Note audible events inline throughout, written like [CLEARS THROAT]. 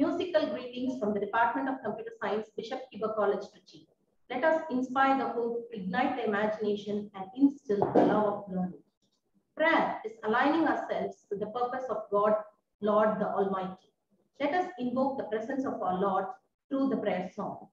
Musical greetings from the Department of Computer Science, Bishop Kiba College, Trichy. Let us inspire the hope, ignite the imagination, and instill the love of learning. Prayer is aligning ourselves with the purpose of God, Lord the Almighty. Let us invoke the presence of our Lord through the prayer song.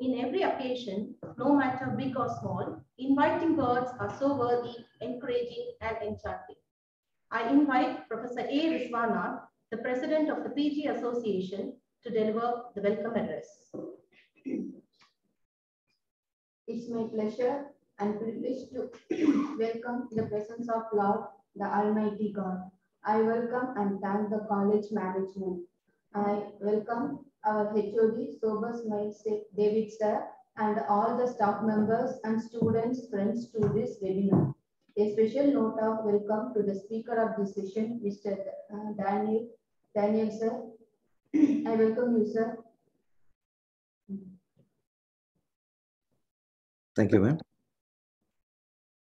In every occasion, no matter big or small, inviting words are so worthy, encouraging, and enchanting. I invite Professor A. Rizwana, the President of the PG Association, to deliver the welcome address. It's my pleasure and privilege to [CLEARS THROAT] welcome the presence of Lord, the Almighty God. I welcome and thank the college management. I welcome our HOD, Sober Smile David Sir, and all the staff members and students, friends to this webinar. A special note of welcome to the speaker of this session, Mr. uh, Daniel, Daniel Sir. I welcome you, sir. Thank you, ma'am.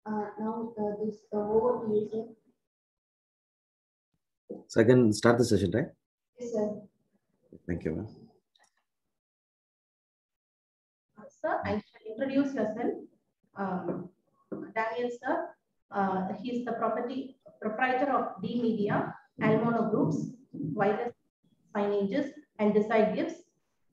Uh, now, uh, this uh, over to you, sir. So I can start the session, right? Yes, sir. Thank you, ma'am. Sir, I shall introduce yourself. Um, Daniel, sir. Uh, he is the property proprietor of D Media, Almono Groups, Wireless Signages, and Decide Gifts.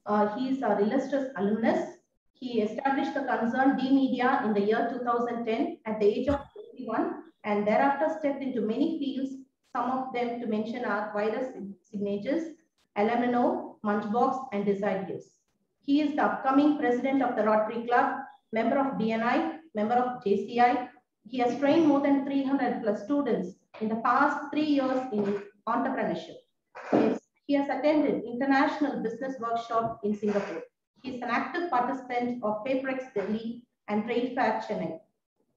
Uh, he is our illustrious alumnus. He established the concern D Media in the year 2010 at the age of 21 and thereafter stepped into many fields. Some of them to mention are virus Signatures, Alumino, Munchbox, and Decide Gifts. He is the upcoming president of the Rotary Club, member of DNI, member of JCI. He has trained more than 300 plus students in the past three years in entrepreneurship. He has attended international business workshop in Singapore. He is an active participant of Paperex Delhi and Trade Fair Chennai.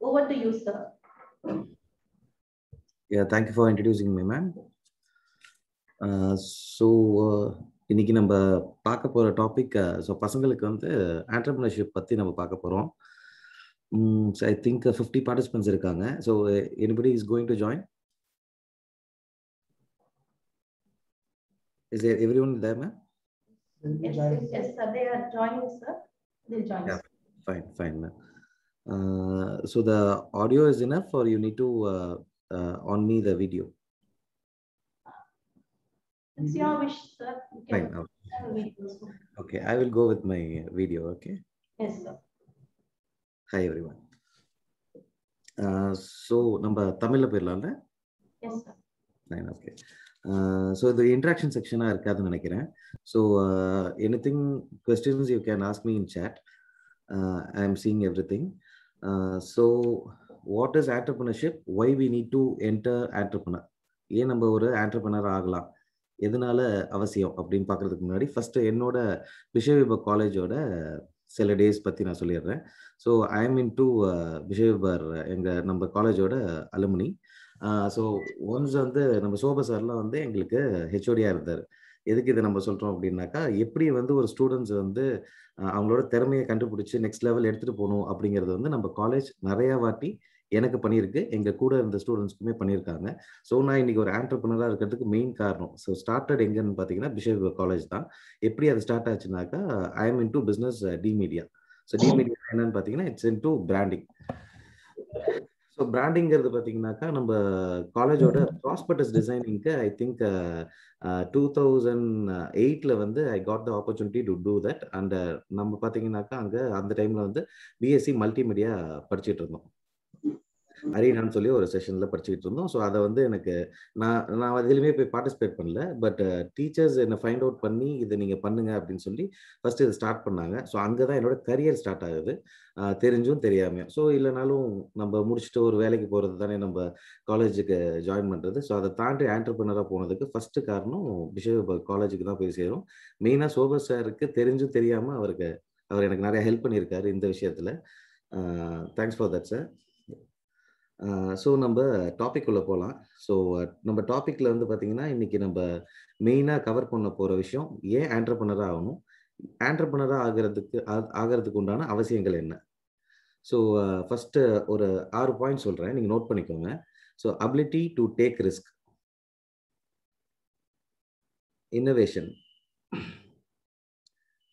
Over to you, sir. Yeah, thank you for introducing me, ma'am. Uh, so, uh, இன்னைக்கு நம்ம பார்க்க போற topic so பசங்களுக்கு வந்து entrepreneurship பத்தி நம்ம பார்க்க போறோம் ஐ திங்க் ஃபிஃப்டி பார்ட்டிசிபென்ட்ஸ் இருக்காங்க so anybody is going to join is everyone there ma'am Yes, yes, sir. They are joining, sir. They'll join Yeah. us. Fine, fine, ma'am. Uh, so the audio is enough, or you need to uh, uh, on me the video? It's your wish, sir. Fine. okay. Okay, I will go with my video. Okay. Yes, sir. Hi everyone. Uh, so நம்ம தமிழ்ல போயிடலாம்ல Yes, sir. Fine okay so இது interaction செக்ஷனாக இருக்காதுன்னு நினைக்கிறேன் so anything questions you can ask me in chat I am seeing everything so what is entrepreneurship why we need to enter entrepreneur ஏன் நம்ம ஒரு ஆண்டர்பிரினர் ஆகலாம் எதனால அவசியம் அப்படின்னு பார்க்கறதுக்கு முன்னாடி ஃபர்ஸ்ட் என்னோட விஷயவிப காலேஜோட சில டேஸ் பற்றி நான் சொல்லிடுறேன். So I am into uh, பிஷவிபர் எங்கள் நம்ம காலேஜோட அலுமினி ஸோ ஒன்ஸ் வந்து நம்ம சோபா சார்லாம் வந்து எங்களுக்கு ஹெச்ஓடியாக இருந்தார். எதுக்கு இதை நம்ம சொல்கிறோம் அப்படின்னாக்கா எப்படி வந்து ஒரு ஸ்டூடெண்ட்ஸ் வந்து அவங்களோட திறமையை கண்டுபிடிச்சி நெக்ஸ்ட் லெவல் எடுத்துகிட்டு போகணும் அப்படிங்கிறது வந்து நம்ம காலேஜ் நிறையா வாட்டி எனக்கு பண்ணியிருக்கு. எங்கள் கூட இருந்த ஸ்டூடெண்ட்ஸ்க்குமே பண்ணியிருக்காங்க. ஸோ நான் இன்னைக்கு ஒரு ஆண்டர்பனராக இருக்கிறதுக்கு மெயின் காரணம். ஸோ ஸ்டார்டட் எங்கன்னு பார்த்தீங்கன்னா பிஷப் காலேஜ் தான். எப்படி அது start ஆச்சுனாக்கா I am into business D media so D media என்னன்னு பார்த்தீங்கன்னா it's into branding so பிராண்டிங்கிறது பார்த்தீங்கன்னாக்கா நம்ம காலேஜோட ப்ராஸ்பெக்டஸ் டிசைனிங்க்கு ஐ திங்க் டூ தௌசண்ட் எயிட்டில் வந்து I got the opportunity to do that and நம்ம பார்த்தீங்கன்னாக்கா அங்கே அந்த டைமில் வந்து பிஎஸ்சி மல்டிமீடியா படிச்சுட்டு இருந்தோம். அரியனான்னு சொல்லி ஒரு செஷன்ல படிச்சுக்கிட்டு இருந்தோம். ஸோ அதை வந்து எனக்கு நான் நான் எதுலையுமே போய் பார்ட்டிசிபேட் பண்ணல. பட் டீச்சர்ஸ் என்னை ஃபைண்ட் அவுட் பண்ணி இதை நீங்க பண்ணுங்க அப்படின்னு சொல்லி ஃபர்ஸ்ட் இதை ஸ்டார்ட் பண்ணாங்க. ஸோ அங்கே தான் என்னோட கரியர் ஸ்டார்ட் ஆகுது. தெரிஞ்சும் தெரியாம ஸோ இல்லைனாலும் நம்ம முடிச்சுட்டு ஒரு வேலைக்கு போகிறது தானே நம்ம காலேஜுக்கு ஜாயின் பண்ணுறது ஸோ அதை தாண்டி ஆண்டர்பிரினராக போனதுக்கு ஃபஸ்ட்டு காரணம் பிஷப் காலேஜுக்கு தான் போய் சேரும். மெயினாக சோபர் சாருக்கு தெரிஞ்சும் தெரியாமல் அவருக்கு அவர் எனக்கு நிறைய ஹெல்ப் பண்ணியிருக்காரு இந்த விஷயத்தில். Thanks for that sir so நம்ம டாபிக் உள்ள போகலாம் ஸோ நம்ம டாப்பிக்கில் வந்து பார்த்தீங்கன்னா இன்னைக்கு நம்ம மெயினாக கவர் பண்ண போகிற விஷயம் ஏன் ஆண்டர்பனராக ஆகணும்? ஆண்டர்பனராக ஆகிறதுக்கு ஆகிறதுக்கு உண்டான அவசியங்கள் என்ன? ஸோ ஃபஸ்ட்டு ஒரு ஆறு பாயிண்ட் சொல்கிறேன் நீங்கள் நோட் பண்ணிக்கோங்க. So ability to take risk innovation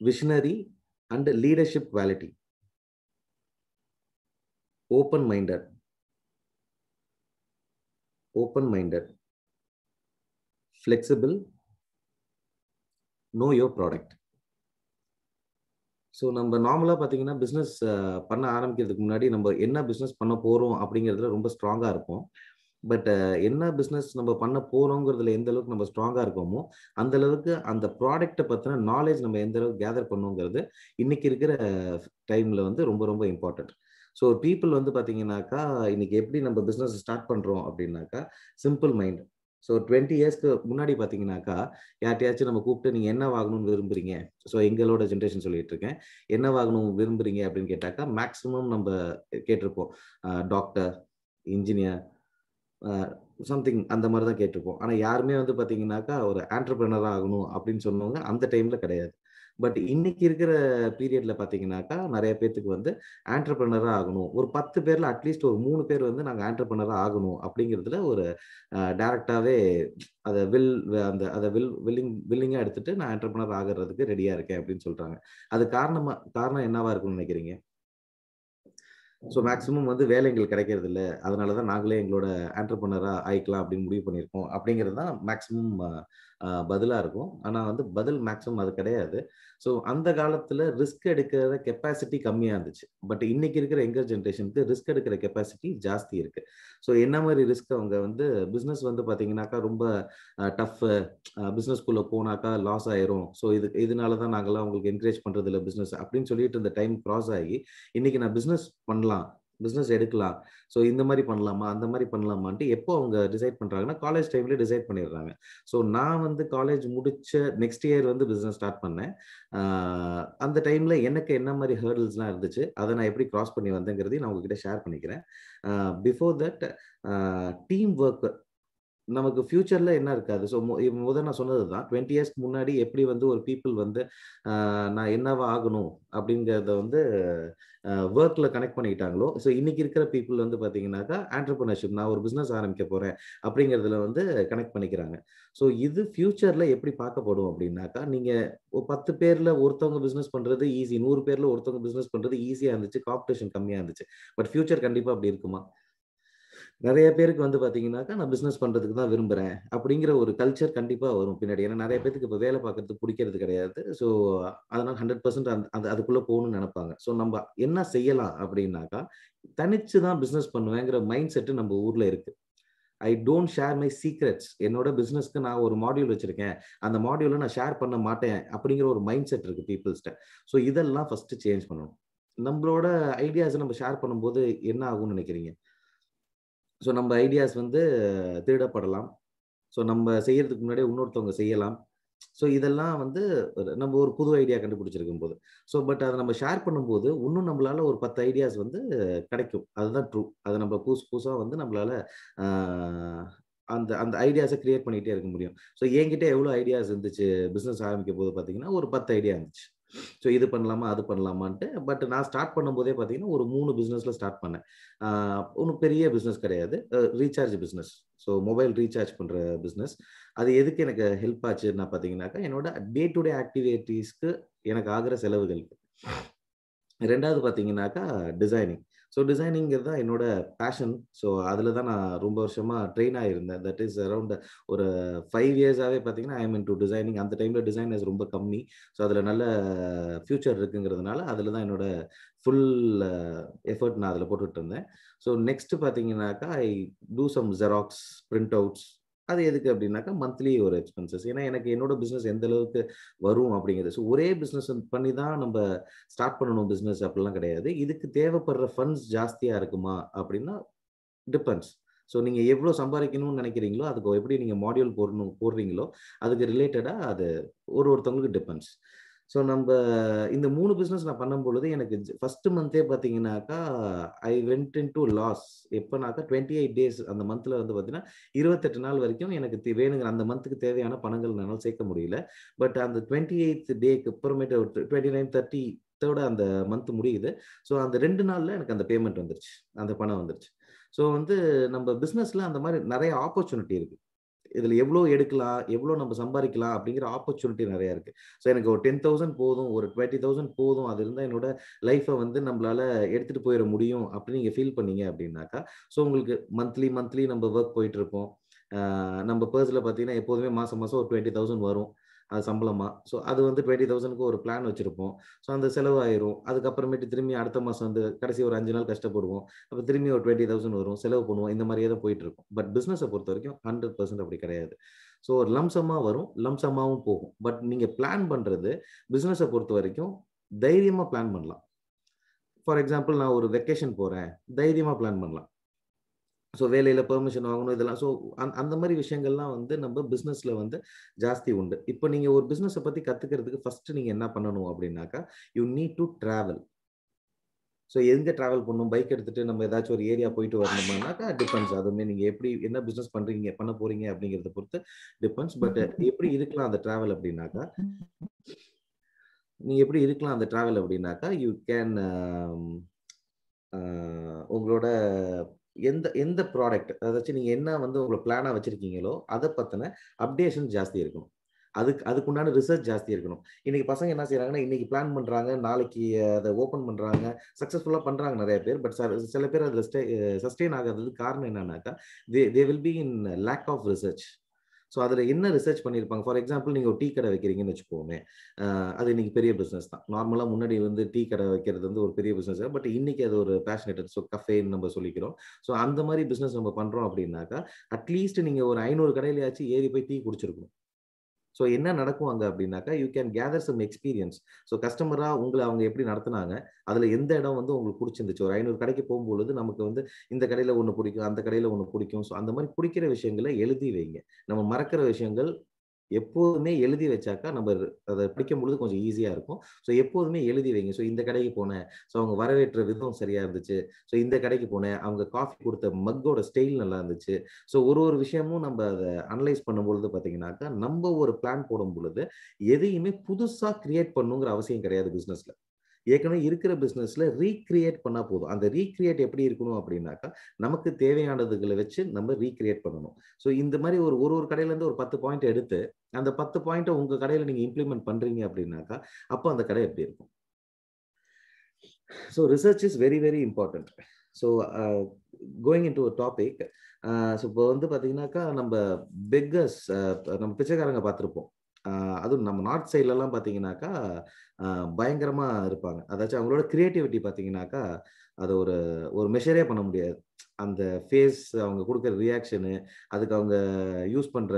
visionary and leadership quality open minded open minded, flexible, know your product. So நம்ம நார்மலாக பார்த்தீங்கன்னா பிஸ்னஸ் பண்ண ஆரம்பிக்கிறதுக்கு முன்னாடி நம்ம என்ன பிஸ்னஸ் பண்ண போகிறோம் அப்படிங்கிறதுல ரொம்ப ஸ்ட்ராங்காக இருப்போம் பட் என்ன பிஸ்னஸ் நம்ம பண்ண போகிறோங்கிறதுல எந்த அளவுக்கு நம்ம ஸ்ட்ராங்காக இருக்கோமோ அந்த அளவுக்கு அந்த ப்ராடக்ட்டை பற்றின நாலேஜ் நம்ம எந்த அளவுக்கு கேதர் பண்ணுங்கிறது இன்னைக்கு இருக்கிற டைமில் வந்து ரொம்ப ரொம்ப இம்பார்ட்டன்ட் ஸோ பீப்புள் வந்து பார்த்தீங்கன்னாக்கா இன்னைக்கு எப்படி நம்ம பிஸ்னஸ் ஸ்டார்ட் பண்ணுறோம் அப்படின்னாக்கா சிம்பிள் மைண்ட் ஸோ டுவெண்ட்டி இயர்ஸ்க்கு முன்னாடி பார்த்தீங்கன்னாக்கா யார்ட்டையாச்சும் நம்ம கூப்பிட்டு நீங்கள் என்ன வாங்கணும்னு விரும்புறீங்க? ஸோ எங்களோட ஜென்ரேஷன் சொல்லிட்டு இருக்கேன். என்ன வாங்கணும் விரும்புறீங்க? அப்படின்னு கேட்டாக்கா மேக்ஸிமம் நம்ம கேட்டிருப்போம். டாக்டர் இன்ஜினியர் சம்திங் அந்த மாதிரி தான் கேட்டிருப்போம். ஆனால் யாருமே வந்து பார்த்தீங்கன்னாக்கா ஒரு ஆண்டர்பிரினராக ஆகணும் அப்படின்னு சொன்னவங்க அந்த டைமில் கிடையாது. பட் இன்னைக்கு இருக்கிற பீரியட்ல பார்த்தீங்கன்னாக்கா நிறைய பேர்த்துக்கு வந்து ஆண்டர்பிரினரா ஆகணும். ஒரு பத்து பேர்ல அட்லீஸ்ட் ஒரு மூணு பேர் வந்து நாங்கள் ஆண்டர்பிரினரா ஆகணும் அப்படிங்கிறதுல ஒரு டேரக்டாவே அதை வில் அந்த அதை வில் வில்லிங் வில்லிங்காக எடுத்துட்டு நான் ஆண்டர்பிரினர் ஆகிறதுக்கு ரெடியாக இருக்கேன் அப்படின்னு சொல்றாங்க. அது காரணமா காரணம் என்னவா இருக்கும்னு நினைக்கிறீங்க? ஸோ மேக்ஸிமம் வந்து வேலை எங்களுக்கு கிடைக்கிறது இல்லை. அதனால தான் நாங்களே எங்களோட ஆண்டர்பனராக ஆயிக்கலாம் அப்படின்னு முடிவு பண்ணியிருக்கோம். அப்படிங்கிறது தான் மேக்ஸிமம் பதிலாக இருக்கும். ஆனால் வந்து பதில் மேக்ஸிமம் அது கிடையாது. ஸோ அந்த காலத்தில் ரிஸ்க் எடுக்கிற கெப்பாசிட்டி கம்மியாக இருந்துச்சு. பட் இன்னைக்கு இருக்கிற எங்கர் ஜென்ரேஷனுக்கு ரிஸ்க் எடுக்கிற கெப்பாசிட்டி ஜாஸ்தி இருக்கு. ஸோ என்ன மாதிரி ரிஸ்க் அவங்க வந்து பிஸ்னஸ் வந்து பார்த்தீங்கன்னாக்கா ரொம்ப டஃப்பு பிஸ்னஸ்குள்ளே போனாக்கா லாஸ் ஆயிரும். ஸோ இது இதனால தான் நாங்கள்லாம் உங்களுக்கு என்கரேஜ் பண்ணுறது இல்லை பிஸ்னஸ் அப்படின்னு சொல்லிட்டு இந்த டைம் க்ராஸ் ஆகி இன்னைக்கு நான் பிஸ்னஸ் பண்ணலாம். பிஸ்னஸ் எடுக்கலாம். ஸோ இந்த மாதிரி பண்ணலாமா? அந்த மாதிரி பண்ணலாமான்ட்டு எப்போ அவங்க டிசைட் பண்ணுறாங்கன்னா காலேஜ் டைம்ல டிசைட் பண்ணிடுறாங்க. ஸோ நான் வந்து காலேஜ் முடிச்ச நெக்ஸ்ட் இயர் வந்து பிஸ்னஸ் ஸ்டார்ட் பண்ணேன். அந்த டைம்ல எனக்கு என்ன மாதிரி ஹேர்டில்ஸ்லாம் இருந்துச்சு அதை நான் எப்படி கிராஸ் பண்ணி வந்தேங்கிறதையும் நான் உங்ககிட்ட ஷேர் பண்ணிக்கிறேன். பிஃபோர் தட் டீம் ஒர்க் நமக்கு ஃபியூச்சர்ல என்ன இருக்காது. ஸோ முதல் நான் சொன்னது தான் டுவெண்ட்டி இயர்ஸ்க்கு முன்னாடி எப்படி வந்து ஒரு பீப்புள் வந்து நான் என்னவா ஆகணும் அப்படிங்கிறத வந்து ஒர்க்ல கனெக்ட் பண்ணிக்கிட்டாங்களோ ஸோ இன்னைக்கு இருக்கிற பீப்புள் வந்து பார்த்தீங்கன்னாக்கா ஆண்டர்பிரினர்ஷிப் நான் ஒரு பிஸ்னஸ் ஆரம்பிக்க போறேன் அப்படிங்கிறதுல வந்து கனெக்ட் பண்ணிக்கிறாங்க. ஸோ இது ஃபியூச்சர்ல எப்படி பார்க்கப்படும் அப்படின்னாக்கா நீங்க பத்து பேர்ல ஒருத்தவங்க பிஸ்னஸ் பண்றது ஈஸி நூறு பேர்ல ஒருத்தவங்க பிஸ்னஸ் பண்றது ஈஸியா இருந்துச்சு காம்படிஷன் கம்மியா இருந்துச்சு. பட் ஃபியூச்சர் கண்டிப்பா அப்படி இருக்குமா? நிறைய பேருக்கு வந்து பாத்தீங்கன்னாக்கா நான் பிசினஸ் பண்றதுக்கு தான் விரும்புறேன். அப்படிங்கிற ஒரு கல்ச்சர் கண்டிப்பா வரும் பின்னாடி. ஏன்னா நிறைய பேருக்கு இப்போ வேலை பார்க்கறது பிடிக்கிறது கிடையாது. ஸோ அதனால ஹண்ட்ரட் பர்சன்ட் அந்த அதுக்குள்ள போகணும்னு நினைப்பாங்க. ஸோ நம்ம என்ன செய்யலாம் அப்படின்னாக்கா தனிச்சு தான் பிசினஸ் பண்ணுவேங்கிற மைண்ட் செட்டு நம்ம ஊர்ல இருக்கு. I don't share my secrets என்னோட பிசினஸ்க்கு நான் ஒரு மாடியூல் வச்சிருக்கேன். அந்த மாடியூலை நான் ஷேர் பண்ண மாட்டேன் அப்படிங்கிற ஒரு மைண்ட் செட் இருக்கு பீப்புள்ஸ்ட ஸோ இதெல்லாம் ஃபர்ஸ்ட் சேஞ்ச் பண்ணணும். நம்மளோட ஐடியாஸை நம்ம ஷேர் பண்ணும்போது என்ன ஆகும்னு நினைக்கிறீங்க? ஸோ நம்ம ஐடியாஸ் வந்து திருடப்படலாம். ஸோ நம்ம செய்யறதுக்கு முன்னாடி இன்னொருத்தவங்க செய்யலாம். ஸோ இதெல்லாம் வந்து நம்ம ஒரு புது ஐடியா கண்டுபிடிச்சிருக்கும் போது. ஸோ பட் அதை நம்ம ஷேர் பண்ணும்போது இன்னும் நம்மளால ஒரு பத்து ஐடியாஸ் வந்து கிடைக்கும். அதுதான் ட்ரூ அதை நம்ம புதுசு புதுசாக வந்து நம்மளால அந்த அந்த ஐடியாஸை கிரியேட் பண்ணிகிட்டே இருக்க முடியும். ஸோ என்கிட்ட எவ்வளோ ஐடியாஸ் இருந்துச்சு? பிஸ்னஸ் ஆரம்பிக்கும் போது பார்த்தீங்கன்னா ஒரு பத்து ஐடியா இருந்துச்சு. ஸோ இது பண்ணலாமா அது பண்ணலாமான்ட்டு பட் நான் ஸ்டார்ட் பண்ணும்போதே பார்த்தீங்கன்னா ஒரு மூணு பிஸ்னஸில் ஸ்டார்ட் பண்ணேன். ஒன்றும் பெரிய பிஸ்னஸ் கிடையாது. Recharge business so mobile recharge பண்ணுற பிஸ்னஸ் அது எதுக்கு எனக்கு ஹெல்ப் ஆச்சுன்னா பார்த்தீங்கன்னாக்கா என்னோட டே டு டே ஆக்டிவிட்டீஸ்க்கு எனக்கு ஆகிற செலவுகளுக்கு ரெண்டாவது பார்த்தீங்கன்னாக்கா டிசைனிங் ஸோ டிசைனிங்கிறது தான் என்னோட பேஷன் ஸோ அதில் தான் நான் ரொம்ப வருஷமாக ட்ரெயின் ஆகிருந்தேன் தட் இஸ் அரௌண்ட் ஒரு ஃபைவ் இயர்ஸாகவே பார்த்தீங்கன்னா ஐ மீன் டு டிசைனிங் அந்த டைமில் டிசைனர்ஸ் ரொம்ப கம்மி. ஸோ அதில் நல்ல ஃபியூச்சர் இருக்குங்கிறதுனால அதில் தான் என்னோட ஃபுல் எஃபர்ட் நான் அதில் போட்டுட்டு இருந்தேன். ஸோ நெக்ஸ்ட் பார்த்தீங்கன்னாக்கா I do some Xerox printouts அது எதுக்கு அப்படின்னாக்கா மந்த்லி ஒரு எக்ஸ்பென்சஸ் ஏன்னா எனக்கு என்னோட பிஸ்னஸ் எந்த அளவுக்கு வரும் அப்படிங்கிறது. ஸோ ஒரே பிஸ்னஸ் பண்ணி தான் நம்ம ஸ்டார்ட் பண்ணணும் பிஸ்னஸ் அப்படிலாம் கிடையாது. இதுக்கு தேவைப்படுற ஃபண்ட்ஸ் ஜாஸ்தியாக இருக்குமா அப்படின்னா டிபெண்ட்ஸ் ஸோ நீங்கள் எவ்வளோ சம்பாதிக்கணும்னு நினைக்கிறீங்களோ அதுக்கு எப்படி நீங்கள் மாடியூல் போடணும் போடுறீங்களோ அதுக்கு ரிலேட்டடாக அது ஒரு ஒருத்தவங்களுக்கு டிபெண்ட்ஸ் ஸோ நம்ம இந்த மூணு பிஸ்னஸ் நான் பண்ணும் பொழுது எனக்கு ஃபர்ஸ்ட் மந்த்தே பார்த்தீங்கன்னாக்கா I went in to loss எப்போனாக்கா டுவெண்ட்டி எயிட் டேஸ் அந்த மந்த்தில் வந்து பார்த்தீங்கன்னா இருபத்தெட்டு நாள் வரைக்கும் எனக்கு வேணுங்கிற அந்த மந்த்துக்கு தேவையான பணங்கள் என்னால் சேர்க்க முடியல. பட் அந்த டுவெண்ட்டி எயித் டேக்கு அப்புறமேட்டு டுவெண்ட்டி நைன் தேர்ட்டி தேர்டு அந்த மந்த் முடியுது. ஸோ அந்த ரெண்டு நாளில் எனக்கு அந்த பேமெண்ட் வந்துருச்சு. அந்த பணம் வந்துருச்சு. ஸோ வந்து நம்ம பிஸ்னஸில் அந்த மாதிரி நிறைய ஆப்பர்ச்சுனிட்டி இருக்குது இதில் எவ்வளோ எடுக்கலாம் எவ்வளோ நம்ம சம்பாதிக்கலாம் அப்படிங்கிற ஆப்பர்ச்சுனிட்டி நிறையா இருக்குது ஸோ எனக்கு ஒரு டென் தௌசண்ட் போதும் ஒரு டுவெண்ட்டி தௌசண்ட் போதும் அது இருந்தால் என்னோட லைஃப்பை வந்து நம்மளால எடுத்துகிட்டு போயிட முடியும் அப்படின்னு நீங்கள் ஃபீல் பண்ணீங்க அப்படின்னாக்கா ஸோ உங்களுக்கு மந்த்லி மந்த்லி நம்ம ஒர்க் போயிட்டு இருப்போம். நம்ம பர்ஸில் பார்த்தீங்கன்னா எப்போதுமே மாதம் மாதம் ஒரு டுவெண்ட்டி தௌசண்ட் வரும். அது சம்பளமா? ஸோ அது வந்து டுவெண்ட்டி தௌசண்ட்க்கு ஒரு பிளான் வச்சிருப்போம். ஸோ அந்த செலவாயிரும். அதுக்கப்புறமேட்டு திரும்பி அடுத்த மாதம் வந்து கடைசி ஒரு அஞ்சு நாள் கஷ்டப்படுவோம். அப்போ திரும்பி ஒரு டுவெண்ட்டி தௌசண்ட் வரும். செலவு பண்ணுவோம். இந்த மாதிரியே தான் போயிட்டு இருக்கும் பட் பிஸ்னஸை பொறுத்த வரைக்கும் ஹண்ட்ரட் பர்சன்ட் அப்படி கிடையாது. ஸோ ஒரு லம்சமாக வரும். லம்சமாகவும் போகும். பட் நீங்கள் பிளான் பண்ணுறது பிஸ்னஸை பொறுத்த வரைக்கும் தைரியமாக பிளான் பண்ணலாம். ஃபார் எக்ஸாம்பிள் நான் ஒரு வெக்கேஷன் போகிறேன் தைரியமாக பிளான் பண்ணலாம். ஸோ வேலையில் பெர்மிஷன் வாங்கணும் இதெல்லாம். ஸோ அந் அந்த மாதிரி விஷயங்கள்லாம் வந்து நம்ம பிஸ்னஸில் வந்து ஜாஸ்தி உண்டு. இப்போ நீங்கள் ஒரு பிஸ்னஸை பற்றி கற்றுக்கிறதுக்கு ஃபஸ்ட்டு நீங்கள் என்ன பண்ணணும் அப்படின்னாக்கா you need to travel so எங்கே ட்ராவல் பண்ணணும்? பைக் எடுத்துகிட்டு நம்ம ஏதாச்சும் ஒரு ஏரியா போயிட்டு வரணுமானாக்கா டிபெண்ட்ஸ் அதுவுமே நீங்கள் எப்படி என்ன பிஸ்னஸ் பண்ணுறீங்க பண்ண போகிறீங்க அப்படிங்கிறத பொறுத்து டிபெண்ட்ஸ் பட் எப்படி இருக்கலாம் அந்த ட்ராவல் அப்படின்னாக்கா நீங்கள் எப்படி இருக்கலாம் அந்த ட்ராவல் அப்படின்னாக்கா யூ கேன் um, uh, உங்களோட எந்த எந்த ப்ராடக்ட் அதாச்சும் நீங்கள் என்ன வந்து உங்களை பிளானாக வச்சுருக்கீங்களோ அதை பற்றின அப்டேஷன் ஜாஸ்தி இருக்கணும். அதுக்கு அதுக்குண்டான ரிசர்ச் ஜாஸ்தி இருக்கணும். இன்னைக்கு பசங்க என்ன செய்யறாங்கன்னா இன்னைக்கு பிளான் பண்றாங்க நாளைக்கு அதை ஓப்பன் பண்றாங்க சக்சஸ்ஃபுல்லா பண்றாங்க நிறைய பேர் பட் சில பேர் அதுல சஸ்டெயின் ஆகாததுக்கு காரணம் என்னன்னாக்கா they they will be in lack of research so அதில் என்ன ரிசர்ச் பண்ணியிருப்பாங்க ஃபார் எக்ஸாம்பிள் நீங்கள் ஒரு டீ கடை வைக்கிறீங்கன்னு வச்சுக்கோமே அது இன்னைக்கு பெரிய பிஸ்னஸ் தான். நார்மலாக முன்னாடி வந்து டீ கடை வைக்கிறது வந்து ஒரு பெரிய பிஸ்னஸ் பட் இன்னைக்கு அது ஒரு பேஷனேட்டட் ஸோ கஃபேன்னு நம்ம சொல்லிக்கிறோம். ஸோ அந்த மாதிரி பிஸ்னஸ் நம்ம பண்ணுறோம் அப்படின்னாக்கா அட்லீஸ்ட் நீங்கள் ஒரு ஐநூறு கடையிலையாச்சும் ஏறி போய் டீ குடிச்சிருக்கணும். ஸோ என்ன நடக்கும் அங்கே அப்படின்னாக்கா you can gather some experience so கஸ்டமராக உங்களை அவங்க எப்படி நடத்துனாங்க அதில் எந்த இடம் வந்து உங்களுக்கு பிடிச்சிருந்துச்சு? ஒரு ஐநூறு கடைக்கு போகும்பொழுது நமக்கு வந்து இந்த கடையில் ஒன்று பிடிக்கும் அந்த கடையில் ஒன்று பிடிக்கும். ஸோ அந்த மாதிரி பிடிக்கிற விஷயங்களை எழுதி வைங்க. நம்ம மறக்கிற விஷயங்கள் எப்போதுமே எழுதி வச்சாக்கா நம்ம அதை பிடிக்கும் பொழுது கொஞ்சம் ஈஸியாக இருக்கும். ஸோ எப்போதுமே எழுதி வைங்க. ஸோ இந்த கடைக்கு போனேன். ஸோ அவங்க வரவேற்ற விதம் சரியா இருந்துச்சு. ஸோ இந்த கடைக்கு போனேன். அவங்க காஃபி கொடுத்த மக்கோட ஸ்டைல் நல்லா இருந்துச்சு. ஸோ ஒரு ஒரு விஷயமும் நம்ம அதை அனலைஸ் பண்ணும் பொழுது பார்த்தீங்கன்னாக்கா நம்ம ஒரு பிளான் போடும் பொழுது எதையுமே புதுசாக கிரியேட் பண்ணுங்கிற அவசியம் கிடையாது பிஸ்னஸ்ல ஏற்கனவே இருக்கிற பிஸ்னஸில் ரீக்ரியேட் பண்ணால் போதும். அந்த ரீக்ரியேட் எப்படி இருக்கணும் அப்படின்னாக்கா நமக்கு தேவையானதுகளை வச்சு நம்ம ரீக்ரியேட் பண்ணணும். ஸோ இந்த மாதிரி ஒரு ஒரு ஒரு கடையிலேருந்து ஒரு பத்து பாயிண்ட் எடுத்து அந்த பத்து பாயிண்ட்டை உங்கள் கடையில் நீங்கள் இம்ப்ளிமெண்ட் பண்ணுறீங்க அப்படின்னாக்கா அப்போ அந்த கடை எப்படி இருக்கும்? So research is very very important so going into topic so இப்போ வந்து பார்த்தீங்கன்னாக்கா நம்ம பிக்கஸ் uh, நம்ம பிச்சைக்காரங்க பார்த்துருப்போம். அதுவும் நம்ம நார்த் சைட்லலாம் பார்த்தீங்கன்னாக்கா பயங்கரமாக இருப்பாங்க. அதாச்சும் அவங்களோட க்ரியேட்டிவிட்டி பார்த்தீங்கன்னாக்கா அதை ஒரு ஒரு மெஷரே பண்ண முடியாது. அந்த ஃபேஸ் அவங்க கொடுக்குற ரியாக்ஷனு அதுக்கு அவங்க யூஸ் பண்ணுற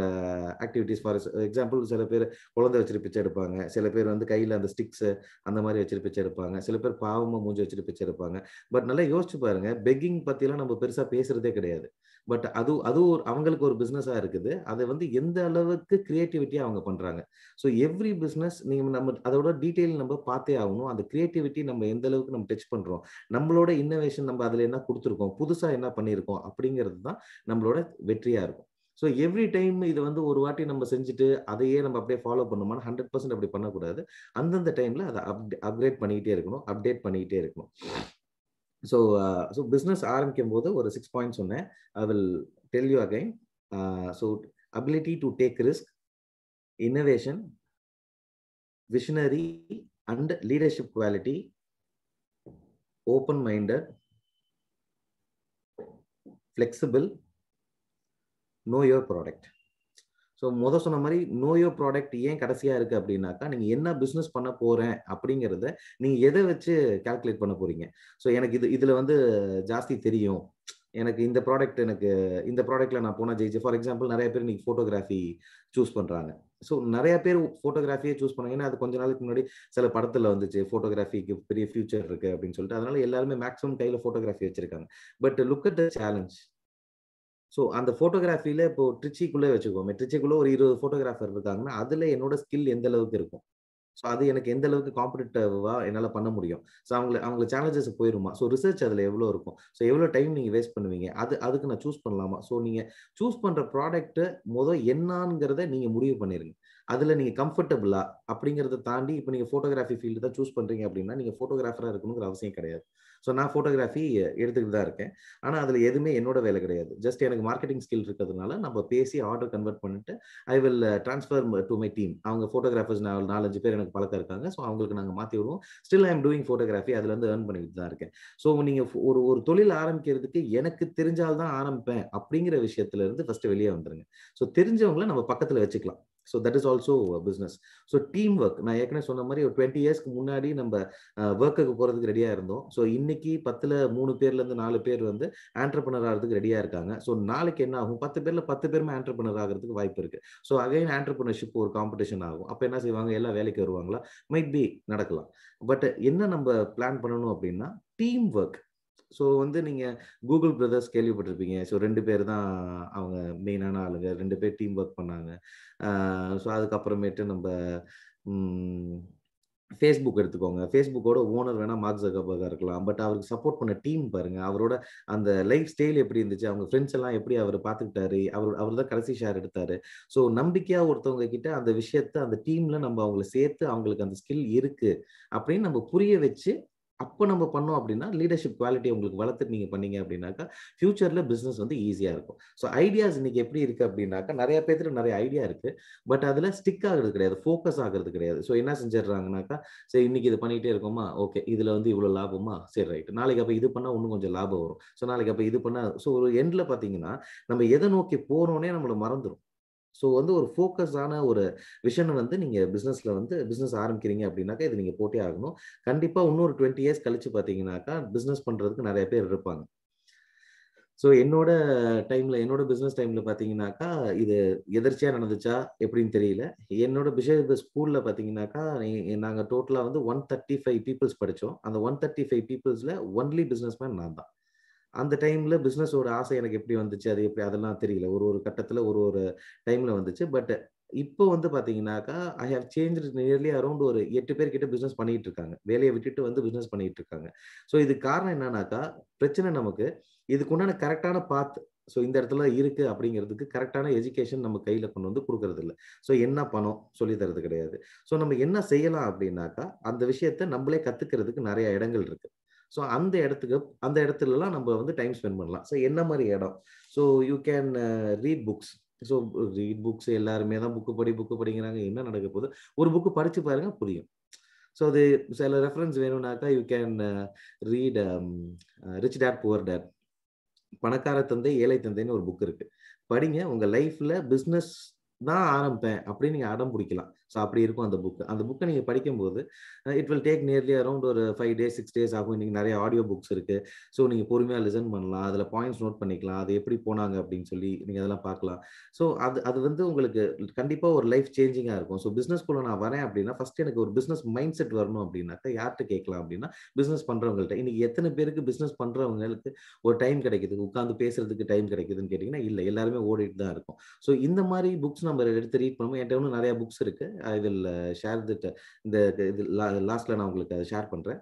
ஆக்டிவிட்டிஸ் ஃபார் எக்ஸாம்பிள் சில பேர் குழந்தை வச்சுட்டு பிச்சை எடுப்பாங்க. சில பேர் வந்து கையில் அந்த ஸ்டிக்ஸு அந்த மாதிரி வச்சுட்டு பிச்சை எடுப்பாங்க. சில பேர் பாவமாக மூஞ்சி வச்சுட்டு பிச்சை எடுப்பாங்க. பட் நல்லா யோசிச்சு பாருங்கள் பெக்கிங் பற்றிலாம் நம்ம பெருசாக பேசுகிறதே கிடையாது. பட் அது அது ஒரு அவங்களுக்கு ஒரு பிஸ்னஸாக இருக்குது. அதை வந்து எந்த அளவுக்கு கிரியேட்டிவிட்டியாக அவங்க பண்ணுறாங்க ஸோ எவ்ரி பிஸ்னஸ் நீங்கள் நம்ம அதோட டீட்டெயில் நம்ம பார்த்தே ஆகணும். அந்த கிரியேட்டிவிட்டி நம்ம எந்த அளவுக்கு நம்ம டச் பண்ணுறோம் நம்மளோட இன்னோவேஷன் நம்ம அதில் என்ன கொடுத்துருக்கோம்? புதுசாக என்ன பண்ணியிருக்கோம்? அப்படிங்கிறது தான் நம்மளோட வெற்றியாக இருக்கும். ஸோ எவ்ரி டைம் இதை வந்து ஒரு வாட்டி நம்ம செஞ்சுட்டு அதையே நம்ம அப்படியே ஃபாலோ பண்ணோம்னா ஹண்ட்ரட் பர்சன்ட் அப்படி பண்ணக்கூடாது. அந்தந்த டைமில் அதை அப்டே அப்கிரேட் பண்ணிக்கிட்டே இருக்கணும் அப்டேட் பண்ணிக்கிட்டே இருக்கணும். ஸோ ஸோ பிஸ்னஸ் ஆரம்பிக்கும் போது ஒரு சிக்ஸ் பாயிண்ட் சொன்னேன். I will tell you again so ability to take risk innovation visionary and leadership quality open minded flexible know your product so முத சொன்ன மாதிரி நோயோ ப்ராடக்ட் ஏன் கடைசியாக இருக்குது அப்படின்னாக்கா நீங்கள் என்ன பிஸ்னஸ் பண்ண போகிறேன் அப்படிங்கிறத நீங்கள் எதை வச்சு கால்குலேட் பண்ண போகிறீங்க ஸோ எனக்கு இது இதில் வந்து ஜாஸ்தி தெரியும். எனக்கு இந்த ப்ராடக்ட் எனக்கு இந்த ப்ராடக்ட்ல நான் போனால் ஜெயிச்சு ஃபார் எக்ஸாம்பிள் நிறைய பேர் இன்னைக்கு ஃபோட்டோகிராஃபி சூஸ் பண்ணுறாங்க ஸோ நிறைய பேர் ஃபோட்டோகிராஃபியே சூஸ் பண்ணாங்க. ஏன்னா அது கொஞ்ச நாளுக்கு முன்னாடி சில படத்தில் வந்துச்சு ஃபோட்டோகிராஃபிக்கு பெரிய ஃபியூச்சர் இருக்கு அப்படின்னு சொல்லிட்டு. அதனால எல்லாருமே மேக்ஸிமம் கையில் ஃபோட்டோகிராஃபி வச்சிருக்காங்க. But look at the challenge so அந்த ஃபோட்டோகிராஃபியில் இப்போ ட்ரிச்சிக்குள்ளே வச்சுக்கோமே ட்ரிச்சிக்குள்ளே ஒரு இருபது ஃபோட்டோகிராஃபர் இருக்காங்கன்னா அதில் என்னோட ஸ்கில் எந்த அளவுக்கு இருக்கும்? ஸோ அது எனக்கு எந்த அளவுக்கு காம்படிட்டிவா என்னால் பண்ண முடியும்? ஸோ அவங்கள அவங்க சேலஞ்சஸ் போயிருமா? ஸோ ரிசர்ச் அதில் எவ்வளோ இருக்கும்? ஸோ எவ்வளோ டைம் நீங்கள் வேஸ்ட் பண்ணுவீங்க? அது அதுக்கு நான் சூஸ் பண்ணலாமா? ஸோ நீங்கள் சூஸ் பண்ணுற ப்ராடக்ட்டு மொதல் என்னங்கிறத நீங்கள் முடிவு பண்ணிடுங்க அதில் நீங்கள் கம்ஃபர்டபுளா அப்படிங்கிறத தாண்டி இப்போ நீங்கள் ஃபோட்டோகிராஃபி ஃபீல்டு தான் சூஸ் பண்ணுறீங்க அப்படின்னா நீங்கள் ஃபோட்டோகிராஃபராக இருக்கணுங்கிற அவசியம் கிடையாது. ஸோ நான் ஃபோட்டோகிராஃபி எடுத்துக்கிட்டு தான் இருக்கேன். ஆனால் அதில் எதுவுமே என்னோட வேலை கிடையாது. ஜஸ்ட் எனக்கு மார்க்கெட்டிங் ஸ்கில் இருக்கிறதுனால நம்ம பேசி ஆர்டர் கன்வெர்ட் பண்ணிட்டு I will transfer to my team அவங்க ஃபோட்டோகிராஃபர்ஸ் நாலஞ்சு பேர் எனக்கு பழக்கம் இருக்காங்க. ஸோ அவங்களுக்கு நாங்கள் மாற்றி விடுவோம். Still I am doing photography அதில் இருந்து ஏர்ன் பண்ணிட்டு தான் இருக்கேன். ஸோ நீங்கள் ஒரு ஒரு தொழில் ஆரம்பிக்கிறதுக்கு எனக்கு தெரிஞ்சால் தான் ஆரம்பிப்பேன் அப்படிங்கிற விஷயத்துல இருந்து ஃபர்ஸ்ட் வெளியே வந்துருங்க. ஸோ தெரிஞ்சவங்கள நம்ம பக்கத்தில் வச்சுக்கலாம். So that is also business so team work நான் ஏற்கனவே சொன்ன மாதிரி ஒரு டுவெண்ட்டி இயர்ஸ்க்கு முன்னாடி நம்ம ஒர்க்குக்கு போகிறதுக்கு ரெடியாக இருந்தோம். ஸோ இன்னைக்கு பத்தில் மூணு பேர்லேருந்து நாலு பேர் வந்து ஆண்டர்பனர் ஆகிறதுக்கு ரெடியாக இருக்காங்க. ஸோ நாளைக்கு என்ன ஆகும்? பத்து பேரில் பத்து பேருமே ஆண்டர்பனர் ஆகிறதுக்கு வாய்ப்பு இருக்குது ஸோ அகைன் ஆண்டர்பனர்ஷிப் ஒரு காம்படிஷன் ஆகும். அப்போ என்ன செய்வாங்க? எல்லாம் வேலைக்கு வருவாங்களா? மைட் பி நடக்கலாம். பட் என்ன நம்ம பிளான் பண்ணணும் அப்படின்னா டீம் ஒர்க் ஸோ வந்து நீங்கள் கூகுள் பிரதர்ஸ் கேள்விப்பட்டிருப்பீங்க. ஸோ ரெண்டு பேர் தான் அவங்க மெயினான ஆளுங்க. ரெண்டு பேர் டீம் ஒர்க் பண்ணாங்க. ஸோ அதுக்கப்புறமேட்டு நம்ம ஃபேஸ்புக் எடுத்துக்கோங்க. ஃபேஸ்புக்கோட ஓனர் வேணால் மார்க் ஜகபர்கா இருக்கலாம். பட் அவருக்கு சப்போர்ட் பண்ண டீம் பாருங்கள் அவரோட அந்த லைஃப் ஸ்டைல் எப்படி இருந்துச்சு? அவங்க ஃப்ரெண்ட்ஸ் எல்லாம் எப்படி அவர் பார்த்துக்கிட்டாரு அவர் அவர் தான் கடைசி ஷேர் எடுத்தாரு. ஸோ நம்பிக்கையாக ஒருத்தவங்க கிட்ட அந்த விஷயத்த அந்த டீமில் நம்ம அவங்கள சேர்த்து அவங்களுக்கு அந்த ஸ்கில் இருக்குது அப்படின்னு நம்ம புரிய வச்சு அப்போ நம்ம பண்ணோம் அப்படின்னா லீடர்ஷிப் குவாலிட்டி உங்களுக்கு வளர்த்துட்டு நீங்கள் பண்ணீங்க அப்படின்னாக்கா ஃபியூச்சரில் பிஸ்னஸ் வந்து ஈஸியாக இருக்கும். ஸோ ஐடியாஸ் இன்னைக்கு எப்படி இருக்குது அப்படின்னாக்கா நிறைய பேர்த்துக்கு நிறைய ஐடியா இருக்குது பட் அதில் ஸ்டிக் ஆகிறது கிடையாது ஃபோக்கஸ் ஆகிறது கிடையாது. ஸோ என்ன செஞ்சிடுறாங்கனாக்கா சரி இன்னைக்கு இது பண்ணிகிட்டே இருக்கோமா? ஓகே இதில் வந்து இவ்வளோ லாபமா? சரி ரைட் நாளைக்கு அப்போ இது பண்ணால் இன்னும் கொஞ்சம் லாபம் வரும். ஸோ நாளைக்கு அப்போ இது பண்ணால் ஸோ ஒரு எண்டில் பார்த்தீங்கன்னா நம்ம எதை நோக்கி போகிறோன்னே நம்மளை மறந்துடும் ஸோ வந்து ஒரு ஃபோக்கஸான ஒரு விஷன் வந்து நீங்கள் பிஸ்னஸில் வந்து பிஸ்னஸ் ஆரம்பிக்கிறீங்க அப்படின்னாக்கா இது நீங்கள் போட்டே ஆகணும். கண்டிப்பாக இன்னொரு டுவெண்ட்டி இயர்ஸ் கழிச்சு பார்த்தீங்கன்னாக்கா பிஸ்னஸ் பண்ணுறதுக்கு நிறைய பேர் இருப்பாங்க. ஸோ என்னோட டைமில் என்னோட பிஸ்னஸ் டைமில் பார்த்தீங்கன்னாக்கா இது எதிர்ச்சியாக நடந்துச்சா எப்படின்னு தெரியல. என்னோட பிஷப் ஸ்கூலில் பார்த்தீங்கன்னாக்கா நாங்கள் டோட்டலாக வந்து ஒன் தேர்ட்டி ஃபைவ் பீப்புள்ஸ் படித்தோம் அந்த ஒன் தேர்ட்டி ஃபைவ் பீப்புள்ஸில் ஒன்லி பிஸ்னஸ் மேன் நான் தான். அந்த டைம்ல பிஸ்னஸோட ஆசை எனக்கு எப்படி வந்துச்சு? அது எப்படி? அதெல்லாம் தெரியல. ஒரு ஒரு கட்டத்தில் ஒரு ஒரு டைம்ல வந்துச்சு. பட் இப்போ வந்து பாத்தீங்கன்னாக்கா I have change nearly around ஒரு எட்டு பேர் கிட்ட பிசினஸ் பண்ணிட்டு இருக்காங்க. வேலையை விட்டுட்டு வந்து பிசினஸ் பண்ணிட்டு இருக்காங்க. ஸோ இது காரணம் என்னன்னாக்கா பிரச்சனை நமக்கு. இதுக்கு உண்டான கரெக்டான பாத் ஸோ இந்த இடத்துல இருக்கு அப்படிங்கிறதுக்கு கரெக்டான எஜுகேஷன் நம்ம கையில கொண்டு வந்து கொடுக்கறது இல்லை ஸோ என்ன பணம் சொல்லி தரது கிடையாது. ஸோ நம்ம என்ன செய்யலாம் அப்படின்னாக்கா அந்த விஷயத்த நம்மளே கத்துக்கிறதுக்கு நிறைய இடங்கள் இருக்கு. ஸோ அந்த இடத்துக்கு அந்த இடத்துலலாம் நம்ம வந்து டைம் ஸ்பெண்ட் பண்ணலாம். ஸோ என்ன மாதிரி இடம்? So you can read books so read books எல்லாருமே தான் புக்கு படி புக்கு படிங்கிறாங்க என்ன நடக்க போகுது? ஒரு புக்கு படித்து பாருங்க புரியும். ஸோ அது சில reference வேணும்னாக்கா you can read Rich Dad Poor Dad பணக்கார தந்தை ஏழை தந்தைன்னு ஒரு புக் இருக்கு. படிங்க. உங்கள் லைஃப்பில் பிஸ்னஸ் தான் ஆரம்பிப்பேன் அப்படின்னு நீங்கள் அடம் பிடிக்கலாம். ஸோ அப்படி இருக்கும் அந்த புக்கு அந்த புக்கை நீங்கள் படிக்கும்போது it will take nearly around ஒரு ஃபைவ் டேஸ் சிக்ஸ் டேஸ் ஆகும். இன்னைக்கு நிறைய ஆடியோ புக்ஸ் இருக்குது ஸோ நீங்கள் பொறுமையாக லிசன் பண்ணலாம். அதில் பாயிண்ட்ஸ் நோட் பண்ணிக்கலாம். அது எப்படி போனாங்க அப்படின்னு சொல்லி நீங்கள் அதெல்லாம் பார்க்கலாம். ஸோ அது அது வந்து உங்களுக்கு கண்டிப்பாக ஒரு லைஃப் சேஞ்சிங்காக இருக்கும். ஸோ பிஸ்னஸ்குள்ள நான் வரேன் அப்படின்னா ஃபஸ்ட் எனக்கு ஒரு பிஸ்னஸ் மைண்ட் செட் வரணும் அப்படின்னாக்கா யார்கிட்ட கேட்கலாம் அப்படின்னா பிஸ்னஸ் பண்ணுறவங்கள்ட்ட இன்னைக்கு எத்தனை பேருக்கு பிஸ்னஸ் பண்ணுறவங்களுக்கு ஒரு டைம் கிடைக்குது? உட்காந்து பேசுறதுக்கு டைம் கிடைக்குதுன்னு கேட்டிங்கன்னா இல்லை. எல்லாருமே ஓடிட்டு தான் இருக்கும். ஸோ இந்த மாதிரி புக்ஸ் நம்ம எடுத்து ரீட் பண்ணுவோம் என்கிட்ட இன்னும் நிறைய புக்ஸ் இருக்குது ஐ வில் ஷேர் திட் இந்த இது லாஸ்ட்ல நான் உங்களுக்கு அதை ஷேர் பண்றேன்.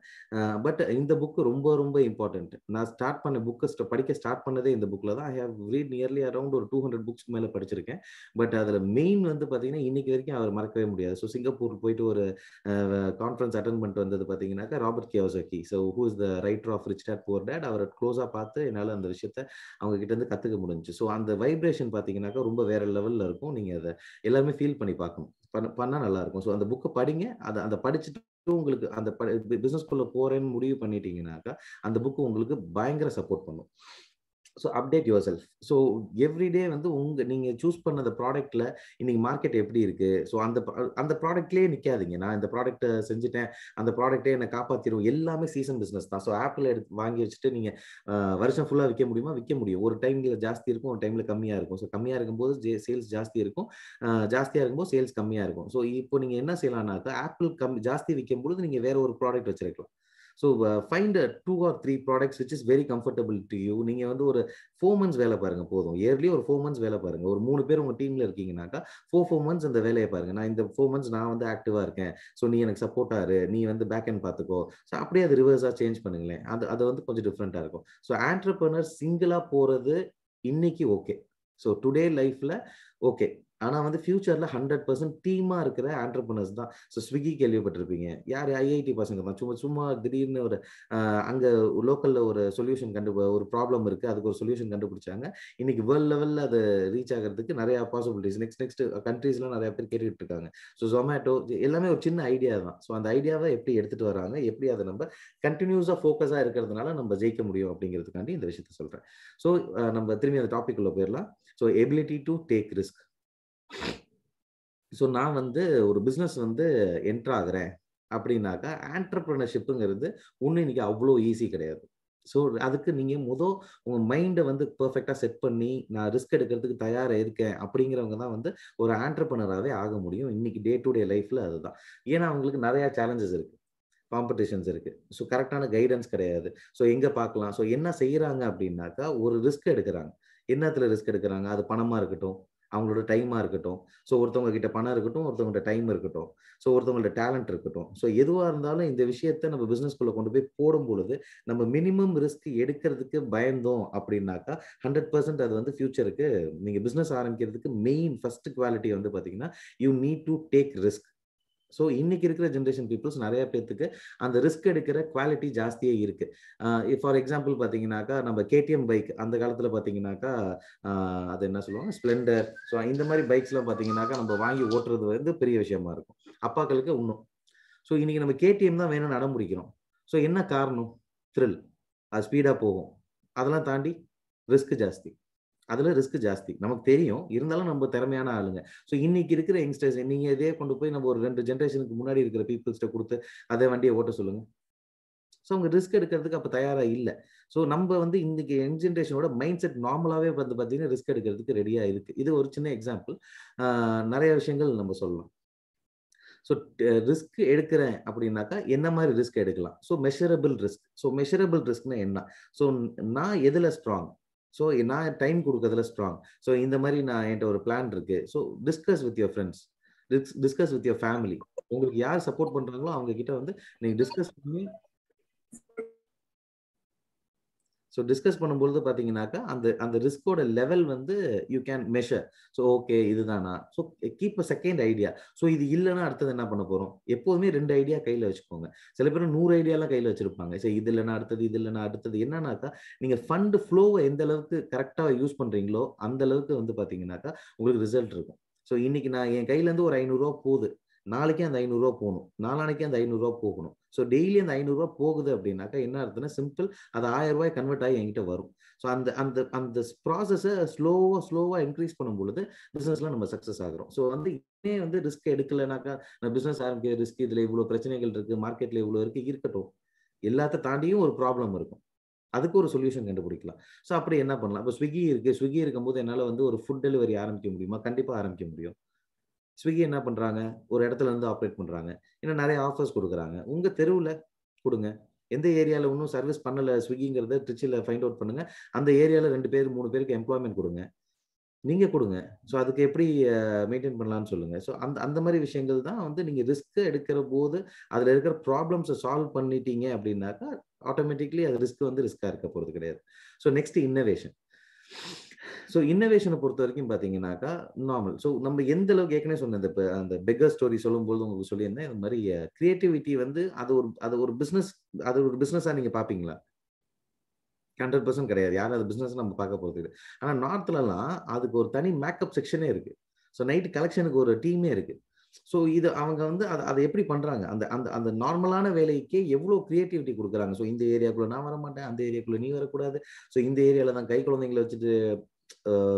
பட் இந்த புக் ரொம்ப ரொம்ப இம்பார்ட்டன்ட் நான் ஸ்டார்ட் பண்ண புக்கை படிக்க ஸ்டார்ட் பண்ணதே இந்த புக்ல தான். I have read nearly around ஒரு டூ ஹண்ட்ரட் புக்ஸ் மேல படிச்சிருக்கேன். பட் அதுல மெயின் வந்து பாத்தீங்கன்னா இன்னைக்கு வரைக்கும் அவர் மறக்கவே முடியாது. ஸோ சிங்கப்பூர் போயிட்டு ஒரு கான்ஃபரன்ஸ் அட்டன் பண்ணிட்டு வந்தது பாத்தீங்கன்னாக்கா Robert Kiyosaki so who is the writer of Rich Dad Poor Dad அவரை க்ளோஸா பார்த்து என்னால் அந்த விஷயத்த அவங்க கிட்ட இருந்து கத்துக்க முடிஞ்சு ஸோ அந்த வைப்ரேஷன் பாத்தீங்கன்னாக்கா ரொம்ப வேற லெவல்ல இருக்கும். நீங்க அதை எல்லாருமே ஃபீல் பண்ணி பார்க்கணும். பண்ண பண்ணால் நல்லா இருக்கும் ஸோ அந்த புக்கை படிங்க. அதை அந்த படிச்சுட்டு உங்களுக்கு அந்த பிசினஸ்குள்ள போகிறேன்னு முடிவு பண்ணிட்டீங்கன்னாக்கா அந்த புக்கு உங்களுக்கு பயங்கர சப்போர்ட் பண்ணும். So update yourself so everyday வந்து உங்க நீங்க சூஸ் பண்ண அந்த ப்ராடக்ட்ல இன்னைக்கு மார்க்கெட் எப்படி இருக்கு? ஸோ அந்த அந்த ப்ராடக்ட்லேயே நிற்காதீங்க நான் இந்த ப்ராடக்ட்டை செஞ்சுட்டேன். அந்த ப்ராடக்ட்டே என்னை காப்பாத்திரும். எல்லாமே சீசன் பிஸ்னஸ் தான். ஸோ ஆப்பிள் எடுத்து வாங்கி வச்சுட்டு நீங்க வருஷம் ஃபுல்லாக விற்க முடியுமா? விற்க முடியும். ஒரு டைம்ல ஜாஸ்தி இருக்கும் ஒரு டைம்ல கம்மியா இருக்கும். ஸோ கம்மியா இருக்கும்போது சேல்ஸ் ஜாஸ்தி இருக்கும். ஜாஸ்தியா இருக்கும்போது சேல்ஸ் கம்மியா இருக்கும். ஸோ இப்போ நீங்க என்ன செய்யலாம்னாக்கா ஆப்பிள் கம் ஜாஸ்தி விற்கும் பொழுது நீங்க வேற ஒரு ப்ராடக்ட் வச்சிருக்கலாம். So find two or three products which is very comfortable to you நீங்கள் வந்து ஒரு ஃபோர் மந்த்ஸ் வேலை பாருங்க போதும். இயர்லி ஒரு ஃபோர் மந்த்ஸ் வேலை பாருங்க. ஒரு மூணு பேர் உங்கள் டீமில் இருக்கீங்கன்னாக்கா ஃபோர் ஃபோர் மந்த்ஸ் அந்த வேலையை பாருங்க. நான் இந்த ஃபோர் மந்த்ஸ் நான் வந்து ஆக்டிவாக இருக்கேன். ஸோ நீ எனக்கு சப்போர்ட்டாரு நீ வந்து பேக் அண்ட் பார்த்துக்கோ ஸோ அப்படியே அது ரிவர்ஸாக சேஞ்ச் பண்ணுங்களேன். அது அது வந்து கொஞ்சம் டிஃப்ரெண்ட்டாக இருக்கும். ஸோ ஆண்டர்பனர் சிங்கிளாக போகிறது இன்னைக்கு ஓகே ஸோ டுடே லைஃப்பில் ஓகே ஆனா வந்து ஃபியூச்சர்ல ஹண்ட்ரட் பர்சன்ட் டீமா இருக்கிற ஆண்டர்பனர்ஸ் தான். ஸோ ஸ்விக்கி கேள்விப்பட்டிருப்பீங்க. யார்? ஐஐடி பசங்க தான். சும்மா சும்மா திடீர்னு ஒரு அங்க லோக்கல்ல ஒரு சொல்யூஷன் கண்டு ஒரு ப்ராப்ளம் இருக்கு. அதுக்கு ஒரு சொல்யூஷன் கண்டுபிடிச்சாங்க. இன்னைக்கு வேர்ல்ட் லெவல்ல அது ரீச் ஆகிறதுக்கு நிறைய பாசிபிலிட்டிஸ் நெக்ஸ்ட் நெக்ஸ்ட் கண்ட்ரீஸ்லாம் நிறைய பேர் கேட்டுட்டு இருக்காங்க. ஸோ ஜொமேட்டோ எல்லாமே ஒரு சின்ன ஐடியா தான். ஸோ அந்த ஐடியாவை எப்படி எடுத்துட்டு வராங்க? எப்படி அதை நம்ம கண்டினியூஸா ஃபோக்கஸா இருக்கிறதுனால நம்ம ஜெயிக்க முடியும் அப்படிங்கிறதுக்காண்டி இந்த விஷயத்த சொல்றேன். ஸோ நம்ம திரும்பி அந்த டாபிக் உள்ள போயிடலாம். So ability to take risk so நான் வந்து ஒரு பிஸ்னஸ் வந்து என்ட்ரு ஆகுறேன் அப்படின்னாக்கா ஆண்டர்பிரினர்ஷிப்புங்கிறது ஒன்றும் இன்னைக்கு அவ்வளோ ஈஸி கிடையாது. ஸோ அதுக்கு நீங்கள் முதல் உங்கள் மைண்டை வந்து பர்ஃபெக்டாக செட் பண்ணி நான் ரிஸ்க் எடுக்கிறதுக்கு தயாராக இருக்கேன் அப்படிங்கிறவங்க தான் வந்து ஒரு ஆண்டர்பனராகவே ஆக முடியும். இன்னைக்கு டே டு டே லைஃப்பில் அதுதான். ஏன்னா அவங்களுக்கு நிறையா சேலஞ்சஸ் இருக்குது காம்படிஷன்ஸ் இருக்குது ஸோ கரெக்டான கைடன்ஸ் கிடையாது. ஸோ எங்கே பார்க்கலாம்? ஸோ என்ன செய்கிறாங்க அப்படின்னாக்கா ஒரு ரிஸ்க் எடுக்கிறாங்க. என்னத்தில் ரிஸ்க் எடுக்கிறாங்க? அது பணமாக இருக்கட்டும். அவங்களோட டைமாக இருக்கட்டும். ஸோ ஒருத்தவங்க கிட்ட பணம் இருக்கட்டும் ஒருத்தவங்கள்ட்ட டைம் இருக்கட்டும். ஸோ ஒருத்தவங்கள்ட்ட டேலண்ட் இருக்கட்டும். ஸோ எதுவாக இருந்தாலும் இந்த விஷயத்த நம்ம பிஸ்னஸ்குள்ளே கொண்டு போய் போடும் பொழுது நம்ம மினிமம் ரிஸ்க் எடுக்கிறதுக்கு பயந்தோம் அப்படின்னாக்கா ஹண்ட்ரட் பர்சன்ட் அது வந்து ஃபியூச்சருக்கு நீங்கள் பிஸ்னஸ் ஆரம்பிக்கிறதுக்கு மெயின் ஃபர்ஸ்ட் குவாலிட்டி வந்து பார்த்தீங்கன்னா you need to take risk so இன்னைக்கு இருக்கிற ஜென்ரேஷன் பீப்புள்ஸ் நிறைய பேர்த்துக்கு அந்த ரிஸ்க் எடுக்கிற குவாலிட்டி ஜாஸ்தியே இருக்கு. ஃபார் எக்ஸாம்பிள் பார்த்தீங்கன்னாக்கா நம்ம கேடிஎம் பைக் அந்த காலத்தில் பார்த்தீங்கன்னாக்கா அது என்ன சொல்லுவாங்க? ஸ்ப்ளெண்டர் ஸோ இந்த மாதிரி பைக்ஸ்லாம் பார்த்தீங்கன்னாக்கா நம்ம வாங்கி ஓட்டுறது வந்து பெரிய விஷயமா இருக்கும். அப்பாக்களுக்கு இன்னும். ஸோ இன்னைக்கு நம்ம கேடிஎம் தான் வேணும்னு அடம் முடிக்கிறோம் ஸோ என்ன காரணம்? த்ரில் அது ஸ்பீடாக போகும். அதெல்லாம் தாண்டி ரிஸ்க் ஜாஸ்தி. அதில் ரிஸ்க் ஜாஸ்தி. நமக்கு தெரியும். இருந்தாலும் நம்ம திறமையான ஆளுங்க. ஸோ இன்னைக்கு இருக்கிற யங்ஸ்டர்ஸ் நீங்கள் இதே கொண்டு போய் நம்ம ஒரு ரெண்டு ஜென்ரேஷனுக்கு முன்னாடி இருக்கிற பீப்புள்ஸ்கிட்ட கொடுத்து அதே வண்டியை ஓட்ட சொல்லுங்க. ஸோ அவங்க ரிஸ்க் எடுக்கிறதுக்கு அப்போ தயாராக இல்லை. ஸோ நம்ம வந்து இன்னைக்கு யங் ஜென்ரேஷனோட மைண்ட் செட் நார்மலாகவே வந்து பார்த்தீங்கன்னா ரிஸ்க் எடுக்கிறதுக்கு ரெடியாக இருக்குது இது ஒரு சின்ன எக்ஸாம்பிள் நிறைய விஷயங்கள் நம்ம சொல்லலாம். ஸோ ரிஸ்க் எடுக்கிறேன் அப்படின்னாக்கா என்ன மாதிரி ரிஸ்க் எடுக்கலாம்? So measurable risk so measurable ரிஸ்க்னா என்ன? ஸோ நான் எதில் ஸ்ட்ராங் ஸோ நான் டைம் கொடுக்கறதுல ஸ்ட்ராங் ஸோ இந்த மாதிரி நான் என்கிட்ட ஒரு பிளான் இருக்கு. So discuss with your friends discuss with your family உங்களுக்கு யார் சப்போர்ட் பண்றாங்களோ அவங்க கிட்ட வந்து நீங்க டிஸ்கஸ் பண்ணி ஸோ டிஸ்கஸ் பண்ணும்பொழுது பார்த்தீங்கன்னாக்கா அந்த அந்த ரிஸ்கோட லெவல் வந்து you can measure so okay இதுதானா? So keep a second idea so இது இல்லைன்னா அடுத்தது என்ன பண்ண போகிறோம் எப்போதுமே ரெண்டு ஐடியா கையில் வச்சுக்கோங்க. சில பேர் நூறு ஐடியாலாம் கையில் வச்சிருப்பாங்க. சரி இது இல்லைனா அடுத்தது இது இல்லைன்னா அடுத்தது. என்னன்னாக்கா நீங்கள் ஃபண்டு ஃப்ளோவை எந்த அளவுக்கு கரெக்டாக யூஸ் பண்ணுறீங்களோ அந்த அளவுக்கு வந்து பார்த்தீங்கன்னாக்கா உங்களுக்கு ரிசல்ட் இருக்கும். ஸோ இன்னைக்கு நான் என் கையிலேருந்து ஒரு ஐநூறுரூவா போகுது. நாளைக்கு அந்த ஐநூறுரூவா போகணும். நாளானைக்கு அந்த ஐநூறுரூவா போகணும். ஸோ டெய்லி அந்த ஐநூறுரூவா போகுது அப்படின்னாக்கா என்ன அர்த்தம்னா சிம்பிள் அது ஆயிரம் ரூபாய் கன்வெர்ட் ஆகி என்கிட்ட வரும். ஸோ அந்த அந்த அந்த ப்ராசஸை ஸ்லோவாக ஸ்லோவாக இன்க்ரீஸ் பண்ணும் பொழுது நம்ம சக்ஸஸ் ஆகிறோம். ஸோ வந்து இன்னே வந்து ரிஸ்க் எடுக்கலைனாக்கா நான் பிஸ்னஸ் ஆரம்பிக்க ரிஸ்க் இதில் இவ்வளோ பிரச்சனைகள் இருக்குது மார்க்கெட்டில் இவ்வளோ இருக்குது இருக்கட்டும். எல்லாத்த தாண்டியும் ஒரு ப்ராப்ளம் இருக்கும். அதுக்கு ஒரு சொல்யூஷன் கண்டுபிடிக்கலாம். ஸோ அப்படி என்ன பண்ணலாம்? இப்போ ஸ்விக்கி இருக்குது ஸ்விக்கி இருக்கும்போது என்னால் வந்து ஒரு ஃபுட் டெலிவரி ஆரம்பிக்க முடியுமா? கண்டிப்பாக ஆரம்பிக்க முடியும். ஸ்விக்கி என்ன பண்ணுறாங்க ஒரு இடத்துல இருந்து ஆப்ரேட் பண்ணுறாங்க இன்னும் நிறைய ஆஃபர்ஸ் கொடுக்குறாங்க. உங்கள் தெருவில் கொடுங்க. எந்த ஏரியாவில் இன்னும் சர்வீஸ் பண்ணலை ஸ்விக்கிங்கிறத ட்ரிச்சில் ஃபைண்ட் அவுட் பண்ணுங்கள் அந்த ஏரியாவில் ரெண்டு பேர் மூணு பேருக்கு எம்ப்ளாய்மெண்ட் கொடுங்க. நீங்கள் கொடுங்க. ஸோ அதுக்கு எப்படி மெயின்டைன் பண்ணலான்னு சொல்லுங்கள் ஸோ அந்த அந்த மாதிரி விஷயங்கள் தான் வந்து நீங்கள் ரிஸ்க்கு எடுக்கிற போது அதில் இருக்கிற ப்ராப்ளம்ஸை சால்வ் பண்ணிட்டீங்க அப்படின்னாக்கா ஆட்டோமேட்டிக்லி அது ரிஸ்க் வந்து ரிஸ்க்காக இருக்க போகிறது கிடையாது. ஸோ நெக்ஸ்ட் இன்னோவேஷன் ஸோ இன்னோவேஷனை பொறுத்த வரைக்கும் பார்த்தீங்கன்னாக்கா நார்மல் ஸோ நம்ம எந்த அளவுக்கு ஏற்கனவே சொன்னேன் இந்த அந்த பெக்கர் ஸ்டோரி சொல்லும்போது உங்களுக்கு சொல்லியிருந்தேன் இந்த மாதிரி கிரியேட்டிவிட்டி வந்து அது ஒரு அது ஒரு பிஸ்னஸ் அது ஒரு பிஸ்னஸாக நீங்கள் பார்ப்பீங்களா ஹண்ட்ரட் பர்சன்ட் கிடையாது. யாரும் அது பிஸ்னஸ் நம்ம பார்க்க போகிறது ஆனால் நார்த்லலாம் அதுக்கு ஒரு தனி மேக்கப் செக்ஷனே இருக்குது ஸோ நைட்டு கலெக்ஷனுக்கு ஒரு டீமே இருக்கு. ஸோ இது அவங்க வந்து அதை அதை எப்படி பண்ணுறாங்க அந்த அந்த அந்த நார்மலான வேலைக்கே எவ்வளோ கிரியேட்டிவிட்டி கொடுக்குறாங்க? ஸோ இந்த ஏரியாக்குள்ளே நான் வர மாட்டேன் அந்த ஏரியாக்குள்ளே நீ வரக்கூடாது. ஸோ இந்த ஏரியாவில் தான் கை குழந்தைங்களை வச்சுட்டு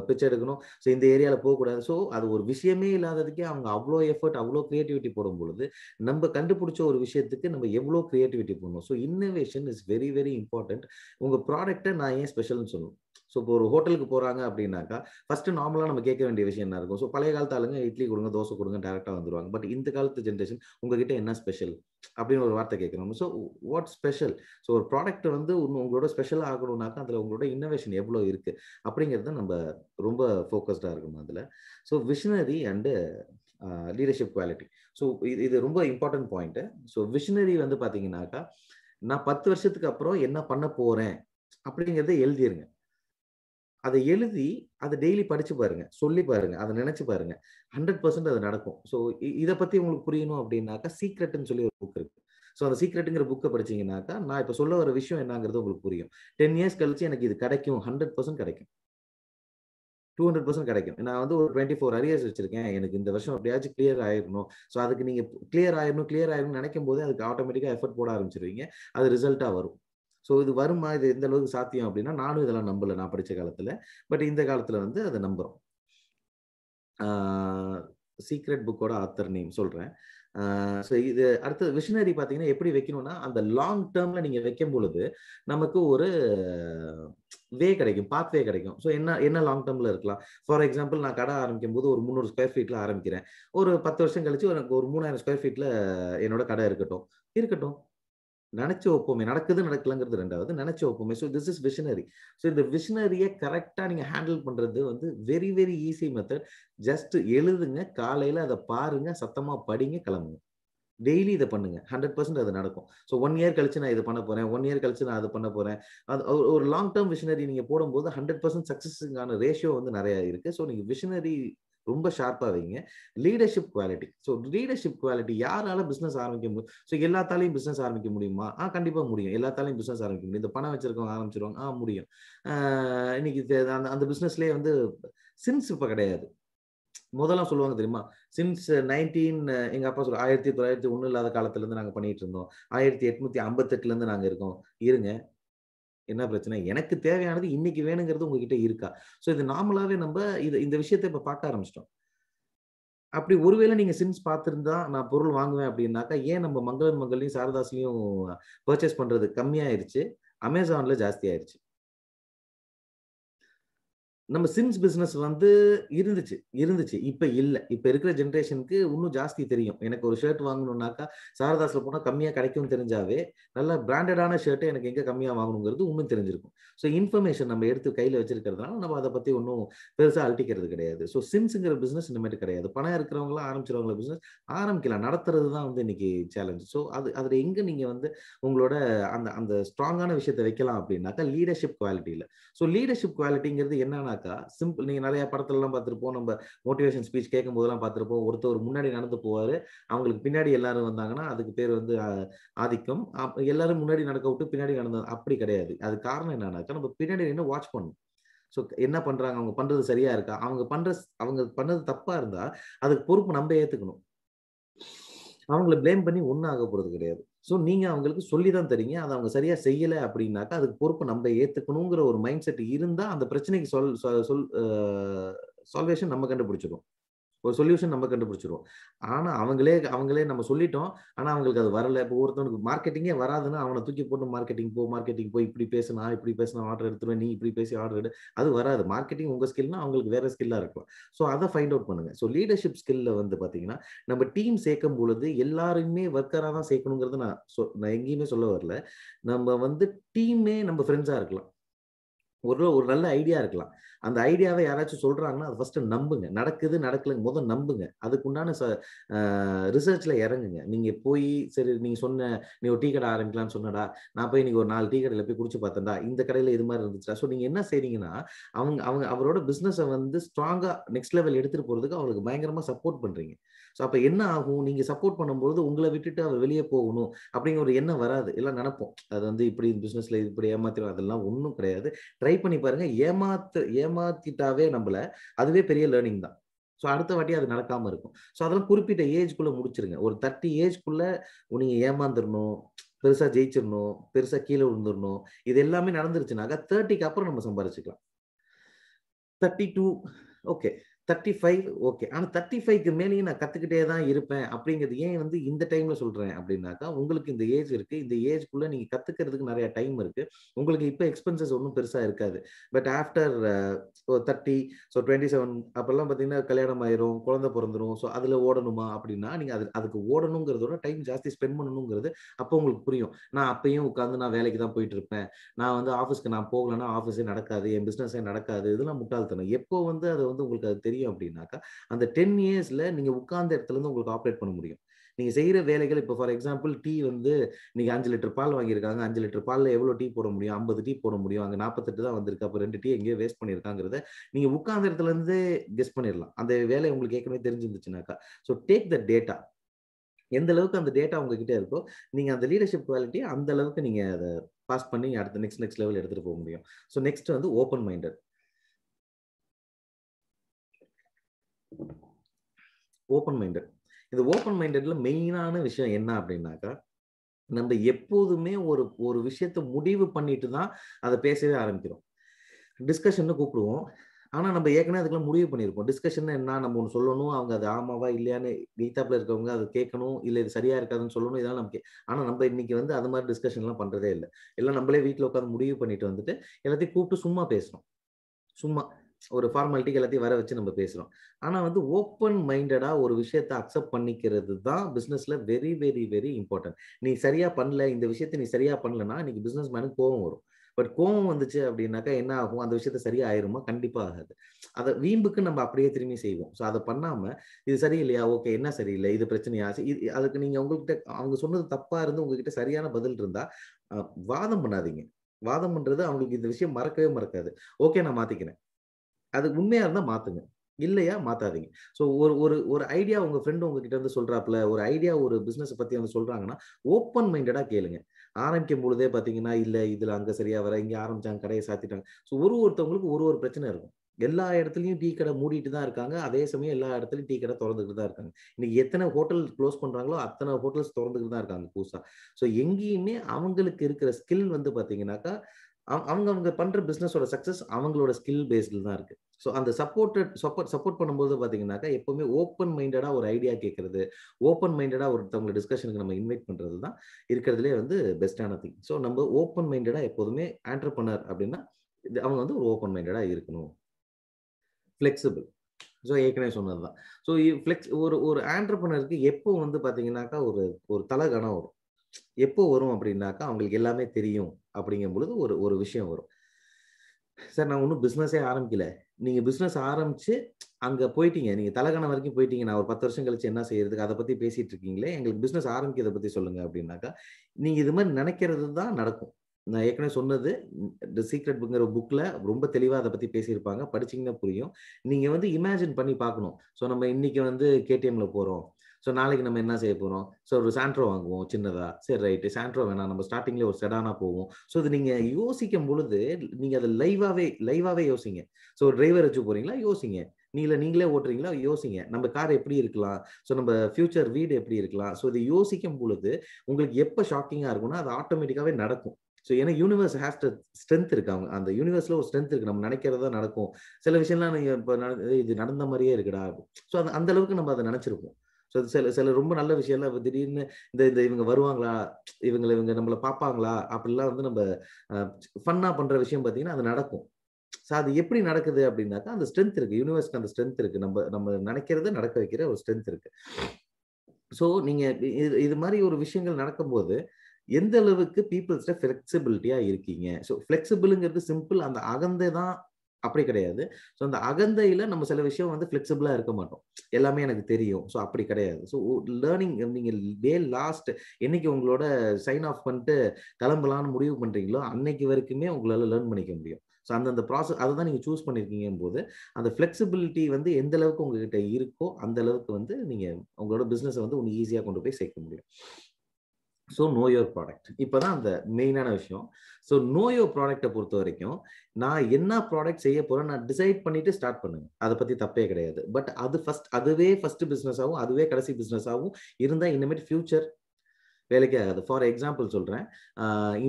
பிச்சை எடுக்கணும். ஸோ இந்த ஏரியாவில் போகக்கூடாது. ஸோ அது ஒரு விஷயமே இல்லாததுக்கே அவங்க அவ்வளோ எஃபர்ட் அவ்வளோ கிரியேட்டிவிட்டி போடும் பொழுது நம்ம கண்டுபிடிச்ச ஒரு விஷயத்துக்கு நம்ம எவ்வளோ கிரியேட்டிவிட்டி பண்ணணும் so innovation is very very important உங்கள் ப்ராடக்ட்டை நான் ஏன் ஸ்பெஷல்னு சொல்லணும். ஸோ இப்போ ஒரு ஹோட்டலுக்கு போறாங்க அப்படின்னாக்கா ஃபர்ஸ்ட் நார்மலாக நம்ம கேட்க வேண்டிய விஷயம் என்ன இருக்கும்? ஸோ பழைய காலத்து ஆளுங்க இட்லி கொடுங்க தோசை கொடுங்க டேரெக்டாக வந்துருவாங்க. பட் இந்த காலத்து ஜென்ரேஷன் உங்ககிட்ட என்ன ஸ்பெஷல் அப்படின்னு ஒரு வார்த்தை கேட்குறோம் ஸோ வாட் ஸ்பெஷல் ஸோ ஒரு ப்ராடக்ட் வந்து இன்னும் உங்களோட ஸ்பெஷலாக ஆகணும்னாக்கா அதில் உங்களோட இன்னோவேஷன் எவ்வளோ இருக்கு? அப்படிங்கிறத நம்ம ரொம்ப ஃபோக்கஸ்டாக இருக்கணும் அதில். So visionary and leadership quality so இது இது ரொம்ப இம்பார்ட்டன்ட் பாயிண்ட்டு ஸோ விஷனரி வந்து பார்த்தீங்கன்னாக்கா நான் பத்து வருஷத்துக்கு அப்புறம் என்ன பண்ண போகிறேன் அப்படிங்கிறத எழுதிருங்க. அதை எழுதி அதை டெய்லி படிச்சு பாருங்க. சொல்லி பாருங்க. அதை நினைச்சு பாருங்க. ஹண்ட்ரட் பர்சன்ட் அது நடக்கும். ஸோ இதை பத்தி உங்களுக்கு புரியணும் அப்படின்னாக்கா சீக்ரெட்னு சொல்லி ஒரு புக் இருக்கு. ஸோ அந்த சீக்ரெட்டுங்கிற புக்கை படிச்சீங்கன்னாக்கா நான் இப்போ சொல்ல வர விஷயம் என்னங்கிறது உங்களுக்கு புரியும். டென் இயர்ஸ் கழிச்சு எனக்கு இது கிடைக்கும். ஹண்ட்ரட் பர்சன்ட் கிடைக்கும். டூ ஹண்ட்ரட் பர்சன்ட் கிடைக்கும். நான் வந்து ஒரு டுவெண்ட்டி ஃபோர் அரியர்ஸ் வச்சிருக்கேன். எனக்கு இந்த வருஷம் எப்படியாச்சும் கிளியர் ஆயிடணும் ஸோ அதுக்கு நீங்கள் கிளியர் ஆயிடணும் கிளியர் ஆயிடணும்னு நினைக்கும் போதே அதுக்கு ஆட்டோமேட்டிக்காக எஃபர்ட் போட ஆரம்பிச்சிருவீங்க. அது ரிசல்ட்டாக வரும். ஸோ இது வருமா? இது எந்த அளவுக்கு சாத்தியம் அப்படின்னா நானும் இதெல்லாம் நம்பல நான் படித்த காலத்தில். பட் இந்த காலத்தில் வந்து அதை நம்புகிறோம் சீக்ரெட் புக்கோட ஆத்தர் நேம் சொல்கிறேன் ஸோ இது அடுத்தது விஷனரி பார்த்தீங்கன்னா எப்படி வைக்கணும்னா அந்த லாங் டேர்மில் நீங்கள் வைக்கும் பொழுது நமக்கு ஒரு வே கிடைக்கும் பாத் வே கிடைக்கும். ஸோ என்ன என்ன லாங் டேர்மில் இருக்கலாம்? ஃபார் எக்ஸாம்பிள் நான் கடை ஆரம்பிக்கும் போது ஒரு முந்நூறு ஸ்கொயர் ஃபீட்டில் ஆரம்பிக்கிறேன். ஒரு பத்து வருஷம் கழிச்சு எனக்கு ஒரு மூணாயிரம் ஸ்கொயர் ஃபீட்டில் என்னோட கடை இருக்கட்டும். இருக்கட்டும். நினைச்ச ஒப்புமை நடக்குது நடக்கலங்கிறது ரெண்டாவது நினைச்ச ஒப்புமை. So this is visionary so இந்த விஷனரியை கரெக்டாக நீங்கள் ஹேண்டில் பண்ணுறது வந்து very very easy method just எழுதுங்க காலையில் அதை பாருங்க சத்தமாக படிங்க கிளம்புங்க. டெய்லி இதை பண்ணுங்க. ஹண்ட்ரட் பர்சன்ட் அது நடக்கும். ஸோ ஒன் இயர் கழிச்சு நான் இது பண்ண போறேன். ஒன் இயர் கழிச்சு நான் அது பண்ண போறேன். அது ஒரு லாங் டேர்ம் விஷனரி நீங்க போடும்போது ஹண்ட்ரட் பர்சன்ட் சக்சஸுக்கான ரேஷியோ வந்து நிறைய இருக்கு. ஸோ நீங்க விஷனரி ரொம்ப ஷார்ப்பாக வைங்க. Leadership quality so leadership quality யாரால பிஸ்னஸ் ஆரம்பிக்க முடியும்? ஸோ எல்லாத்தாலையும் பிஸ்னஸ் ஆரம்பிக்க முடியுமா? ஆ கண்டிப்பாக முடியும். எல்லாத்தாலையும் பிஸ்னஸ் ஆரம்பிக்க முடியும். இந்த பணம் வச்சிருக்கவங்க ஆரம்பிச்சிருவாங்க. ஆ முடியும். இன்னைக்கு அந்த அந்த பிஸ்னஸ்லேயே வந்து சின்ஸ் இப்போ கிடையாது. முதலாம் சொல்லுவாங்க தெரியுமா? சின்ஸ் நைன்டீன் எங்க அப்பா சொல்ல ஆயிரத்தி தொள்ளாயிரத்தி ஒண்ணு இல்லாத காலத்துல இருந்து நாங்க பண்ணிட்டு இருந்தோம். ஆயிரத்தி எட்நூத்தி ஐம்பத்தெட்டுல இருந்து நாங்க இருக்கோம். இருங்க. என்ன பிரச்சனை? எனக்கு தேவையானது இன்னைக்கு வேணுங்கிறது உங்ககிட்ட இருக்கா? ஸோ இது நார்மலாவே நம்ம இது இந்த விஷயத்த இப்ப பார்க்க ஆரம்பிச்சிட்டோம். அப்படி ஒருவேளை நீங்க சின்ஸ் பார்த்துருந்தா நான் பொருள் வாங்குவேன் அப்படின்னாக்கா ஏன் நம்ம மங்களன் மங்கள்லையும் சாரதாஸ்லயும் பர்ச்சேஸ் பண்றது கம்மியாயிருச்சு? அமேசான்ல ஜாஸ்தி ஆயிருச்சு நம்ம சின்ஸ் பிசினஸ் வந்து இருந்துச்சு இருந்துச்சு. இப்ப இல்ல. இப்ப இருக்கிற ஜென்ரேஷனுக்கு இன்னும் ஜாஸ்தி தெரியும். எனக்கு ஒரு ஷர்ட் வாங்கணும்னாக்கா சாரதாஸ்ல போனா கம்மியா கிடைக்கும் தெரிஞ்சாவே நல்ல பிராண்டடான ஷர்ட் எனக்கு எங்க கம்மியா வாங்கணுங்கிறது இன்னும் தெரிஞ்சிருக்கும். ஸோ இன்ஃபர்மேஷன் நம்ம எடுத்து கையில வச்சிருக்கிறதுனால நம்ம அதை பத்தி ஒன்றும் பெருசா அழட்டிக்கிறது கிடையாது. ஸோ சிம்ஸுங்கிற பிசினஸ் இந்த மாதிரி கிடையாது. பணம் இருக்கிறவங்களாம் ஆரம்பிச்சிருவங்கள பிசினஸ் ஆரம்பிக்கலாம். நடத்துறது தான் வந்து இன்னைக்கு சேலஞ்ச் ஸோ அது அதுல எங்க நீங்க வந்து உங்களோட அந்த அந்த ஸ்ட்ராங்கான விஷயத்தை வைக்கலாம் அப்படின்னாக்கா லீடர்ஷிப் குவாலிட்டியில ஸோ லீடர்ஷிப் குவாலிட்டிங்கிறது என்னன்னா என்னன்னாக்கா சிம்பிள் நீங்க நிறைய படத்துலலாம் பார்த்துருப்போம். நம்ம மோட்டிவேஷன் ஸ்பீச் கேட்கும் போதெல்லாம் பார்த்துருப்போம். ஒருத்தர் முன்னாடி நடந்து போவாரு. அவங்களுக்கு பின்னாடி எல்லாரும் வந்தாங்கன்னா அதுக்கு பேர் வந்து ஆதிக்கம். எல்லாரும் முன்னாடி நடக்க விட்டு பின்னாடி நடந்த அப்படி கிடையாது. அது காரணம் என்னன்னாக்கா நம்ம பின்னாடி நின்று வாட்ச் பண்ணணும். ஸோ என்ன பண்றாங்க? அவங்க பண்றது சரியா இருக்கா? அவங்க பண்ற அவங்க பண்ணது தப்பா இருந்தா அதுக்கு பொறுப்பு நம்ம ஏத்துக்கணும். அவங்கள பிளேம் பண்ணி ஒன்றும் ஆக போறது கிடையாது. ஸோ நீங்கள் அவங்களுக்கு சொல்லி தான் தரீங்க. அதை அவங்க சரியாக செய்யலை அப்படின்னாக்கா அதுக்கு பொறுப்பு நம்ம ஏற்றுக்கணுங்கிற ஒரு மைண்ட் செட் இருந்தால் அந்த பிரச்சனைக்கு சொல் சொல் சால்வேஷன் நம்ம கண்டுபிடிச்சிடும் ஒரு சொல்யூஷன் நம்ம கண்டுபிடிச்சிருவோம். ஆனா அவங்களே அவங்களே நம்ம சொல்லிட்டோம். ஆனா அவங்களுக்கு அது வரல. இப்போ ஒருத்தவனுக்கு மார்க்கெட்டிங்கே வராதுன்னா அவனை தூக்கி போட்டு மார்க்கெட்டிங் போ மார்க்கெட்டிங் போய் இப்படி பேசு நான் இப்படி பேசினா ஆர்டர் எடுத்துருவேன் நீ இப்படி பேசி ஆர்டர் எடு. அது வராது. மார்க்கெட்டிங் உங்க ஸ்கில்னா அவங்களுக்கு வேற ஸ்கில்லா இருக்கும். ஸோ அதை ஃபைண்ட் அவுட் பண்ணுங்க. ஸோ லீடர்ஷிப் ஸ்கில்ல வந்து பாத்தீங்கன்னா நம்ம டீம் சேர்க்கும் பொழுது எல்லாருமே ஒர்க்கரா தான் சேர்க்கணுங்கிறது நான் சொ நான் எங்கேயுமே சொல்ல வரல. நம்ம வந்து டீமே நம்ம ஃப்ரெண்ட்ஸா இருக்கலாம். ஒரு ஒரு நல்ல ஐடியா இருக்கலாம். அந்த ஐடியாவை யாராச்சும் சொல்றாங்கன்னா அது ஃபர்ஸ்ட் நம்புங்க. நடக்குது நடக்கலைங்க முதல் நம்புங்க. அதுக்குண்டான ரிசர்ச்ல இறங்குங்க. நீங்க போய் சரி நீங்க சொன்ன நீ ஒரு டீ கடை ஆரம்பிக்கலாம்னு சொன்னடா. நான் போய் நீங்க ஒரு நாலு டீ கடையில போய் குடிச்சு பார்த்தேன்டா. இந்த கடையில இது மாதிரி இருந்துச்சா ஸோ நீங்க என்ன செய்றீங்கன்னா அவங்க அவங்க அவரோட பிசினஸை வந்து ஸ்ட்ராங்கா நெக்ஸ்ட் லெவல் எடுத்துட்டு போறதுக்கு அவங்களுக்கு பயங்கரமா சப்போர்ட் பண்றீங்க. ஸோ அப்போ என்ன ஆகும்? நீங்கள் சப்போர்ட் பண்ணும்போது உங்களை விட்டுட்டு அவர் வெளியே போகணும் அப்படிங்கிற ஒரு எண்ணம் வராது. எல்லாம் நினைப்போம் அது வந்து இப்படி பிஸ்னஸில் இப்படி ஏமாத்திடும் அதெல்லாம் ஒன்றும் கிடையாது. ட்ரை பண்ணி பாருங்கள் ஏமாத்து ஏமாத்திட்டாவே நம்மளை அதுவே பெரிய லேர்னிங் தான். ஸோ அடுத்த வாட்டி அது நடக்காமல் இருக்கும். ஸோ அதெல்லாம் குறிப்பிட்ட ஏஜ்குள்ள முடிச்சிருங்க. ஒரு தேர்ட்டி ஏஜ்குள்ளே நீங்கள் ஏமாந்துடணும் பெருசாக ஜெயிச்சிடணும் பெருசாக கீழே விழுந்துடணும் இது எல்லாமே நடந்துருச்சுனாக்கா தேர்ட்டிக்கு அப்புறம் நம்ம சம்பாரிச்சுக்கலாம். Thirty two okay thirty five okay ஆனால் தேர்ட்டி ஃபைவ்க்கு மேலேயும் நான் கற்றுக்கிட்டே தான் இருப்பேன் அப்படிங்கிறது ஏன் வந்து இந்த டைமில் சொல்கிறேன் அப்படின்னாக்கா உங்களுக்கு இந்த ஏஜ் இருக்குது இந்த ஏஜ்க்குள்ளே நீங்கள் கற்றுக்கிறதுக்கு நிறைய டைம் இருக்குது உங்களுக்கு இப்போ எக்ஸ்பென்சஸ் ஒன்றும் பெருசாக இருக்காது. But after thirty so twenty seven அப்போல்லாம் பார்த்தீங்கன்னா கல்யாணம் ஆயிரும் குழந்தை பிறந்துரும். ஸோ அதில் ஓடணுமா அப்படின்னா நீங்கள் அது அதுக்கு ஓடணுங்கிறதோட டைம் ஜாஸ்தி ஸ்பெண்ட் பண்ணணுங்கிறது அப்போ உங்களுக்கு புரியும். நான் அப்பயும் உட்காந்து நான் வேலைக்கு தான் போயிட்டு இருப்பேன். நான் வந்து ஆஃபீஸ்க்கு நான் போகலன்னா ஆஃபீஸே நடக்காது என் பிஸ்னஸே நடக்காது. இதெல்லாம் முட்டாள்தனம். எப்போ வந்து அது வந்து உங்களுக்கு அது தெரியும் அப்படின்னாக்கா அந்த டென் இயர்ஸ்ல நீங்க உட்கார்ந்த இடத்துல இருந்து உங்களுக்கு ஆப்ரேட் பண்ண முடியும். நீங்க செய்யற வேலைகள் இப்போ ஃபார் எக்ஸாம்பிள் டீ வந்து நீங்க அஞ்சு லிட்டர் பால் வாங்கியிருக்காங்க. அஞ்சு லிட்டர் பால்ல எவ்வளவு டீ போட முடியும்? ஐம்பது டீ போட முடியும். அங்க நாற்பத்தெட்டு தான் வந்திருக்கு. அப்போ ரெண்டு டீ எங்கேயோ வேஸ்ட் பண்ணியிருக்காங்கிறத நீங்க உட்கார்ந்த இடத்துல இருந்து கெஸ் பண்ணிடலாம் அந்த வேலை உங்களுக்கு ஏற்கனவே தெரிஞ்சிருந்துச்சுனாக்கா. ஸோ டேக் த டேட்டா எந்த அளவுக்கு அந்த டேட்டா உங்ககிட்ட இருக்கோ நீங்க அந்த லீடர்ஷிப் குவாலிட்டி அந்த அளவுக்கு நீங்க அதை பாஸ் பண்ணி அடுத்த நெக்ஸ்ட் நெக்ஸ்ட் லெவல் எடுத்துட்டு போக முடியும். ஸோ நெக்ஸ்ட் வந்து ஓப்பன் மைண்டட் ஓப்பன் மைண்டட் இந்த ஓப்பன் மைண்டட்ல மெயினான விஷயம் என்ன அப்படின்னாக்கா நம்ம எப்போதுமே ஒரு ஒரு விஷயத்த முடிவு பண்ணிட்டு தான் அதை பேசவே ஆரம்பிக்கிறோம். டிஸ்கஷன் கூப்பிடுவோம். ஆனால் நம்ம ஏற்கனவே அதுக்கெல்லாம் முடிவு பண்ணியிருப்போம். டிஸ்கஷன் என்ன? நம்ம ஒன்று சொல்லணும். அவங்க அது ஆமாவா இல்லையான்னு எய்தாப்ல இருக்கவங்க அதை கேட்கணும். இல்லை இது சரியா இருக்காதுன்னு சொல்லணும். இதெல்லாம் நமக்கு ஆனால் நம்ம இன்னைக்கு வந்து அது மாதிரி டிஸ்கஷன்லாம் பண்ணுறதே இல்லை. எல்லாம் நம்மளே வீட்டில் உட்காந்து முடிவு பண்ணிட்டு வந்துட்டு எல்லாத்தையும் கூப்பிட்டு சும்மா பேசுறோம் சும்மா. ஒரு ஃபார்மாலிட்டிக்கு எல்லாத்தையும் வர வச்சு நம்ம பேசுறோம். ஆனா வந்து ஓப்பன் மைண்டடா ஒரு விஷயத்த அக்செப்ட் பண்ணிக்கிறது தான் பிசினஸ்ல வெரி வெரி வெரி இம்பார்ட்டன்ட் நீ சரியா பண்ணல இந்த விஷயத்த நீ சரியா பண்ணலன்னா இன்னைக்கு பிசினஸ் மேனுக்கு கோவம் வரும். பட் கோவம் வந்துச்சு அப்படின்னாக்கா என்ன ஆகும்? அந்த விஷயத்த சரியா ஆயிருமா? கண்டிப்பா ஆகாது. அதை வீம்புக்கு நம்ம அப்படியே திரும்பி செய்வோம். ஸோ அதை பண்ணாம இது சரியில்லையா? ஓகே என்ன சரியில்லை? இது பிரச்சனையா? இது அதுக்கு நீங்க உங்ககிட்ட அவங்க சொன்னது தப்பா இருந்து உங்ககிட்ட சரியான பதில் இருந்தா வாதம் பண்ணாதீங்க. வாதம் பண்றது அவங்களுக்கு இந்த விஷயம் மறக்கவே மறக்காது. ஓகே நான் மாத்திக்கிறேன். அது உண்மையா இருந்தா மாத்துங்க. இல்லையா மாத்தாதீங்க. ஸோ ஒரு ஒரு ஒரு ஐடியா உங்க ஃப்ரெண்டு உங்ககிட்ட இருந்து சொல்றாப்புல ஒரு ஐடியா ஒரு பிசினஸ் பத்தி வந்து சொல்றாங்கன்னா ஓப்பன் மைண்டடா கேளுங்க. ஆரம்பிக்கும் பொழுதே பாத்தீங்கன்னா இல்ல இதுல அங்க சரியா வர இங்க ஆரம்பிச்சாங்க கடையை சாத்திட்டாங்க. ஸோ ஒரு ஒருத்தவங்களுக்கு ஒரு ஒரு பிரச்சனை இருக்கும். எல்லா இடத்துலையும் டீ கடை மூடிட்டு தான் இருக்காங்க. அதே சமயம் எல்லா இடத்துலையும் டீ கடை திறந்துக்கிட்டு தான் இருக்காங்க. இன்னைக்கு எத்தனை ஹோட்டல் க்ளோஸ் பண்றாங்களோ அத்தனை ஹோட்டல்ஸ் திறந்துக்கிட்டு தான் இருக்காங்க புதுசா. ஸோ எங்கேயுமே அவங்களுக்கு இருக்கிற ஸ்கில் வந்து பாத்தீங்கன்னாக்கா அவங்க அவங்க பண்ற பிசினஸோட சக்சஸ் அவங்களோட ஸ்கில் பேஸ்டில் தான் இருக்கு. ஸோ அந்த சப்போர்ட்டட் சப்போர்ட் சப்போர்ட் பண்ணும்போது பார்த்தீங்கன்னாக்கா எப்பவுமே ஓப்பன் மைண்டடா ஒரு ஐடியா கேட்கறது ஓப்பன் மைண்டடா ஒருத்தவங்க டிஸ்கஷனுக்கு நம்ம இன்வைட் பண்றது தான் இருக்கிறதுலே வந்து பெஸ்டான திங் ஸோ நம்ம ஓப்பன் மைண்டடா எப்போதுமே ஆண்டர்பனர் அப்படின்னா அவங்க வந்து ஒரு ஓப்பன் மைண்டடா இருக்கணும். ஃப்ளெக்சிபிள் ஸோ ஏற்கனவே சொன்னது தான் ஸோ ஃப்ளெக்ஸ் ஒரு ஒரு ஆண்டர்பனருக்கு எப்போ வந்து பார்த்தீங்கன்னாக்கா ஒரு ஒரு தலை கணம் வரும். எப்போ வரும் அப்படின்னாக்கா அவங்களுக்கு எல்லாமே தெரியும் அப்படிங்கும் பொழுது ஒரு ஒரு விஷயம் வரும். சார் நான் ஒன்றும் பிஸ்னஸே ஆரம்பிக்கல. நீங்கள் பிஸ்னஸ் ஆரம்பித்து அங்கே போயிட்டீங்க. நீங்கள் தலைகணம் வரைக்கும் போயிட்டீங்க. நான் ஒரு பத்து வருஷம் கழிச்சு என்ன செய்யறதுக்கு அதை பற்றி பேசிகிட்டு இருக்கீங்களே எங்களுக்கு பிஸ்னஸ் ஆரம்பிக்கிறத பற்றி சொல்லுங்கள் அப்படின்னாக்கா நீங்கள் இது மாதிரி நினைக்கிறது தான் நடக்கும். நான் ஏற்கனவே சொன்னது த சீக்ரெட் புக்கில் ரொம்ப தெளிவாக அதை பற்றி பேசியிருப்பாங்க. படிச்சீங்கன்னா புரியும். நீங்கள் வந்து இமேஜின் பண்ணி பார்க்கணும். ஸோ நம்ம இன்னைக்கு வந்து கேடிஎம்ல போகிறோம் ஸோ நாளைக்கு நம்ம என்ன செய்ய போகிறோம் ஸோ ஒரு சாண்ட்ரோ வாங்குவோம் சின்னதாக சரி ரைட்டு சாண்ட்ரோ வேணாம். நம்ம ஸ்டார்டிங்ல ஒரு செடானா போவோம். ஸோ இது நீங்கள் யோசிக்கும் பொழுது நீங்கள் அதை லைவாகவே லைவாகவே யோசிங்க. ஸோ டிரைவர் வச்சு போறீங்களா? யோசிங்க. நீங்கள நீங்களே ஓட்டுறீங்களா? யோசிங்க. நம்ம கார் எப்படி இருக்கலாம்? ஸோ நம்ம ஃபியூச்சர் வீடு எப்படி இருக்கலாம்? ஸோ இதை யோசிக்கும் பொழுது உங்களுக்கு எப்போ ஷாக்கிங்காக இருக்கும்னா அது ஆட்டோமேட்டிக்காவே நடக்கும். ஸோ ஏன்னா யூனிவர்ஸ் ஹேஸ் ஸ்ட்ரென்த் இருக்கு. அவங்க அந்த யூனிவர்ஸ்ல ஒரு ஸ்ட்ரென்த் இருக்கு. நம்ம நினைக்கிறதா நடக்கும். சில விஷயம்லாம் நீங்கள் இப்போ இது நடந்த மாதிரியே இருக்குடா. ஸோ அந்த அந்த அளவுக்கு நம்ம அதை நினைச்சிருப்போம். ஸோ சில சில ரொம்ப நல்ல விஷயம்லாம் திடீர்னு இந்த இந்த இவங்க வருவாங்களா? இவங்களை இவங்க நம்மளை பார்ப்பாங்களா அப்படிலாம் வந்து நம்ம ஃபன்னாக பண்ணுற விஷயம் பார்த்தீங்கன்னா அது நடக்கும். ஸோ அது எப்படி நடக்குது அப்படின்னாக்கா அந்த ஸ்ட்ரென்த் இருக்குது யூனிவர்ஸ்க்கு அந்த ஸ்ட்ரென்த் இருக்குது நம்ம நம்ம நினைக்கிறத நடக்க வைக்கிற ஒரு ஸ்ட்ரென்த் இருக்குது ஸோ நீங்கள் இது இது மாதிரி ஒரு விஷயங்கள் நடக்கும்போது எந்த அளவுக்கு பீப்புள்ஸ்ட ஃப்ளெக்சிபிலிட்டியாக இருக்கீங்க? ஸோ ஃப்ளெக்சிபிளுங்கிறது சிம்பிள் அந்த அகந்தே தான் அப்படி கிடையாது. ஸோ அந்த அகந்தையில் நம்ம சில விஷயம் வந்து ஃப்ளெக்சிபிளாக இருக்க மாட்டோம். எல்லாமே எனக்கு தெரியும். ஸோ அப்படி கிடையாது. ஸோ லேர்னிங் நீங்கள் டே லாஸ்ட் என்னைக்கு உங்களோட சைன் ஆஃப் பண்ணிட்டு கிளம்பலான்னு முடிவு பண்ணுறீங்களோ அன்னைக்கு வரைக்குமே உங்களால் லேர்ன் பண்ணிக்க முடியும். ஸோ அந்தந்த ப்ராசஸ் அதை தான் நீங்கள் சூஸ் பண்ணியிருக்கீங்க போது அந்த ஃப்ளெக்சிபிலிட்டி வந்து எந்த அளவுக்கு உங்ககிட்ட இருக்கோ அந்த அளவுக்கு வந்து நீங்கள் உங்களோட பிஸ்னஸை வந்து ஒன்று ஈஸியாக கொண்டு போய் சேர்க்க முடியும். ஸோ நோ யோர் ப்ராடக்ட் இப்போ தான் அந்த மெயினான விஷயம். ஸோ நோயோ ப்ராடக்டை பொறுத்த வரைக்கும் நான் என்ன ப்ராடக்ட் செய்ய போறேன் நான் டிசைட் பண்ணிட்டு ஸ்டார்ட் பண்ணுங்க அதை பத்தி தப்பே கிடையாது. பட் அது ஃபர்ஸ்ட் அதுவே ஃபர்ஸ்ட் பிஸ்னஸ் ஆகும் அதுவே கடைசி பிஸ்னஸ் ஆகும் இருந்தால் இனிமேல் ஃபியூச்சர் வேலைக்கே ஆகாது. ஃபார் எக்ஸாம்பிள் சொல்றேன்.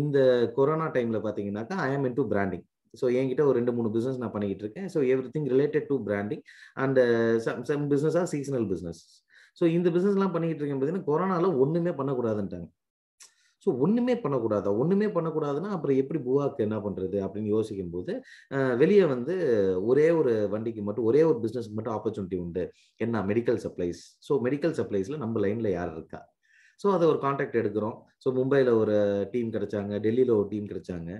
இந்த கொரோனா டைம்ல பார்த்தீங்கன்னாக்கா ஐ ஆம் இன் டு பிராண்டிங் ஸோ என்கிட்ட ஒரு ரெண்டு மூணு பிஸ்னஸ் நான் பண்ணிக்கிட்டு இருக்கேன். So everything related to branding and some some business or seasonal business so இந்த பிஸ்னஸ்லாம் பண்ணிக்கிட்டு இருக்கேன் பார்த்தீங்கன்னா கொரோனாவில் ஒன்றுமே பண்ணக்கூடாதுன்ட்டாங்க. ஸோ ஒன்றுமே பண்ணக்கூடாதா? ஒன்றுமே பண்ணக்கூடாதுன்னா அப்புறம் எப்படி புவாக்கு என்ன பண்ணுறது அப்படின்னு யோசிக்கும் போது வெளியே வந்து ஒரே ஒரு வண்டிக்கு மட்டும் ஒரே ஒரு பிஸ்னஸ்க்கு மட்டும் ஆப்பர்ச்சுனிட்டி உண்டு. என்ன? மெடிக்கல் சப்ளைஸ் ஸோ மெடிக்கல் சப்ளைஸில் நம்ம லைனில் யார் இருக்கா? ஸோ அதை ஒரு காண்டாக்ட் எடுக்கிறோம். ஸோ மும்பையில் ஒரு டீம் கிடைச்சாங்க டெல்லியில் ஒரு டீம் கிடைச்சாங்க.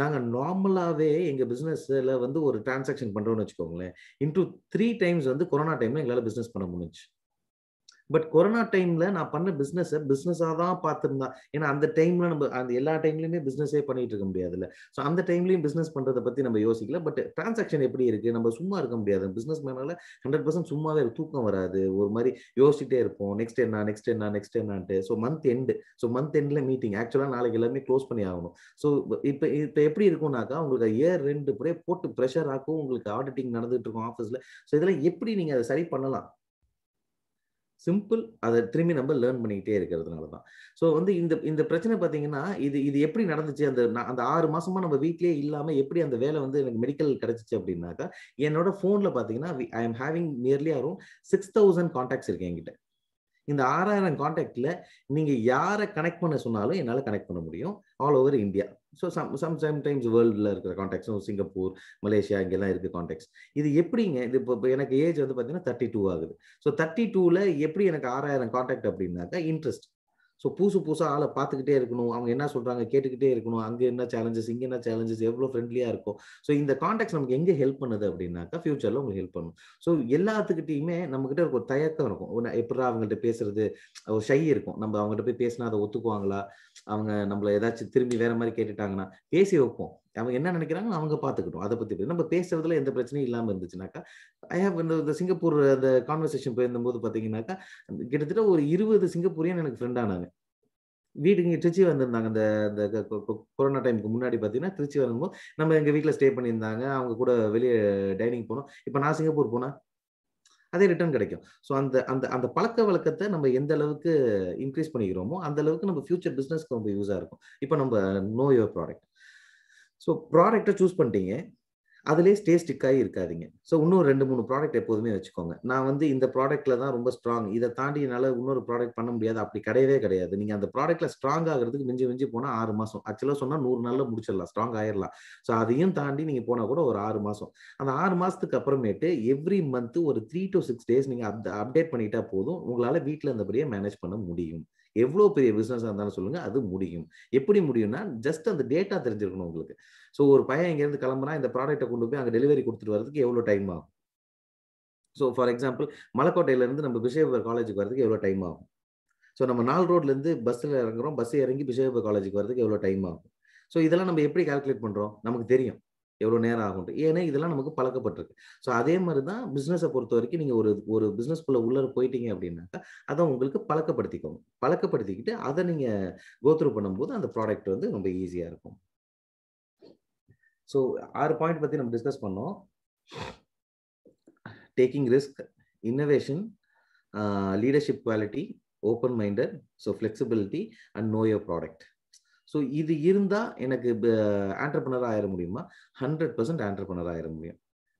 நாங்கள் நார்மலாகவே எங்கள் பிஸ்னஸில் வந்து ஒரு டிரான்சாக்ஷன் பண்ணுறோம்னு வச்சுக்கோங்களேன். இன்ட்ரூ த்ரீ டைம்ஸ் வந்து கொரோனா டைமில் எங்களால் பிஸ்னஸ் பண்ண முடிஞ்சு பட் கொரோனா டைம்ல நான் பண்ண பிசினஸ் பிசினஸா தான் பார்த்துருந்தா. ஏன்னா அந்த டைம்ல நம்ம அந்த எல்லா டைம்லயுமே பிசினஸே பண்ணிட்டு இருக்க முடியாதுல்ல. ஸோ அந்த டைம்லயும் பிசினஸ் பண்றதை பத்தி நம்ம யோசிக்கல. பட் டிரான்சாக்ஷன் எப்படி இருக்கு? நம்ம சும்மா இருக்க முடியாது. பிசினஸ் மேனால ஹண்ட்ரட் பர்சன்ட் சும்மாவே தூக்கம் வராது. ஒரு மாதிரி யோசிச்சுட்டே இருப்போம். நெக்ஸ்ட் என்ன நெக்ஸ்ட் என்ன next என்னான்ட்டு. So month end so month எண்ட்ல மீட்டிங் ஆக்சுவலா நாளைக்கு எல்லாமே க்ளோஸ் பண்ணி ஆகணும். ஸோ இப்போ இப்போ எப்படி இருக்கும்னாக்கா உங்களுக்கு இயர் ரெண்டு போட்டு ப்ரெஷர் ஆக்கும். உங்களுக்கு ஆடிட்டிங் நடந்துட்டு இருக்கும் ஆஃபீஸ்ல ஸோ இதெல்லாம் எப்படி நீங்க அதை சரி பண்ணலாம்? சிம்பிள் அதை திரும்பி நம்ம லேர்ன் பண்ணிக்கிட்டே இருக்கிறதுனால தான். ஸோ வந்து இந்த இந்த பிரச்சனை பார்த்தீங்கன்னா இது இது எப்படி நடந்துச்சு? அந்த அந்த ஆறு மாசமா நம்ம வீட்லேயே இல்லாமல் எப்படி அந்த வேலை வந்து எனக்கு மெடிக்கல் கிடைச்சிச்சு அப்படின்னாக்கா என்னோட ஃபோனில் பார்த்தீங்கன்னா I am having nearly around six thousand contacts இருக்கு என்கிட்ட. இந்த ஆறாயிரம் காண்டாக்டில் நீங்கள் யாரை கனெக்ட் பண்ண சொன்னாலும் என்னால் கனெக்ட் பண்ண முடியும். All over India so some some sometimes வேர்ல்டில் இருக்கிற காண்டாக்ட்ஸும் சிங்கப்பூர் மலேசியா இங்கெல்லாம் இருக்குது காண்டாக்ட்ஸ் இது எப்படிங்க? இது இப்போ எனக்கு ஏஜ் வந்து பார்த்தீங்கன்னா தேர்ட்டி டூ ஆகுது. ஸோ தேர்ட்டி டூவில் எப்படி எனக்கு ஆறாயிரம் காண்டாக்ட் அப்படின்னாக்கா இன்ட்ரெஸ்ட் ஸோ புதுசு புதுசாக ஆளை பார்த்துக்கிட்டே இருக்கணும். அவங்க என்ன சொல்கிறாங்க கேட்டுக்கிட்டே இருக்கணும். அங்கே என்ன சேலஞ்சஸ் இங்கே என்ன சேலஞ்சஸ் எவ்வளோ ஃப்ரெண்ட்லியாக இருக்கும். ஸோ இந்த காண்டாக்ட்ஸ் நமக்கு எங்கே ஹெல்ப் பண்ணுது அப்படின்னாக்கா ஃபியூச்சரில் உங்களுக்கு ஹெல்ப் பண்ணும். ஸோ எல்லாத்துக்கிட்டையுமே நம்மக்கிட்ட ஒரு தயக்கம் இருக்கும். எப்படா அவங்கள்ட்ட பேசுறது? ஒரு ஷை இருக்கும். நம்ம அவங்ககிட்ட போய் பேசினா அதை ஒத்துக்குவாங்களா? அவங்க நம்மள ஏதாச்சும் திரும்பி வேற மாதிரி கேட்டுட்டாங்கன்னா பேசி வைப்போம். அவங்க என்ன நினைக்கிறாங்க அவங்க பார்த்துக்கிட்டோம் அதை பத்தி நம்ம பேசுறதுல எந்த பிரச்சனையும் இல்லாம இருந்துச்சுனாக்கா ஐ ஹவ் இந்த சிங்கப்பூர் அந்த கான்வர்சேஷன் போயிருந்தபோது பாத்தீங்கன்னாக்கா கிட்டத்தட்ட ஒரு இருபது சிங்கப்பூரியன் எனக்கு ஃப்ரெண்ட் ஆனாங்க. வீட்டுக்கு இங்கே திருச்சி வந்திருந்தாங்க. அந்த அந்த கொரோனா டைமுக்கு முன்னாடி பார்த்தீங்கன்னா திருச்சி வரும்போது நம்ம எங்கள் வீட்டில் ஸ்டே பண்ணியிருந்தாங்க. அவங்க கூட வெளியே டைனிங் போனோம். இப்போ நான் சிங்கப்பூர் போனால் அதே ரிட்டர்ன் கிடைக்கும். ஸோ அந்த அந்த அந்த பழக்க வழக்கத்தை நம்ம எந்த அளவுக்கு இன்க்ரீஸ் பண்ணிக்கிறோமோ அந்த அளவுக்கு நம்ம ஃபியூச்சர் பிஸ்னஸ்க்கு ரொம்ப யூஸாக இருக்கும். இப்போ நம்ம நோ யுவர் ப்ராடக்ட் ஸோ ப்ராடக்டை சூஸ் பண்ணிட்டீங்க. அதுலேயே ஸ்டே ஸ்டிக்காகி இருக்காதிங்க. ஸோ இன்னும் ரெண்டு மூணு ப்ராடக்ட் எப்போதுமே வச்சுக்கோங்க. நான் வந்து இந்த ப்ராடக்ட்ல தான் ரொம்ப ஸ்ட்ராங் இதை தாண்டி என்னால் இன்னொரு ப்ராடக்ட் பண்ண முடியாது. அப்படி கிடையவே கிடையாது. நீங்கள் அந்த ப்ராடக்ட்ல ஸ்ட்ராங் ஆகிறதுக்கு மிஞ்சி மிஞ்சி போனால் ஆறு மாதம் ஆக்சுவலாக சொன்னால் நூறு நாளில் முடிச்சிடலாம். ஸ்ட்ராங் ஆயிடலாம். ஸோ அதையும் தாண்டி நீங்கள் போனால் கூட ஒரு ஆறு மாதம் அந்த ஆறு மாதத்துக்கு அப்புறமேட்டு எவ்ரி மந்த் ஒரு த்ரீ டு சிக்ஸ் டேஸ் நீங்கள் அப் அப்டேட் பண்ணிட்டா போதும். உங்களால் வீட்டில் இருந்தபடியே மேனேஜ் பண்ண முடியும். எவ்வளோ பெரிய பிஸ்னஸாக இருந்தாலும் சொல்லுங்கள் அது முடியும். எப்படி முடியும்னா ஜஸ்ட் அந்த டேட்டா தெரிஞ்சிருக்கணும் உங்களுக்கு. ஸோ ஒரு பையன் இங்கேருந்து கிளம்புனா இந்த ப்ராடக்ட்டை கொண்டு போய் அங்கே டெலிவரி கொடுத்துட்டு வரதுக்கு எவ்வளோ டைம் ஆகும்? ஸோ ஃபார் எக்ஸாம்பிள் மலைக்கோட்டையிலேருந்து நம்ம பிஷேபர் காலேஜுக்கு வரதுக்கு எவ்வளோ டைம் ஆகும்? ஸோ நம்ம நாலு ரோட்லேருந்து பஸ்ஸில் இறங்குறோம் பஸ் இறங்கி பிஷேபர் காலேஜுக்கு வரதுக்கு எவ்வளோ டைம் ஆகும்? ஸோ இதெல்லாம் நம்ம எப்படி கால்குலேட் பண்ணுறோம் நமக்கு தெரியும். எவ்வளோ நேரம் ஆகும் ஏன்னா இதெல்லாம் நமக்கு பழக்கப்பட்டிருக்கு. ஸோ அதே மாதிரி தான் பிஸ்னஸை பொறுத்த வரைக்கும் நீங்கள் ஒரு ஒரு பிஸ்னஸ்குள்ளே உள்ளே போயிட்டீங்க அப்படின்னாக்கா அதை உங்களுக்கு பழக்கப்படுத்திக்கோங்க. பழக்கப்படுத்திக்கிட்டு அதை நீங்கள் கோத்ரூ பண்ணும்போது அந்த ப்ராடக்ட் வந்து ரொம்ப ஈஸியாக இருக்கும். ஸோ ஆறு பாயிண்ட் பற்றி நம்ம டிஸ்கஸ் பண்ணோம். Taking risk innovation leadership quality open minded so flexibility and know your product so இது இருந்தால் எனக்கு ஆண்டர்பனர் ஆயிட முடியுமா? ஹண்ட்ரட் பர்சன்ட் ஆண்டர்பனர் ஆயிட முடியும்.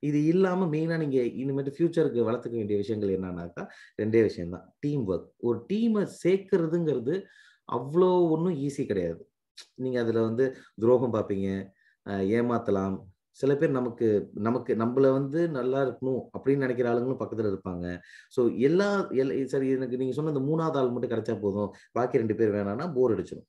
இது இல்லாமல் மெயினாக நீங்கள் இனிமேட்டு ஃபியூச்சருக்கு வளர்த்துக்க வேண்டிய விஷயங்கள் என்னன்னாக்கா ரெண்டே விஷயம்தான். டீம் ஒர்க் ஒரு டீமை சேர்க்கறதுங்கிறது அவ்வளோ ஒன்றும் ஈஸி கிடையாது. நீங்கள் அதில் வந்து துரோகம் பார்ப்பீங்க. ஏமாத்தலாம். சில பேர் நமக்கு நமக்கு நம்மள வந்து நல்லா இருக்கணும் அப்படின்னு நினைக்கிற ஆளுங்களும் பக்கத்துல இருப்பாங்க. ஸோ எல்லா சரி எனக்கு நீங்க சொன்ன இந்த மூணாவது ஆள் மட்டும் கிடைச்சா போதும். பாக்கி ரெண்டு பேர் வேணாம்னா போர் அடிச்சிடும்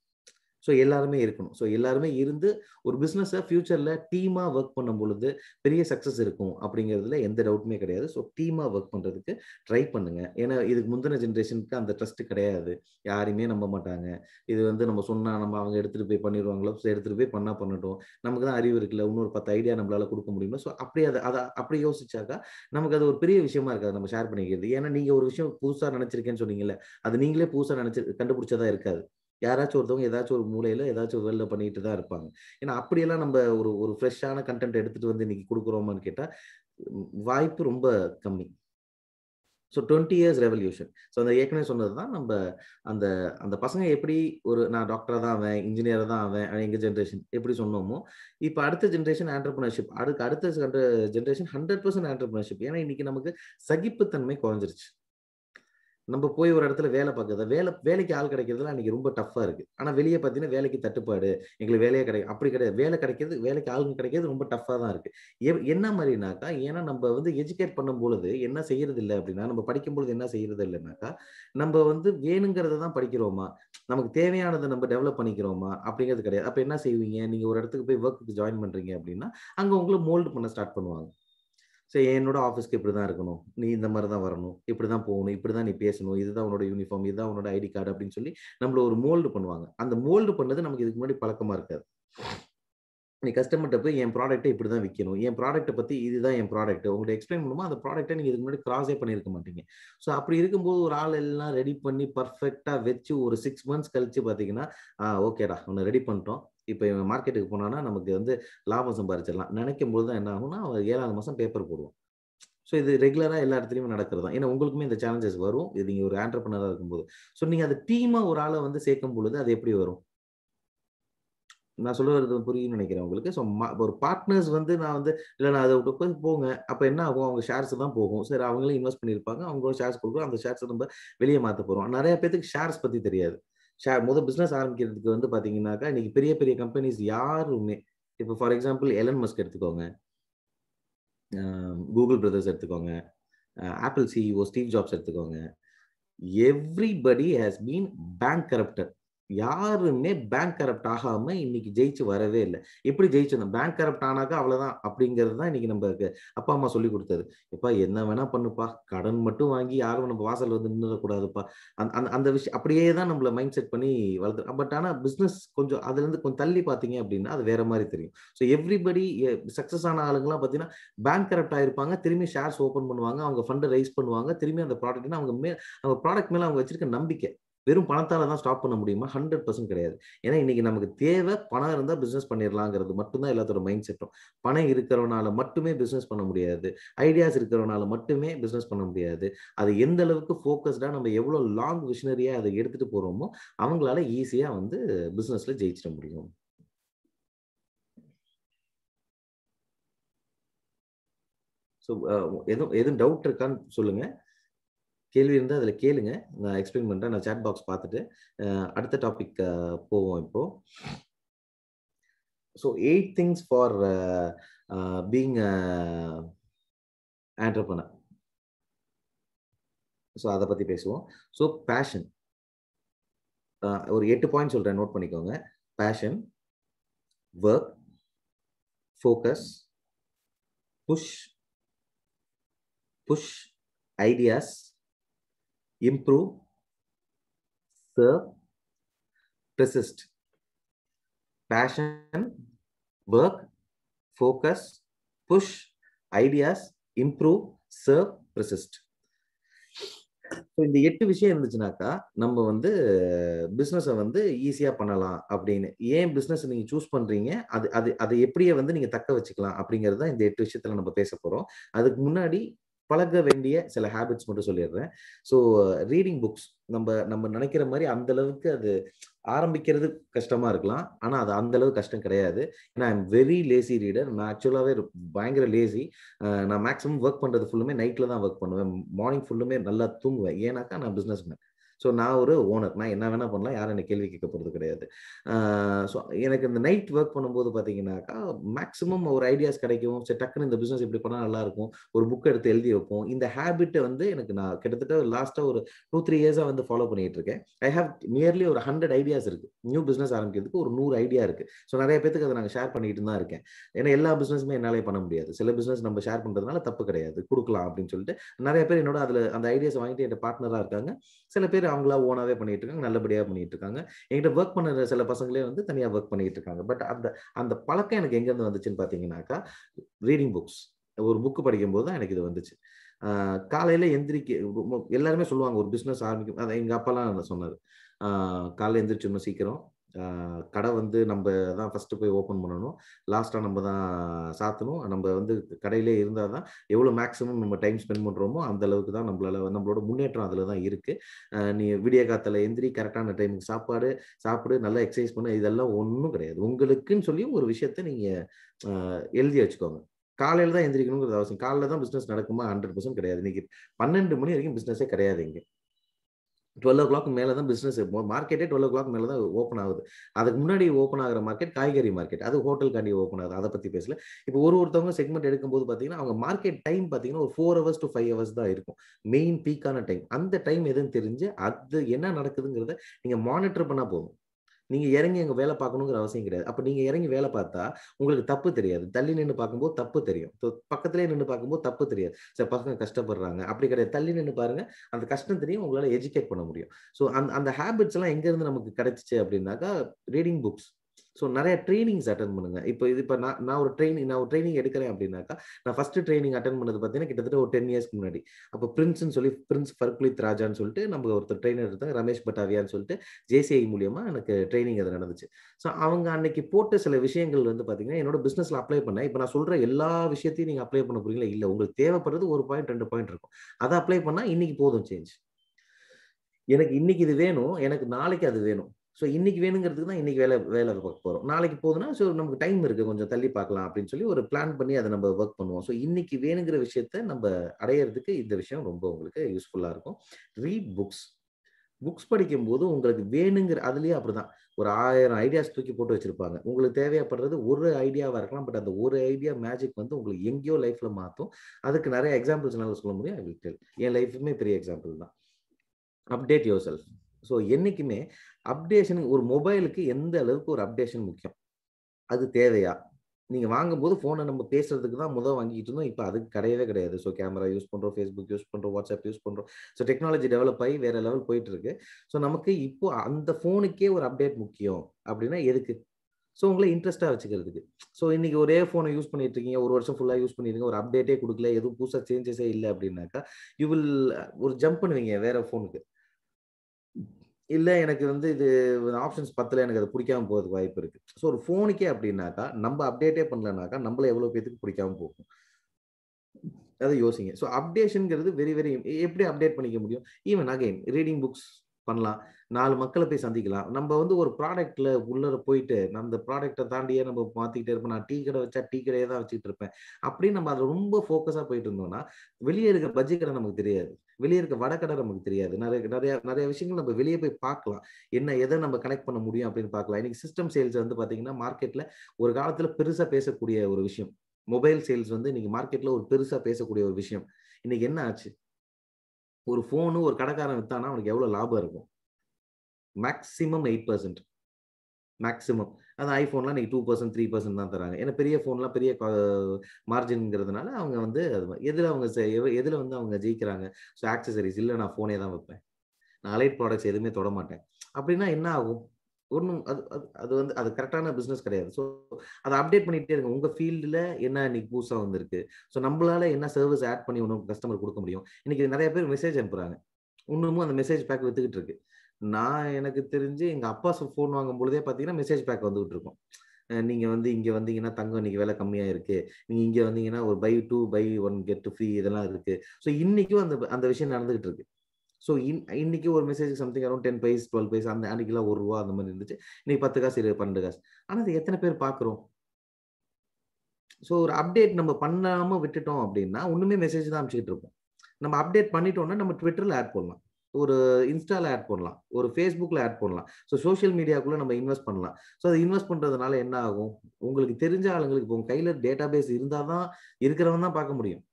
ஸோ எல்லாருமே இருக்கணும். ஸோ எல்லாருமே இருந்து ஒரு பிஸ்னஸை ஃபியூச்சரில் டீமாக ஒர்க் பண்ணும் பொழுது பெரிய சக்ஸஸ் இருக்கும் அப்படிங்கிறதுல எந்த டவுட்டுமே கிடையாது. ஸோ டீமாக ஒர்க் பண்ணுறதுக்கு ட்ரை பண்ணுங்க. ஏன்னா இதுக்கு முந்தின ஜென்ரேஷனுக்கு அந்த ட்ரஸ்ட் கிடையாது. யாரையுமே நம்ப மாட்டாங்க. இது வந்து நம்ம சொன்னால் நம்ம அவங்க எடுத்துகிட்டு போய் பண்ணிடுவாங்களோ ஸோ எடுத்துகிட்டு போய் பண்ணால் பண்ணட்டும். நமக்கு தான் அறிவு இருக்குல்ல இன்னொரு பத்து ஐடியா நம்மளால் கொடுக்க முடியுமா? ஸோ அப்படி அதை அதை அப்படி யோசிச்சாக்கா நமக்கு அது ஒரு பெரிய விஷயமா இருக்காது நம்ம ஷேர் பண்ணிக்கிறது. ஏன்னா நீங்கள் ஒரு விஷயம் புதுசாக நினச்சிருக்கேன்னு சொன்னீங்கல்ல அது நீங்களே புதுசாக நினச்சி கண்டுபிடிச்சதா இருக்காது. யாராச்சும் ஒருத்தவங்க ஏதாச்சும் ஒரு மூலையில ஏதாச்சும் ஒரு வேலை பண்ணிட்டு தான் இருப்பாங்க. ஏன்னா அப்படியெல்லாம் நம்ம ஒரு ஒரு ஃப்ரெஷ்ஷான கண்டென்ட் எடுத்துட்டு வந்து இன்னைக்கு கொடுக்குறோமான்னு கேட்டா வாய்ப்பு ரொம்ப கம்மி. So twenty years revolution so அந்த ஏற்கனவே சொன்னது தான் நம்ம அந்த அந்த பசங்க எப்படி ஒரு நான் டாக்டராக தான் ஆவேன் இன்ஜினியராக தான் ஆவேன் எங்கள் ஜென்ரேஷன் எப்படி சொன்னோமோ இப்போ அடுத்த ஜென்ரேஷன் ஆண்டர்பிரினர்ஷிப் அடுத்த அடுத்த ஜென்ரேஷன் ஹண்ட்ரட் பர்சன்ட் ஆண்டர்பிரினர்ஷிப் ஏன்னா இன்னைக்கு நமக்கு சகிப்புத்தன்மை குறைஞ்சிருச்சு. நம்ம போய் ஒரு இடத்துல வேலை பார்க்குறது வேலை வேலைக்கு ஆள் கிடைக்கிறதுல அன்னைக்கு ரொம்ப டஃப்பாக இருக்குது ஆனால் வெளியே பார்த்தீங்கன்னா வேலைக்கு தட்டுப்பாடு எங்களுக்கு வேலையே கிடைக்கும் அப்படி கிடையாது. வேலை கிடைக்கிறது வேலைக்கு ஆளுங்க கிடைக்கிறது ரொம்ப டஃப்பாக தான் இருக்குது எ- என்ன மாதிரினாக்கா ஏன்னா நம்ம வந்து எஜுகேட் பண்ணும் பொழுது என்ன செய்யறது இல்லை அப்படின்னா நம்ம படிக்கும் பொழுது என்ன செய்யறது இல்லைனாக்கா நம்ம வந்து வேணுங்கிறத தான் படிக்கிறோமா? நமக்கு தேவையானதை நம்ம டெவலப் பண்ணிக்கிறோமா? அப்படிங்கிறது கிடையாது. அப்போ என்ன செய்வீங்க? நீங்கள் ஒரு இடத்துக்கு போய் ஒர்க்குக்கு ஜாயின் பண்ணுறீங்க அப்படின்னா அங்கே உங்களை மோல்டு பண்ண ஸ்டார்ட் பண்ணுவாங்க. சரி என்னோட ஆஃபீஸ்க்கு இப்படி தான் இருக்கணும். நீ இந்த மாதிரி தான் வரணும். இப்படி தான் போகணும். இப்படி தான் நீ பேசணும். இதுதான் உன்னோட யூனிஃபார்ம் இதுதான் உன்னோட ஐடி கார்டு அப்படின்னு சொல்லி நம்மள ஒரு மோல்டு பண்ணுவாங்க. அந்த மோல்டு பண்ணது நமக்கு இதுக்கு முன்னாடி பழக்கமா இருக்காது. நீ கஸ்டமர்கிட்ட போய் என் ப்ராடக்ட்டை இப்படி தான் விற்கணும் என் ப்ராடக்ட்டை பற்றி இதுதான் என் ப்ராடக்ட் உங்கள்கிட்ட எக்ஸ்பிளைன் பண்ணுமோ அந்த ப்ராடக்ட்டை நீங்கள் இதுக்கு முன்னாடி கிராஸே பண்ணியிருக்க மாட்டீங்க. ஸோ அப்படி இருக்கும்போது ஒரு ஆள் எல்லாம் ரெடி பண்ணி பர்ஃபெக்டாக வச்சு ஒரு சிக்ஸ் மந்த்ஸ் கழிச்சு பார்த்தீங்கன்னா ஓகேடா உன்னை ரெடி பண்ணிட்டோம். இப்போ இவன் மார்க்கெட்டுக்கு போனான்னா நமக்கு வந்து லாபம் சம்பாரிச்சிடலாம். நினைக்கும் போது தான் என்ன ஆகும்னா அவன் ஏழாவது மாதம் பேப்பர் போடுவோம் ஸோ இது ரெகுலராக எல்லா இடத்துலையுமே நடக்கிறது தான். ஏன்னா உங்களுக்குமே இந்த சேலஞ்சஸ் வரும். இது நீங்கள் ஒரு ஆண்டர்பனராக இருக்கும்போது. ஸோ நீங்கள் அது டீமாக ஒரு ஆளை வந்து சேர்க்கும் பொழுது அது எப்படி வரும்? நான் சொல்லுறது புரியும்னு நினைக்கிறேன் உங்களுக்கு. ஸோ ஒரு பார்ட்னர்ஸ் வந்து நான் வந்து இல்லை நான் அதை விட்டு போய் போங்க. அப்போ என்ன ஆகும்? அவங்க ஷேர்ஸ் தான் போகும். சரி அவங்களும் இன்வெஸ்ட் பண்ணியிருப்பாங்க. அவங்களும் ஷேர்ஸ் கொடுக்குறோம் அந்த ஷேர்ஸ் நம்ம வெளியே மாற்ற போகிறோம் நிறைய பேத்துக்கு ஷேர்ஸ் பற்றி தெரியாது. ஷேர் முதல் பிஸ்னஸ் ஆரம்பிக்கிறதுக்கு வந்து பார்த்தீங்கன்னாக்கா இன்னைக்கு பெரிய பெரிய கம்பெனிஸ் யாருமே இப்போ ஃபார் எக்ஸாம்பிள் எலன் மஸ்க் எடுத்துக்கோங்க. கூகுள் பிரதர்ஸ் எடுத்துக்கோங்க. ஆப்பிள் சிஇஓ ஸ்டீவ் ஜாப்ஸ் எடுத்துக்கோங்க. Everybody has been bankrupted யாருமே பேங்க் கரப்ட் ஆகாம இன்னைக்கு ஜெயிச்சு வரவே இல்லை. எப்படி ஜெயிச்சிருந்தோம் பேங்க் கரப்ட் ஆனாக்கா அவ்வளவுதான் அப்படிங்கிறது தான் இன்னைக்கு நம்ம அப்பா அம்மா சொல்லி கொடுத்தது. எப்பா என்ன வேணா பண்ணுப்பா. கடன் மட்டும் வாங்கி யாரும் நம்ம வாசல் வந்து நின்றக்கூடாதுப்பா அந்த அந்த விஷயம் அப்படியே தான் நம்மள மைண்ட் செட் பண்ணி வளர்த்து பட் ஆனால் பிஸ்னஸ் கொஞ்சம் அதுல இருந்து கொஞ்சம் தள்ளி பார்த்தீங்க அப்படின்னா அது வேற மாதிரி தெரியும். ஸோ எவ்ரிபடி சக்சஸ் ஆன ஆளுங்கலாம் பார்த்தீங்கன்னா பேங்க் கரப்ட் ஆயிருப்பாங்க. திரும்பி ஷேர்ஸ் ஓப்பன் பண்ணுவாங்க. அவங்க ஃபண்டை ரைஸ் பண்ணுவாங்க. திரும்பி அந்த ப்ராடக்ட்னா அவங்க மே அவங்க ப்ராடக்ட் மேலே அவங்க வச்சிருக்க நம்பிக்கை. வெறும் பணத்தால தான் ஸ்டாப் பண்ண முடியுமா? ஹண்ட்ரட் பர்சன்ட் கிடையாது. ஏன்னா இன்னைக்கு நமக்கு தேவை பணம் இருந்தால் பிஸ்னஸ் பண்ணிடலாங்கிறது மட்டும்தான் எல்லாத்தோட மைண்ட் செட்டும் பணம் இருக்கிறவனால மட்டுமே பிஸ்னஸ் பண்ண முடியாது. ஐடியாஸ் இருக்கிறவனால மட்டுமே பிஸ்னஸ் பண்ண முடியாது. அது எந்த அளவுக்கு ஃபோக்கஸ்டா நம்ம எவ்வளோ லாங் விஷனரியா அதை எடுத்துட்டு போறோமோ அவங்களால ஈஸியா வந்து பிஸ்னஸில் ஜெயிச்சிட முடியும். ஸோ எதுவும் எதுவும் டவுட் இருக்கான்னு சொல்லுங்க. கேள்வி இருந்தால் அதில் கேளுங்க. நான் எக்ஸ்பிளைன் பண்ணுறேன் நான் சேட் பாக்ஸ் பார்த்துட்டு அடுத்த டாபிக் போவோம் இப்போ. So eight things for being entrepreneur so அதை பற்றி பேசுவோம். ஸோ பேஷன் ஒரு எட்டு பாயிண்ட் சொல்கிறேன் நோட் பண்ணிக்கோங்க. Passion work focus push push ideas improve, serve, persist. Passion, work, focus, push, ideas, improve, serve, persist. இந்த எட்டு விஷயம் இருந்துச்சுனாக்கா நம்ம வந்து பிஸ்னஸை வந்து ஈஸியாக பண்ணலாம் அப்படின்னு ஏன் பிஸ்னஸ் நீங்கள் சூஸ் பண்ணுறீங்க அது அது அதை எப்படியே வந்து நீங்கள் தக்க வச்சுக்கலாம் அப்படிங்கிறது தான் இந்த எட்டு விஷயத்தில் நம்ம பேச போகிறோம் அதுக்கு முன்னாடி பழக வேண்டிய சில ஹேபிட்ஸ் மட்டும் சொல்லிடுறேன். ஸோ ரீடிங் புக்ஸ் நம்ம நம்ம நினைக்கிற மாதிரி அந்த அளவுக்கு அது ஆரம்பிக்கிறது கஷ்டமா இருக்கலாம். ஆனால் அது அந்த அளவுக்கு கஷ்டம் கிடையாது. ஏன்னா ஐம் வெரி லேசி ரீடர் நான் ஆக்சுவலாகவே பயங்கர லேசி நான் மேக்ஸிமம் ஒர்க் பண்ணுறது ஃபுல்லுமே நைட்டில் தான் ஒர்க் பண்ணுவேன். மார்னிங் ஃபுல்லுமே நல்லா தூங்குவேன். ஏன்னாக்கா நான் பிஸ்னஸ் மேன் ஸோ நான் ஒரு ஓனர் நான் என்ன வேணால் பண்ணலாம். யாரும் என்ன கேள்வி கேட்க போகிறது கிடையாது. ஸோ எனக்கு இந்த நைட் ஒர்க் பண்ணும்போது பார்த்தீங்கன்னாக்கா மேக்ஸிமம் ஒரு ஐடியாஸ் கிடைக்கும். சரி டக்குன்னு இந்த பிஸ்னஸ் இப்படி பண்ணால் நல்லா இருக்கும். ஒரு புக் எடுத்து எழுதி வைப்போம். இந்த ஹேபிட்டை வந்து எனக்கு நான் கிட்டத்தட்ட லாஸ்ட்டாக ஒரு டூ த்ரீ இயர்ஸாக வந்து ஃபாலோ பண்ணிகிட்டு இருக்கேன். ஐ ஹவ் நியர்லி ஒரு ஹண்ட்ரட் ஐடியாஸ் இருக்குது நியூ பிஸ்னஸ் ஆரம்பிக்கிறதுக்கு ஒரு நூறு ஐடியா இருக்குது ஸோ நிறைய பேத்துக்கு அதை நாங்கள் ஷேர் பண்ணிட்டு தான் இருக்கேன். ஏன்னா எல்லா பிஸ்னஸுமே என்னாலே பண்ண முடியாது. சில பிஸ்னஸ் நம்ம ஷேர் பண்ணுறதுனால தப்பு கிடையாது. கொடுக்கலாம் அப்படின்னு சொல்லிட்டு நிறைய பேர் என்னோட அதில் அந்த ஐடியாஸ் வாங்கிட்டு என் பார்ட்னராக இருக்காங்க. சில பேர் அவங்களா ஓனாவே பண்ணிட்டு இருக்காங்க நல்லபடியாக பண்ணிட்டு இருக்காங்க என்கிட்ட ஒர்க் பண்ணுற சில பசங்களே வந்து தனியாக ஒர்க் பண்ணிட்டு இருக்காங்க பட் அந்த அந்த பழக்கம் எனக்கு எங்கேருந்து வந்துச்சுன்னு பார்த்தீங்கன்னாக்கா ரீடிங் புக்ஸ் ஒரு புக்கு படிக்கும் போது தான் எனக்கு இது வந்துச்சு. காலையில எந்திரிக்க எல்லாருமே சொல்லுவாங்க ஒரு பிஸ்னஸ் ஆரம்பிக்கும் அதை எங்க அப்பாலாம் சொன்னார். காலையில் எந்திரிச்சிடணும் சீக்கிரம். கடை வந்து நம்ம தான் ஃபஸ்ட்டு போய் ஓப்பன் பண்ணணும். லாஸ்ட்டாக நம்ம தான் சாத்தணும். நம்ம வந்து கடையிலே இருந்தால் தான் எவ்வளோ மேக்ஸிமம் நம்ம டைம் ஸ்பெண்ட் பண்ணுறோமோ அந்த அளவுக்கு தான் நம்மளால நம்மளோட முன்னேற்றம் அதில் தான் இருக்குது நீ விடிய காத்தில் எந்திரி கரெக்டான டைமுக்கு சாப்பாடு சாப்பிடு நல்லா எக்ஸசைஸ் பண்ண இதெல்லாம் ஒன்றும் கிடையாது. உங்களுக்குன்னு சொல்லி ஒரு விஷயத்த நீங்கள் எழுதி வச்சுக்கோங்க. காலையில் தான் எந்திரிக்கணுங்கிறது அவசியம். காலையில் தான் பிஸ்னஸ் நடக்குமா? ஹண்ட்ரட் பர்சன்ட் கிடையாது. இன்னைக்கு பன்னெண்டு மணி வரைக்கும் பிஸ்னஸே கிடையாது இங்கே. டுவெல் ஓ கிளாக் மேலே தான் பிஸ்னஸ் மார்க்கெட்டே டுவெல் ஓ கிளாக் மேலே தான் ஓப்பன் ஆகுது. அதுக்கு முன்னாடி ஓப்பன் ஆகிற மார்க்கெட் காய்கறி மார்க்கெட் அது ஹோட்டல்காண்டி ஓப்பன் ஆகுது. அதை பற்றி பேசல. இப்போ ஒரு ஒருத்தவங்க செக்மெண்ட் எடுக்கும்போது பார்த்தீங்கன்னா அவங்க மார்க்கெட் டைம் பார்த்தீங்கன்னா ஒரு four hours to five hours தான் இருக்கும். மெயின் பீக்கான டைம் அந்த டைம் எதுன்னு தெரிஞ்சு அது என்ன நடக்குதுங்கிறத நீங்கள் மானிட்டர் பண்ணால் போதும். நீங்க இறங்கி அங்க வேலை பார்க்கணுங்கிற அவசியம் கிடையாது. அப்ப நீங்க இறங்கி வேலை பார்த்தா உங்களுக்கு தப்பு தெரியாது. தள்ளி நின்று பார்க்கும்போது தப்பு தெரியும். பக்கத்துலேயே நின்று பார்க்கும்போது தப்பு தெரியாது. சில பசங்க கஷ்டப்படுறாங்க. அப்படி கிடையாது. தள்ளி நின்று பாருங்க. அந்த கஷ்டம் தெரியும். உங்களால எஜுகேட் பண்ண முடியும். ஸோ அந்த அந்த ஹேபிட்ஸ் எல்லாம் எங்க இருந்து நமக்கு கிடைச்சிச்சு அப்படின்னாக்கா ரீடிங் புக்ஸ் ஸோ நிறைய ட்ரைனிங்ஸ் அட்டன் பண்ணுங்க. இப்போ இது இப்போ நான் நான் ஒரு ட்ரைனிங் நான் ஒரு ட்ரைனிங் எடுக்கிறேன் அப்படின்னாக்கா நான் ஃபர்ஸ்ட் ட்ரைனிங் அட்டன் பண்ணது பார்த்தீங்கன்னா கிட்டத்தட்ட ஒரு டென் இயர்ஸ்க்கு முன்னாடி. அப்போ பிரின்ஸ்னு சொல்லி பிரின்ஸ் ஃபர்குலித் ராஜான்னு சொல்லிட்டு நம்ம ஒருத்தர் ட்ரைனர் இருந்தாங்க ரமேஷ் பட்டாவியான்னு சொல்லிட்டு ஜேசிஐ மூலியமாக எனக்கு ட்ரைனிங் அது நடந்துச்சு. ஸோ அவங்க அன்னைக்கு போட்ட சில விஷயங்கள் வந்து பார்த்தீங்கன்னா என்னோட பிஸ்னஸில் அப்ளை பண்ணேன். இப்போ நான் சொல்கிற எல்லா விஷயத்தையும் நீங்கள் அப்ளை பண்ண போகிறீங்களா இல்லை உங்களுக்கு தேவைப்படுறது ஒரு பாயிண்ட் ரெண்டு பாயிண்ட் இருக்கும். அதை அப்ளை பண்ணால் இன்னைக்கு போதும் சேஞ்ச் எனக்கு இன்னைக்கு இது வேணும் எனக்கு நாளைக்கு அது வேணும். ஸோ இன்னைக்கு வேணுங்கிறதுக்கு தான் இன்னைக்கு வேலை வேலை பார்க்க போகிறோம் நாளைக்கு போகுதுன்னா ஸோ நமக்கு டைம் இருக்குது கொஞ்சம் தள்ளி பார்க்கலாம் அப்படின்னு சொல்லி ஒரு பிளான் பண்ணி அதை நம்ம ஒர்க் பண்ணுவோம். ஸோ இன்னைக்கு வேணுங்கிற விஷயத்த நம்ம அடையிறதுக்கு இந்த விஷயம் ரொம்ப உங்களுக்கு யூஸ்ஃபுல்லாக இருக்கும். ரீட் புக்ஸ் புக்ஸ் படிக்கும்போது உங்களுக்கு வேணுங்கிற அதுலேயே அப்படிதான். ஒரு ஆயிரம் ஐடியாஸ் தூக்கி போட்டு வச்சிருப்பாங்க. உங்களுக்கு தேவைப்படுறது ஒரு ஐடியாவாக இருக்கலாம். பட் அந்த ஒரு ஐடியா மேஜிக் வந்து உங்களுக்கு எங்கேயோ லைஃப்பில் மாற்றும் அதுக்கு நிறைய எக்ஸாம்பிள்ஸ் என்னால் சொல்ல முடியும். ஐ வில் டெல் என் லைஃபுமே பெரிய எக்ஸாம்பிள் தான். அப்டேட் யோர் செல்ஃப் ஸோ என்றைக்குமே அப்டேஷனுக்கு ஒரு மொபைலுக்கு எந்த அளவுக்கு ஒரு அப்டேஷன் முக்கியம்? அது தேவையா? நீங்கள் வாங்கும்போது ஃபோனை நம்ம பேசுறதுக்கு தான் முதல் வாங்கிட்டு இருந்தோம். இப்போ அதுக்கு கிடையவே கிடையாது. ஸோ கேமரா யூஸ் பண்ணுறோம் ஃபேஸ்புக் யூஸ் பண்ணுறோம் வாட்ஸ்அப் யூஸ் பண்ணுறோம் ஸோ டெக்னாலஜி டெவலப் ஆகி வேற லெவல் போயிட்டு இருக்கு. ஸோ நமக்கு இப்போ அந்த ஃபோனுக்கே ஒரு அப்டேட் முக்கியம். அப்படின்னா எதுக்கு? ஸோ உங்களை இன்ட்ரெஸ்டாக வச்சுக்கிறதுக்கு. ஸோ இன்னைக்கு ஒரே ஃபோனை யூஸ் பண்ணிட்டு இருக்கீங்க. ஒரு வருஷம் ஃபுல்லாக யூஸ் பண்ணிருக்கீங்க ஒரு அப்டேட்டே கொடுக்கல. எதுவும் புதுசாக சேஞ்சஸே இல்லை அப்படின்னாக்கா யூ வில் ஒரு ஜம்ப் பண்ணுவீங்க வேற ஃபோனுக்கு இல்லை எனக்கு வந்து இது ஆப்ஷன்ஸ் பத்தில் எனக்கு அது பிடிக்காம போகிறதுக்கு வாய்ப்பு இருக்குது ஸோ ஒரு ஃபோனுக்கே அப்படின்னாக்கா நம்ம அப்டேட்டே பண்ணலனாக்கா நம்மள எவ்வளோ பேத்துக்கு பிடிக்காம போகும்? அதை யோசிங்க. ஸோ அப்டேஷனுங்கிறது வெரி வெரி எப்படி அப்டேட் பண்ணிக்க முடியும்? ஈவன் அகைன் ரீடிங் புக்ஸ் பண்ணலாம். நாலு மக்களை போய் சந்திக்கலாம். நம்ம வந்து ஒரு ப்ராடக்ட்ல உள்ளர போயிட்டு அந்த ப்ராடக்ட்டை தாண்டியே நம்ம மாத்திக்கிட்டே இருப்போம். நான் டீ கடை வச்சா டீ கடையே தான் வச்சுட்டு இருப்பேன். அப்படின்னு நம்ம அதில் ரொம்ப ஃபோக்கஸாக போயிட்டு இருந்தோம்னா வெளியே இருக்க பஜ்ஜி கடை நமக்கு தெரியாது. வெளியே இருக்க வடக்கடை நமக்கு தெரியாது. நிறைய நிறைய நிறைய விஷயங்கள் நம்ம வெளியே போய் பார்க்கலாம். என்ன எதை நம்ம கனெக்ட் பண்ண முடியும் அப்படின்னு பார்க்கலாம். இன்னைக்கு சிஸ்டம் சேல்ஸ் வந்து பாத்தீங்கன்னா மார்க்கெட்ல ஒரு காலத்துல பெருசா பேசக்கூடிய ஒரு விஷயம். மொபைல் சேல்ஸ் வந்து இன்னைக்கு மார்க்கெட்ல ஒரு பெருசா பேசக்கூடிய ஒரு விஷயம். இன்னைக்கு என்ன ஆச்சு? ஒரு ஃபோனு ஒரு கடைக்காரன் வித்தானா அவனுக்கு எவ்வளவு லாபம் இருக்கும்? மேக்ஸிமம் எயிட் பர்சன்ட் மேக்சிமம் அந்த ஐஃபோன்லாம் நீங்கள் டூ பர்சன்ட் த்ரீ பர்சன்ட் தான் தராங்க. ஏன்னா பெரிய ஃபோன்லாம் பெரிய மார்ஜின்ங்கிறதுனால அவங்க வந்து அது எதில் அவங்க எதில் வந்து அவங்க ஜெயிக்கிறாங்க? ஸோ ஆக்சசரிஸ் இல்லை நான் ஃபோனே தான் வைப்பேன். நான் அலைட் ப்ராடக்ட்ஸ் எதுவுமே தொட மாட்டேன். அப்படின்னா என்ன ஆகும்? ஒன்றும் அது அது வந்து அது கரெக்டான பிஸ்னஸ் கிடையாது. ஸோ அதை அப்டேட் பண்ணிகிட்டே இருங்க. உங்கள் ஃபீல்டில் என்ன இன்னைக்கு புதுசாக வந்திருக்கு? ஸோ நம்மளால என்ன சர்வீஸ் ஆட் பண்ணி ஒன்றும் கஸ்டமர் கொடுக்க முடியும்? இன்னைக்கு நிறைய பேர் மெசேஜ் அனுப்புகிறாங்க இன்னமும் அந்த மெசேஜ் பேக் வித்துக்கிட்டு இருக்கு. நான் எனக்கு தெரிஞ்சு எங்க அப்பா ஃபோன் வாங்கும் பொழுதே பார்த்தீங்கன்னா மெசேஜ் பேக் வந்துகிட்டு இருக்கும். நீங்க வந்து இங்க வந்தீங்கன்னா தங்கம் இன்னைக்கு விலை கம்மியா இருக்கு. நீங்க இங்க வந்தீங்கன்னா ஒரு buy two buy one get free இதெல்லாம் இருக்கு. ஸோ இன்னைக்கும் அந்த அந்த விஷயம் நடந்துகிட்டு இருக்கு. ஸோ இன் இன்னைக்கு ஒரு message something around ten paise twelve paise அந்த அன்னைக்கெல்லாம் ஒரு ரூபா அந்த மாதிரி இருந்துச்சு. இன்னைக்கு பத்து காசு இரு பன்னெண்டு காசு. ஆனால் அது எத்தனை பேர் பார்க்குறோம் ஸோ ஒரு அப்டேட் நம்ம பண்ணாமல் விட்டுட்டோம் அப்படின்னா ஒன்றுமே மெசேஜ் தான் அமைச்சிக்கிட்டு இருப்போம். நம்ம அப்டேட் பண்ணிட்டோம்னா நம்ம ட்விட்டரில் ஆட் பண்ணலாம் ஒரு இன்ஸ்டால ஆட் பண்ணலாம் ஒரு ஃபேஸ்புக்கில் ஆட் பண்ணலாம். ஸோ சோஷியல் மீடியாக்குள்ளே நம்ம இன்வெஸ்ட் பண்ணலாம். ஸோ அதை இன்வெஸ்ட் பண்ணுறதுனால என்ன ஆகும்? உங்களுக்கு தெரிஞ்ச ஆளுங்களுக்கு இப்போ உங்கள் கையில் டேட்டா பேஸ் இருந்தால் தான் இருக்கிறவன் தான் பார்க்க முடியும்.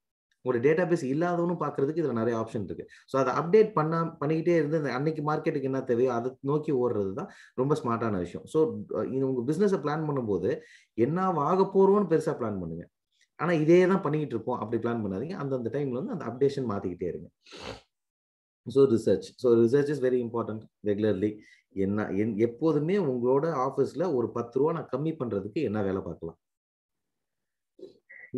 உங்களோட டேட்டா பேஸ் இல்லாதவனும் பார்க்கறதுக்கு இதில் நிறைய ஆப்ஷன் இருக்கு. ஸோ அதை அப்டேட் பண்ண பண்ணிக்கிட்டே இருந்து அந்த அன்னைக்கு மார்க்கெட்டுக்கு என்ன தேவையோ அதை நோக்கி ஓடுறது தான் ரொம்ப ஸ்மார்ட்டான விஷயம். ஸோ உங்கள் பிஸ்னஸை பிளான் பண்ணும்போது என்ன ஆக போகிறோன்னு பெருசாக பிளான் பண்ணுங்க. ஆனால் இதே தான் பண்ணிக்கிட்டு இருப்போம் அப்படி பிளான் பண்ணாதீங்க. அந்தந்த டைம்ல வந்து அந்த அப்டேஷன் மாற்றிக்கிட்டே இருங்க. So research so research is very important regularly என்ன என் எப்போதுமே உங்களோட ஆஃபீஸில் ஒரு பத்து ரூபா நான் கம்மி பண்ணுறதுக்கு என்ன வேலை பார்க்கலாம்?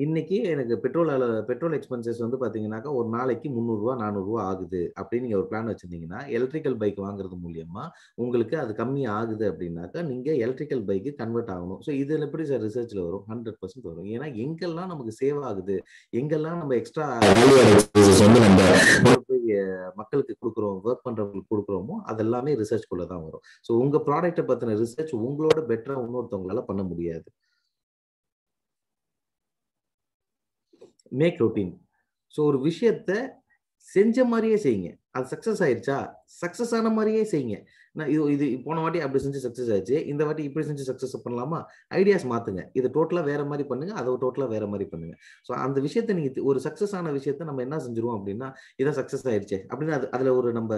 இன்னைக்கு எனக்கு பெட்ரோல் பெட்ரோல் எக்ஸ்பென்சஸ் வந்து பார்த்தீங்கன்னாக்கா ஒரு நாளைக்கு முந்நூறுரூவா நானூறுரூவா ஆகுது அப்படின்னு நீங்கள் ஒரு பிளான் வச்சிருந்தீங்கன்னா எலக்ட்ரிக்கல் பைக் வாங்குறது மூலியமா உங்களுக்கு அது கம்மி ஆகுது அப்படின்னாக்கா நீங்கள் எலக்ட்ரிக்கல் பைக்கு கன்வெர்ட் ஆகணும். ஸோ இதில் எப்படி சார் ரிசர்ச்சில் வரும்? ஹண்ட்ரட் பர்சன்ட் வரும். ஏன்னா எங்கெல்லாம் நமக்கு சேவ் ஆகுது எங்கெல்லாம் நம்ம எக்ஸ்ட்ரா வந்து நம்ம மக்களுக்கு கொடுக்குறோம் ஒர்க் பண்ணுறவங்களுக்கு கொடுக்குறோமோ அதெல்லாமே ரிசர்ச்குள்ளே தான் வரும். ஸோ உங்கள் ப்ராடக்ட்டை பற்றின ரிசர்ச் உங்களோட பெட்டரா இன்னொருத்தவங்களால பண்ண முடியாது. மேக் ரொட்டீன் ஸோ ஒரு விஷயத்த செஞ்ச மாதிரியே செய்யுங்க. அது சக்ஸஸ் ஆயிடுச்சா சக்ஸஸ் ஆன மாதிரியே செய்யுங்க. நான் இது இது போன வாட்டி அப்படி செஞ்சு சக்ஸஸ் ஆயிடுச்சு இந்த வாட்டி இப்படி செஞ்சு சக்ஸஸ் பண்ணலாமா? ஐடியாஸ் மாத்துங்க. இதை டோட்டலாக வேற மாதிரி பண்ணுங்க. அதை டோட்டலாக வேற மாதிரி பண்ணுங்க. ஸோ அந்த விஷயத்த நீங்க ஒரு சக்ஸஸ் ஆன விஷயத்த நம்ம என்ன செஞ்சிருவோம் அப்படின்னா இதான் சக்ஸஸ் ஆயிடுச்சு அப்படின்னு அது அதுல ஒரு நம்ம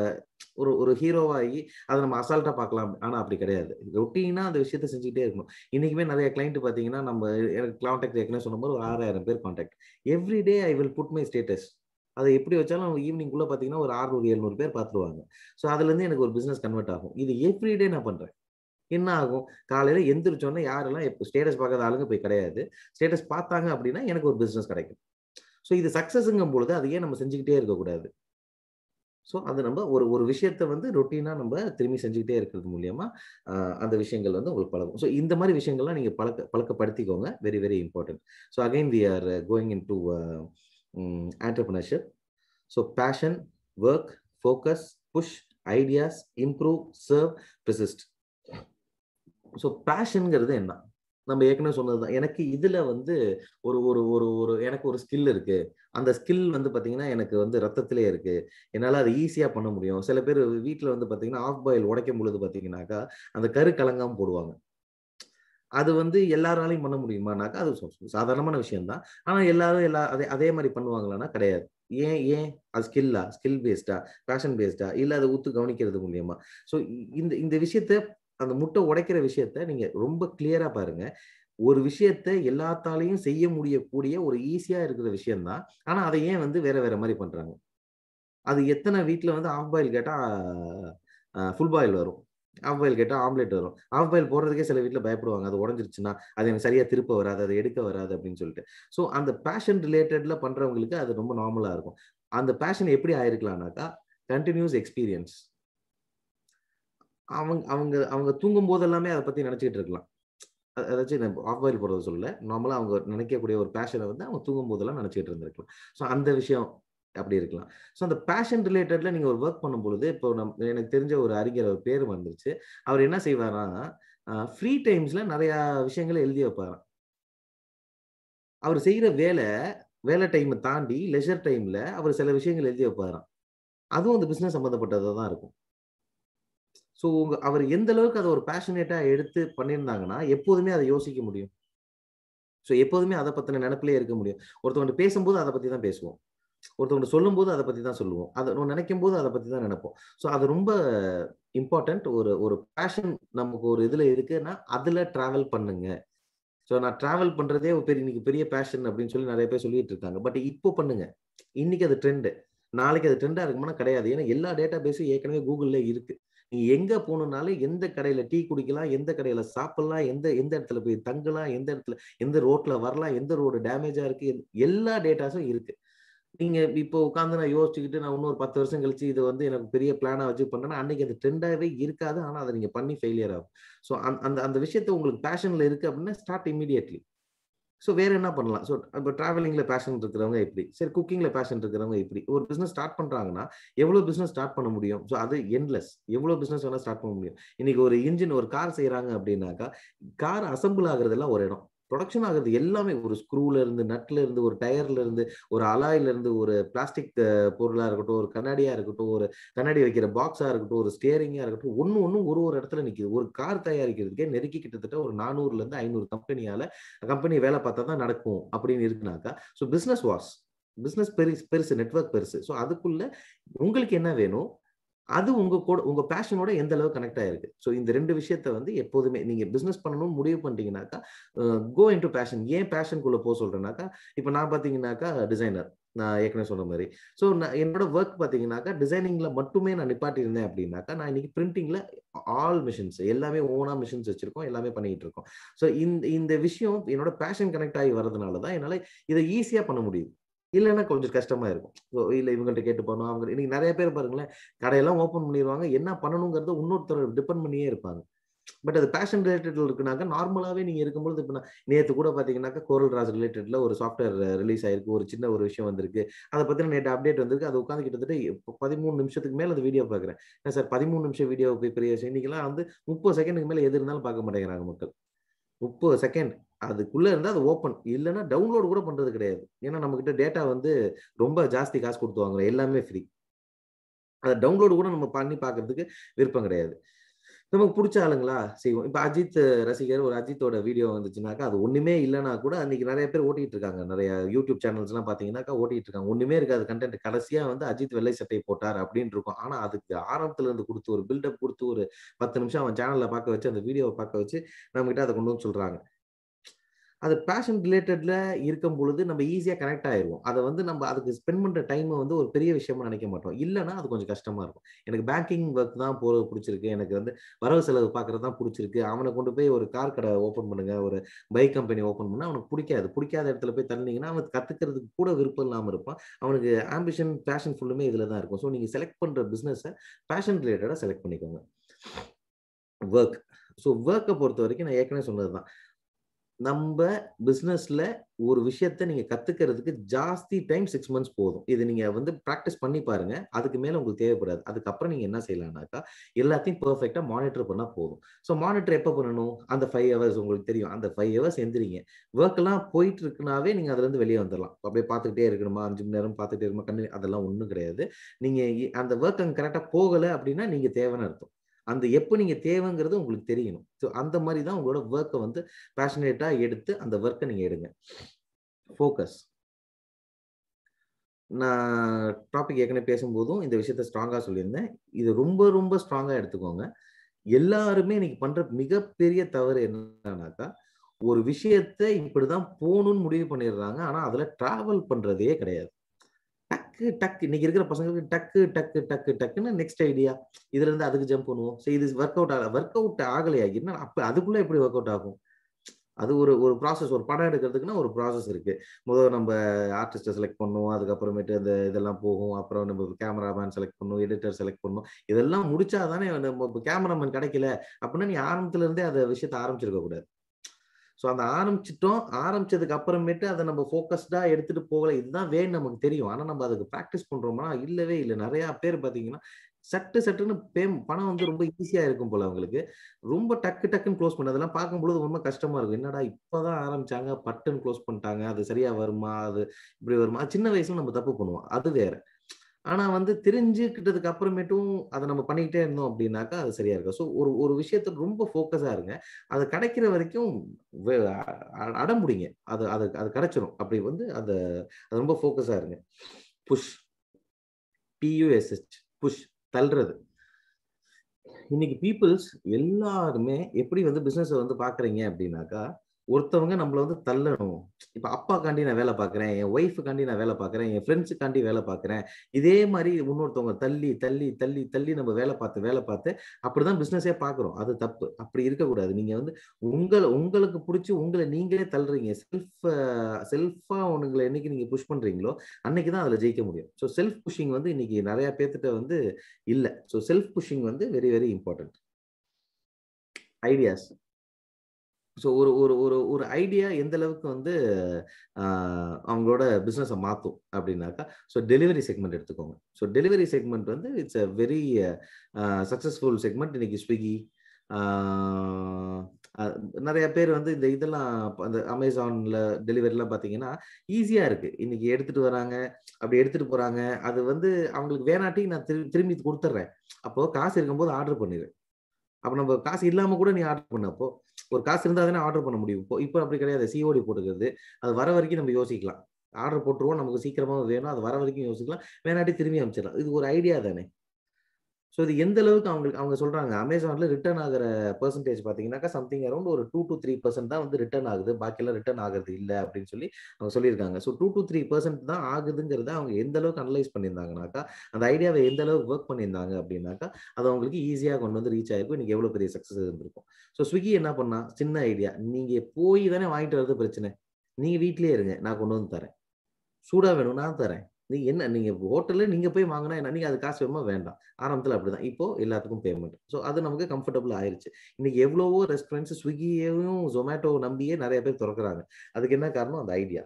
ஒரு ஒரு ஹீரோவாகி அதை நம்ம அசால்ட்டா பார்க்கலாம். ஆனா அப்படி கிடையாது. ரொட்டீனா அந்த விஷயத்த செஞ்சுக்கிட்டே இருக்கணும். இன்னைக்குமே நிறைய கிளைண்ட் பாத்தீங்கன்னா நம்ம எனக்கு கான்டாக்ட் ஏற்கனவே சொன்ன மாதிரி ஒரு ஆறாயிரம் பேர் contact every day I will put my status அதை எப்படி வச்சாலும் ஈவினிங்குள்ள பார்த்தீங்கன்னா ஒரு ஆறுநூறு எழுநூறு பேர் பார்த்துருவாங்க ஸோ அதுலேருந்து எனக்கு ஒரு பிஸ்னஸ் கன்வெர்ட் ஆகும். இது எவ்ரிடே நான் பண்ணுறேன் என்ன ஆகும்? காலையில் எந்திரிச்சோன்னே யாரெல்லாம் எப்போ ஸ்டேட்டஸ் பார்க்காத ஆளுங்க போய் கிடையாது. ஸ்டேட்டஸ் பார்த்தாங்க அப்படின்னா எனக்கு ஒரு பிஸ்னஸ் கிடைக்கும். ஸோ இது சக்ஸஸுங்கும் பொழுது அதையே நம்ம செஞ்சுக்கிட்டே இருக்கக்கூடாது. ஸோ அது நம்ம ஒரு ஒரு விஷயத்த வந்து ரொட்டீனாக நம்ம திரும்பி செஞ்சுக்கிட்டே இருக்கிறது மூலியமா அந்த விஷயங்கள் வந்து உங்களுக்கு பழகும். ஸோ இந்த மாதிரி விஷயங்கள்லாம் நீங்கள் பழக்க பழக்கப்படுத்திக்கோங்க. Very very important so again we are going in to um, entrepreneurship. So passion, work, focus, push, ideas, improve, serve, persist. So பேஷனுங்கிறது என்ன? நம்ம ஏற்கனவே சொன்னது தான் எனக்கு இதில் வந்து ஒரு ஒரு ஒரு ஒரு எனக்கு ஒரு ஸ்கில் இருக்குது அந்த ஸ்கில் வந்து பார்த்தீங்கன்னா எனக்கு வந்து ரத்தத்திலே இருக்குது என்னால் அதை ஈஸியாக பண்ண முடியும். சில பேர் வீட்டில் வந்து பார்த்தீங்கன்னா ஆஃப் பாயில் உடைக்கும் பொழுது பார்த்தீங்கன்னாக்கா அந்த கரு கலங்காமல் போடுவாங்க. அது வந்து எல்லாராலையும் பண்ண முடியுமானாக்கா அது சாதாரணமான விஷயம்தான். ஆனால் எல்லாரும் எல்லா அதே அதே மாதிரி பண்ணுவாங்களான்னா கிடையாது. ஏன் ஏன்? அது ஸ்கில்லா? ஸ்கில் பேஸ்டா? பேஷன் பேஸ்டா? இல்லை அதை ஊத்து கவனிக்கிறது மூலியமா? ஸோ இந்த இந்த விஷயத்த அந்த முட்டை உடைக்கிற விஷயத்த நீங்க ரொம்ப கிளியரா பாருங்க. ஒரு விஷயத்த எல்லாத்தாலையும் செய்ய முடியக்கூடிய ஒரு ஈஸியா இருக்கிற விஷயம்தான். ஆனா அதை ஏன் வந்து வேற வேற மாதிரி பண்றாங்க? அது எத்தனை வீட்டில் வந்து ஆஃப் பாயில் கேட்டால் ஃபுல் பாயில் வரும். ஆஃப் பாயில் கேட்டால் ஆம்லேட் வரும். ஆஃப் பாயில் போடுறதுக்கே சில வீட்டில் பயப்படுவாங்க. அது உடஞ்சிருச்சுன்னா அது எனக்கு சரியாக திருப்ப வராது அதை எடுக்க வராது அப்படின்னு சொல்லிட்டு. ஸோ அந்த பேஷன் ரிலேட்டடில் பண்ணுறவங்களுக்கு அது ரொம்ப நார்மலாக இருக்கும். அந்த பேஷன் எப்படி ஆயிருக்கலாம்னாக்கா கண்டினியூஸ் எக்ஸ்பீரியன்ஸ் அவங்க அவங்க அவங்க தூங்கும் போதெல்லாமே அதை பற்றி நினச்சிக்கிட்டு இருக்கலாம். அதாச்சும் ஆஃப் பாயில் போடுறது சொல்ல நார்மலாக அவங்க நினைக்கக்கூடிய ஒரு பேஷனை வந்து அவங்க தூங்கும் போதெல்லாம் நினச்சிக்கிட்டு இருந்திருக்கலாம். ஸோ அந்த விஷயம் அப்படி இருக்கலாம். ஸோ அந்த பேஷன் ரிலேட்டட்ல நீங்க ஒரு ஒர்க் பண்ணும் பொழுது இப்போ நம் எனக்கு தெரிஞ்ச ஒரு அறிஞர் ஒரு பேர் வந்துருச்சு. அவர் என்ன செய்வாரா ஃப்ரீ டைம்ஸ்ல நிறைய விஷயங்களை எழுதி வைப்பாராம். அவர் செய்கிற வேலை வேலை டைமை தாண்டி லெஷர் டைம்ல அவர் சில விஷயங்கள் எழுதி வைப்பாராம். அதுவும் அந்த பிஸ்னஸ் சம்மந்தப்பட்டதாக தான் இருக்கும். ஸோ உங்க அவர் எந்த அளவுக்கு அதை ஒரு பேஷனேட்டாக எடுத்து பண்ணியிருந்தாங்கன்னா எப்போதுமே அதை யோசிக்க முடியும். ஸோ எப்போதுமே அதை பற்றின நினப்பிலே இருக்க முடியும். ஒருத்தவங்க பேசும்போது அதை பற்றி தான் பேசுவோம். ஒருத்தவங்க சொல்லும்போது அதை பற்றி தான் சொல்லுவோம். அதை நம்ம நினைக்கும் போது அதை பற்றி தான் நினைப்போம். ஸோ அது ரொம்ப இம்பார்ட்டண்ட் ஒரு ஒரு பேஷன் நமக்கு ஒரு இதில் இருக்குன்னா அதில் ட்ராவல் பண்ணுங்க. ஸோ நான் ட்ராவல் பண்ணுறதே ஒரு பெரிய இன்னைக்கு பெரிய பேஷன் அப்படின்னு சொல்லி நிறைய பேர் சொல்லிட்டு இருக்காங்க. பட் இப்போ பண்ணுங்க. இன்னைக்கு அது ட்ரெண்டு நாளைக்கு அது ட்ரெண்டாக இருக்குமானா கிடையாது. ஏன்னா எல்லா டேட்டா பேஸும் ஏற்கனவே கூகுளில் இருக்குது நீங்கள் எங்கே போகணுன்னாலும் எந்த கடையில் டீ குடிக்கலாம் எந்த கடையில் சாப்பிடலாம் எந்த எந்த இடத்துல போய் தங்கலாம் எந்த இடத்துல எந்த ரோட்டில் வரலாம் எந்த ரோடு டேமேஜாக இருக்குது எல்லா டேட்டாஸும் இருக்குது நீங்க இப்போ உட்காந்து நான் யோசிச்சுக்கிட்டு நான் இன்னொரு பத்து வருஷம் கழிச்சு இது வந்து எனக்கு பெரிய பிளானா வச்சு பண்ணேன்னா அன்னைக்கு அது ட்ரெண்டாகவே இருக்காது. ஆனா அதை நீங்க பண்ணி ஃபெயிலியர் ஆகும். ஸோ அந்த அந்த விஷயத்த உங்களுக்கு பேஷன்ல இருக்கு அப்படின்னா ஸ்டார்ட் இமீடியட்லி ஸோ வேற என்ன பண்ணலாம்? ஸோ இப்போ டிராவலிங்ல பேஷன் இருக்கிறவங்க எப்படி? சரி குக்கிங்ல பேஷன் இருக்கிறவங்க எப்படி? ஒரு பிசினஸ் ஸ்டார்ட் பண்றாங்கன்னா எவ்வளவு பிசினஸ் ஸ்டார்ட் பண்ண முடியும்? ஸோ அது என்லெஸ் எவ்வளவு பிசினஸ் வேணா ஸ்டார்ட் பண்ண முடியும். இன்னைக்கு ஒரு இன்ஜின் ஒரு கார் செய்யறாங்க அப்படின்னாக்கா கார் அசம்பிள் ஆகுறதெல்லாம் ஒரு இடம். ப்ரொடக்ஷன் ஆகுறது எல்லாமே ஒரு ஸ்க்ரூல இருந்து நட்ல இருந்து ஒரு டயர்ல இருந்து ஒரு அலாயில இருந்து ஒரு பிளாஸ்டிக் பொருளா இருக்கட்டும் ஒரு கண்ணாடியா இருக்கட்டும் ஒரு கண்ணாடி வைக்கிற பாக்ஸா இருக்கட்டும் ஒரு ஸ்டியரிங்கா இருக்கட்டும் ஒன்னு ஒன்னும் ஒரு ஒரு இடத்துல நிக்குது. ஒரு கார் தயாரிக்கிறதுக்கே நெருக்கி கிட்டத்தட்ட ஒரு நானூறுல இருந்து ஐநூறு கம்பெனியால கம்பெனி வேலை பார்த்தா தான் நடக்கும் அப்படின்னு இருக்குனாக்கா ஸோ பிசினஸ் வாஸ் பிசினஸ் பெருசு பெருசு நெட்ஒர்க் பெருசு. ஸோ அதுக்குள்ள உங்களுக்கு என்ன வேணும்? அது உங்க கூட உங்க பேஷனோட எந்த அளவு கனெக்ட் ஆயிருக்கு? ஸோ இந்த ரெண்டு விஷயத்த வந்து எப்போதுமே நீங்க பிசினஸ் பண்ணணும்னு முடிவு பண்ணிட்டீங்கன்னாக்கா கோ இன்டு பேஷன் ஏன் பேஷனுக்குள்ள போக சொல்றேன்னாக்கா இப்போ நான் பார்த்தீங்கன்னாக்கா டிசைனர் நான் ஏற்கனவே சொன்ன மாதிரி. ஸோ நான் என்னோட ஒர்க் பார்த்தீங்கன்னாக்கா டிசைனிங்ல மட்டுமே நான் நிப்பாட்டியிருந்தேன் அப்படின்னாக்கா நான் இன்னைக்கு பிரிண்டிங்ல ஆல் மிஷின்ஸ் எல்லாமே ஓனா மிஷின்ஸ் வச்சிருக்கோம் எல்லாமே பண்ணிட்டு இருக்கோம் ஸோ இந்த இந்த விஷயம் என்னோட பேஷன் கனெக்ட் ஆகி வரதுனால தான் என்னால் இதை ஈஸியாக பண்ண முடியுது. இல்லைன்னா கொஞ்சம் கஷ்டமா இருக்கும். ஸோ இல்லை இவங்கள்ட்ட கேட்டு போனோம் அவங்க இன்னைக்கு நிறைய பேர் பாருங்களேன் கடையெல்லாம் ஓப்பன் பண்ணிடுவாங்க. என்ன பண்ணணுங்கிறத இன்னொருத்தர் டிபெண்ட் பண்ணியே இருப்பாங்க. பட் அது பேஷன் ரிலேட்டட்ல இருக்குனாக்க நார்மலாவே நீங்க இருக்கும்போது இப்போ நான் நேற்று கூட பாத்தீங்கன்னாக்கா கோரல் ராஜ் ரிலேட்டட்ல ஒரு சாஃப்ட்வேர் ரிலீஸ் ஆயிருக்கு. ஒரு சின்ன ஒரு விஷயம் வந்திருக்கு. அதை பத்தின நேற்று அப்டேட் வந்திருக்கு. அது உட்காந்து கிட்டத்தட்ட பதிமூணு நிமிஷத்துக்கு மேல அந்த வீடியோ பாக்குறேன். என்ன சார் பதிமூணு நிமிஷம் வீடியோ போய் பெரிய விஷயம் இன்னைக்கெல்லாம் வந்து முப்பது செகண்டுக்கு மேல எது இருந்தாலும் பார்க்க மாட்டேங்கிறாங்க மக்கள். முப்பது செகண்ட் அதுக்குள்ள இருந்தா அது ஓப்பன் இல்லைன்னா டவுன்லோடு கூட பண்றது கிடையாது. ஏன்னா நம்ம கிட்ட டேட்டா வந்து ரொம்ப ஜாஸ்தி காசு கொடுத்து வாங்குறோம். எல்லாமே ஃப்ரீ அதை டவுன்லோடு கூட நம்ம பண்ணி பார்க்கறதுக்கு விருப்பம் கிடையாது. நமக்கு பிடிச்ச ஆளுங்களா செய்வோம். இப்போ அஜித் ரசிகர் ஒரு அஜித்தோட வீடியோ வந்துச்சுனாக்கா அது ஒன்றுமே இல்லைனா கூட அன்றைக்கி நிறைய பேர் ஓட்டிகிட்டு இருக்காங்க. நிறைய யூடியூப் சேனல்ஸ்லாம் பார்த்தீங்கன்னாக்கா ஓட்டிகிட்டு இருக்காங்க. ஒன்றுமே இருக்காது. கண்டென்ட் கடைசியாக வந்து அஜித் வெள்ளை சட்டை போட்டார் அப்படின்னு இருக்கும். ஆனால் அதுக்கு ஆரம்பத்துலேருந்து கொடுத்து ஒரு பில்டப் கொடுத்து ஒரு பத்து நிமிஷம் அவன் சேனலில் பார்க்க வச்சு அந்த வீடியோவை பார்க்க வச்சு நம்மகிட்ட அதை கொண்டு வந்து சொல்கிறாங்க அது பேஷன் ரிலேட்டடில் இருக்கும் பொழுது நம்ம ஈஸியாக கனெக்ட் ஆயிடுவோம் அதை வந்து நம்ம அதுக்கு ஸ்பெண்ட் பண்ணுற டைமை வந்து ஒரு பெரிய விஷயமா நினைக்க மாட்டோம். இல்லைன்னா அது கொஞ்சம் கஷ்டமாக இருக்கும். எனக்கு பேங்கிங் ஒர்க் தான் போகிறது பிடிச்சிருக்கு. எனக்கு வந்து வரவு செலவு பார்க்குறது தான் பிடிச்சிருக்கு. அவனை கொண்டு போய் ஒரு கார் கடை ஓப்பன் பண்ணுங்க. ஒரு பைக் கம்பெனி ஓப்பன் பண்ணால் அவனுக்கு பிடிக்காது. பிடிக்காத இடத்துல போய் தள்ளினீங்கன்னா அவன் கற்றுக்கிறதுக்கு கூட விருப்பம் இல்லாமல் இருப்பான். அவனுக்கு ஆம்பிஷன் பேஷன் ஃபுல்லுமே இதில் தான் இருக்கும். ஸோ நீங்கள் செலக்ட் பண்ணுற பிஸ்னஸை பேஷன் ரிலேட்டடாக செலக்ட் பண்ணிக்கோங்க. ஒர்க் ஸோ ஒர்க்கை பொறுத்த வரைக்கும் நான் ஏற்கனவே சொன்னது தான் நம்ம பிஸ்னஸ்ல ஒரு விஷயத்த நீங்க கத்துக்கிறதுக்கு ஜாஸ்தி டைம் சிக்ஸ் மந்த்ஸ் போதும். இது நீங்க வந்து ப்ராக்டிஸ் பண்ணி பாருங்க. அதுக்கு மேல உங்களுக்கு தேவைப்படாது. அதுக்கப்புறம் நீங்க என்ன செய்யலாம்னாக்கா எல்லாத்தையும் பெர்ஃபெக்டா மானிட்டர் பண்ணா போதும். ஸோ மானிட்டர் எப்போ பண்ணணும்? அந்த ஃபைவ் ஹவர்ஸ் உங்களுக்கு தெரியும். அந்த ஃபைவ் ஹவர்ஸ் எந்திரிங்க. ஒர்க் எல்லாம் போயிட்டு இருக்குனாவே நீங்க அதுல இருந்து வெளியே வந்துடலாம் அப்படியே பார்த்துக்கிட்டே இருக்கணுமா? அஞ்சு மணி நேரம் பார்த்துட்டே இருக்கணுமா? கண்ணு அதெல்லாம் ஒன்றும் கிடையாது. நீங்க அந்த ஒர்க் அங்கே கரெக்டா போகலை அப்படின்னா நீங்க தேவைன்னு அர்த்தம். அந்த எப்போ நீங்கள் தேவைங்கிறது உங்களுக்கு தெரியணும். ஸோ அந்த மாதிரி தான் உங்களோட ஒர்க்கை வந்து பேஷனேட்டாக எடுத்து அந்த ஒர்க்கை நீங்கள் எடுங்க. ஃபோக்கஸ் நான் டாபிக் ஏற்கனவே பேசும்போதும் இந்த விஷயத்த ஸ்ட்ராங்காக சொல்லியிருந்தேன். இது ரொம்ப ரொம்ப ஸ்ட்ராங்காக எடுத்துக்கோங்க. எல்லாருமே இன்னைக்கு பண்ற மிகப்பெரிய தவறு என்னன்னாக்கா ஒரு விஷயத்த இப்படிதான் போகணும்னு முடிவு பண்ணிடுறாங்க. ஆனா அதுல டிராவல் பண்றதே கிடையாது. டக்கு டக்கு. இன்னைக்கு இருக்கிற பசங்களுக்கு டக்கு டக்கு டக்கு டக்குன்னு நெக்ஸ்ட் ஐடியா இதுல இருந்து அதுக்கு ஜம்ப் பண்ணுவோம். சரி இது ஒர்க் அவுட் ஆகல. ஒர்க் அவுட் ஆகலையா என்ன அப்ப அதுக்குள்ள எப்படி ஒர்க் அவுட் ஆகும்? அது ஒரு ஒரு ப்ராசஸ் ஒரு படம் எடுக்கிறதுக்குன்னா ஒரு ப்ராசஸ் இருக்கு. முதல்ல நம்ம ஆர்டிஸ்ட்டை செலக்ட் பண்ணுவோம். அதுக்கப்புறமேட்டு அந்த இதெல்லாம் போகும். அப்புறம் நம்ம கேமராமேன் செலக்ட் பண்ணும் எடிட்டர் செலக்ட் பண்ணும் இதெல்லாம் முடிச்சா தானே நம்ம இப்போ கேமராமேன் கிடைக்கல. அப்படின்னா நீ ஆரம்பத்துல இருந்தே அந்த விஷயத்த ஆரம்பிச்சிருக்க கூடாது. ஸோ அந்த ஆரம்பிச்சிட்டோம். ஆரம்பிச்சதுக்கு அப்புறமேட்டு அதை நம்ம ஃபோக்கஸ்டாக எடுத்துட்டு போகல. இதுதான் வேணும் நமக்கு தெரியும். ஆனால் நம்ம அதுக்கு ப்ராக்டிஸ் பண்ணுறோம்னா இல்லவே இல்லை. நிறையா பேர் பார்த்தீங்கன்னா சட்டு சட்டுன்னு பே பணம் வந்து ரொம்ப ஈஸியாக இருக்கும் போல அவங்களுக்கு. ரொம்ப டக்கு டக்குன்னு க்ளோஸ் பண்ணதெல்லாம் பார்க்கும்பொழுது ரொம்ப கஷ்டமா இருக்கும். என்னடா இப்பதான் ஆரம்பிச்சாங்க. பட்டுன்னு க்ளோஸ் பண்ணிட்டாங்க. அது சரியா வருமா? அது இப்படி வருமா? சின்ன வயசுல நம்ம தப்பு பண்ணுவோம். அது வேற. ஆனா வந்து தெரிஞ்சுக்கிட்டதுக்கு அப்புறமேட்டும் அதை நம்ம பண்ணிக்கிட்டே இருந்தோம் அப்படின்னாக்கா அது சரியா இருக்கும். ஸோ ஒரு ஒரு விஷயத்த ரொம்ப ஃபோக்கஸா இருங்க. அது கிடைக்கிற வரைக்கும் அடம் முடிங்க அது அது அது கிடைச்சிரும் அப்படி வந்து அதை அது ரொம்ப ஃபோக்கஸா இருங்க. Push. P U S H push. தள்ளுறது. இன்னைக்கு பீப்புள்ஸ் எல்லாருமே எப்படி வந்து பிசினஸ் வந்து பாக்குறீங்க அப்படின்னாக்கா ஒருத்தவங்க நம்மள வந்து தள்ளணும். இப்ப அப்பாக்காண்டி நான் வேலை பார்க்குறேன் என் ஒய்ஃபுக்காண்டி நான் வேலை பார்க்குறேன் என் ஃப்ரெண்ட்ஸுக்காண்டி வேலை பார்க்குறேன் இதே மாதிரி இன்னொருத்தவங்க தள்ளி தள்ளி தள்ளி தள்ளி நம்ம வேலை பார்த்து வேலை பார்த்து அப்படிதான் பிசினஸே பார்க்குறோம் அது தப்பு. அப்படி இருக்கக்கூடாது. நீங்க வந்து உங்களை உங்களுக்கு பிடிச்சி உங்களை நீங்களே தள்ளுறீங்க. செல்ஃப் செல்ஃபா உங்களை என்னைக்கு நீங்க புஷ் பண்றீங்களோ அன்னைக்கு தான் அதுல ஜெயிக்க முடியும். ஸோ செல்ஃப் புஷிங் வந்து இன்னைக்கு நிறைய பேர்த்திட்ட வந்து இல்லை. ஸோ செல்ஃப் புஷிங் வந்து very very important ideas so ஒரு ஒரு ஒரு ஒரு ஐடியா எந்த அளவுக்கு வந்து அவங்களோட பிஸ்னஸை மாற்றும் அப்படின்னாக்கா ஸோ டெலிவரி செக்மெண்ட் எடுத்துக்கோங்க. ஸோ டெலிவரி செக்மெண்ட் வந்து it's a very successful segment இன்னைக்கு ஸ்விக்கி நிறைய பேர் வந்து இந்த இதெல்லாம் அந்த அமேசான்ல டெலிவரிலாம் பார்த்தீங்கன்னா ஈஸியாக இருக்கு. இன்னைக்கு எடுத்துட்டு வராங்க அப்படி எடுத்துட்டு போறாங்க. அது வந்து அவங்களுக்கு வேணாட்டி நான் திரு திரும்பி கொடுத்துட்றேன் அப்போ காசு இருக்கும்போது ஆர்டர் பண்ணிடுறேன் அப்போ நம்ம காசு இல்லாமல் கூட நீ ஆர்டர் பண்ணப்போ ஒரு காசு இருந்தால் தானே ஆர்டர் பண்ண முடியும். இப்போ இப்போ அப்படி கிடையாது. சிஓடி போட்டுக்கிறது. அது வர வரைக்கும் நம்ம யோசிக்கலாம். ஆர்டர் போட்டுருவோம். நமக்கு சீக்கிரமாக வேணும். அது வர வரைக்கும் யோசிக்கலாம். வேணாட்டி திரும்பி அமைச்சிடலாம் இது ஒரு ஐடியா தானே. ஸோ இது எந்த அளவுக்கு அவங்களுக்கு அவங்க சொல்றாங்க அமேசான்ல ரிட்டர்ன் ஆகிற பெர்சன்டேஜ் பார்த்தீங்கன்னாக்கா சம்திங் அரௌண்ட் ஒரு டூ டு த்ரீ பர்சன்ட் தான் வந்து ரிட்டர்ன் ஆகுது. பாக்கியெல்லாம் ரிட்டர்ன் ஆகுறது இல்லை அப்படின்னு சொல்லி அவங்க சொல்லியிருக்காங்க. So two to three percent தான் ஆகுதுங்கிறத அவங்க எந்த அளவுக்கு அனலைஸ் பண்ணியிருந்தாங்கனாக்கா அந்த ஐடியாவை எந்த அளவுக்கு ஒர்க் பண்ணியிருந்தாங்க அப்படின்னாக்கா அது அவங்களுக்கு ஈஸியாக கொண்டு வந்து ரீச் ஆகிருக்கும் இன்னைக்கு எவ்வளோ பெரிய சக்ஸஸ் இருந்திருக்கும். ஸோ ஸ்விக்கி என்ன பண்ணா சின்ன ஐடியா நீங்கள் போய் தானே வாங்கிட்டு வரது பிரச்சனை. நீங்கள் வீட்லேயே இருங்க. நான் கொண்டு வந்து தரேன். சூடாக வேணும் நான் தரேன். நீ என்ன நீங்க ஹோட்டல்ல நீங்க போய் வாங்கினா என்ன? நீங்க அது காசு வேணுமா? வேண்டாம். ஆரம்பத்துல அப்படிதான். இப்போ எல்லாத்துக்கும் பேமெண்ட் ஸோ அது நமக்கு கம்ஃபர்டபுள் ஆயிருச்சு. இன்னைக்கு எவ்வளவோ ரெஸ்டாரண்ட்ஸ் ஸ்விக்கியையும் ஜொமேட்டோ நம்பியே நிறைய பேர் திறக்கிறாங்க. அதுக்கு என்ன காரணம்? அந்த ஐடியா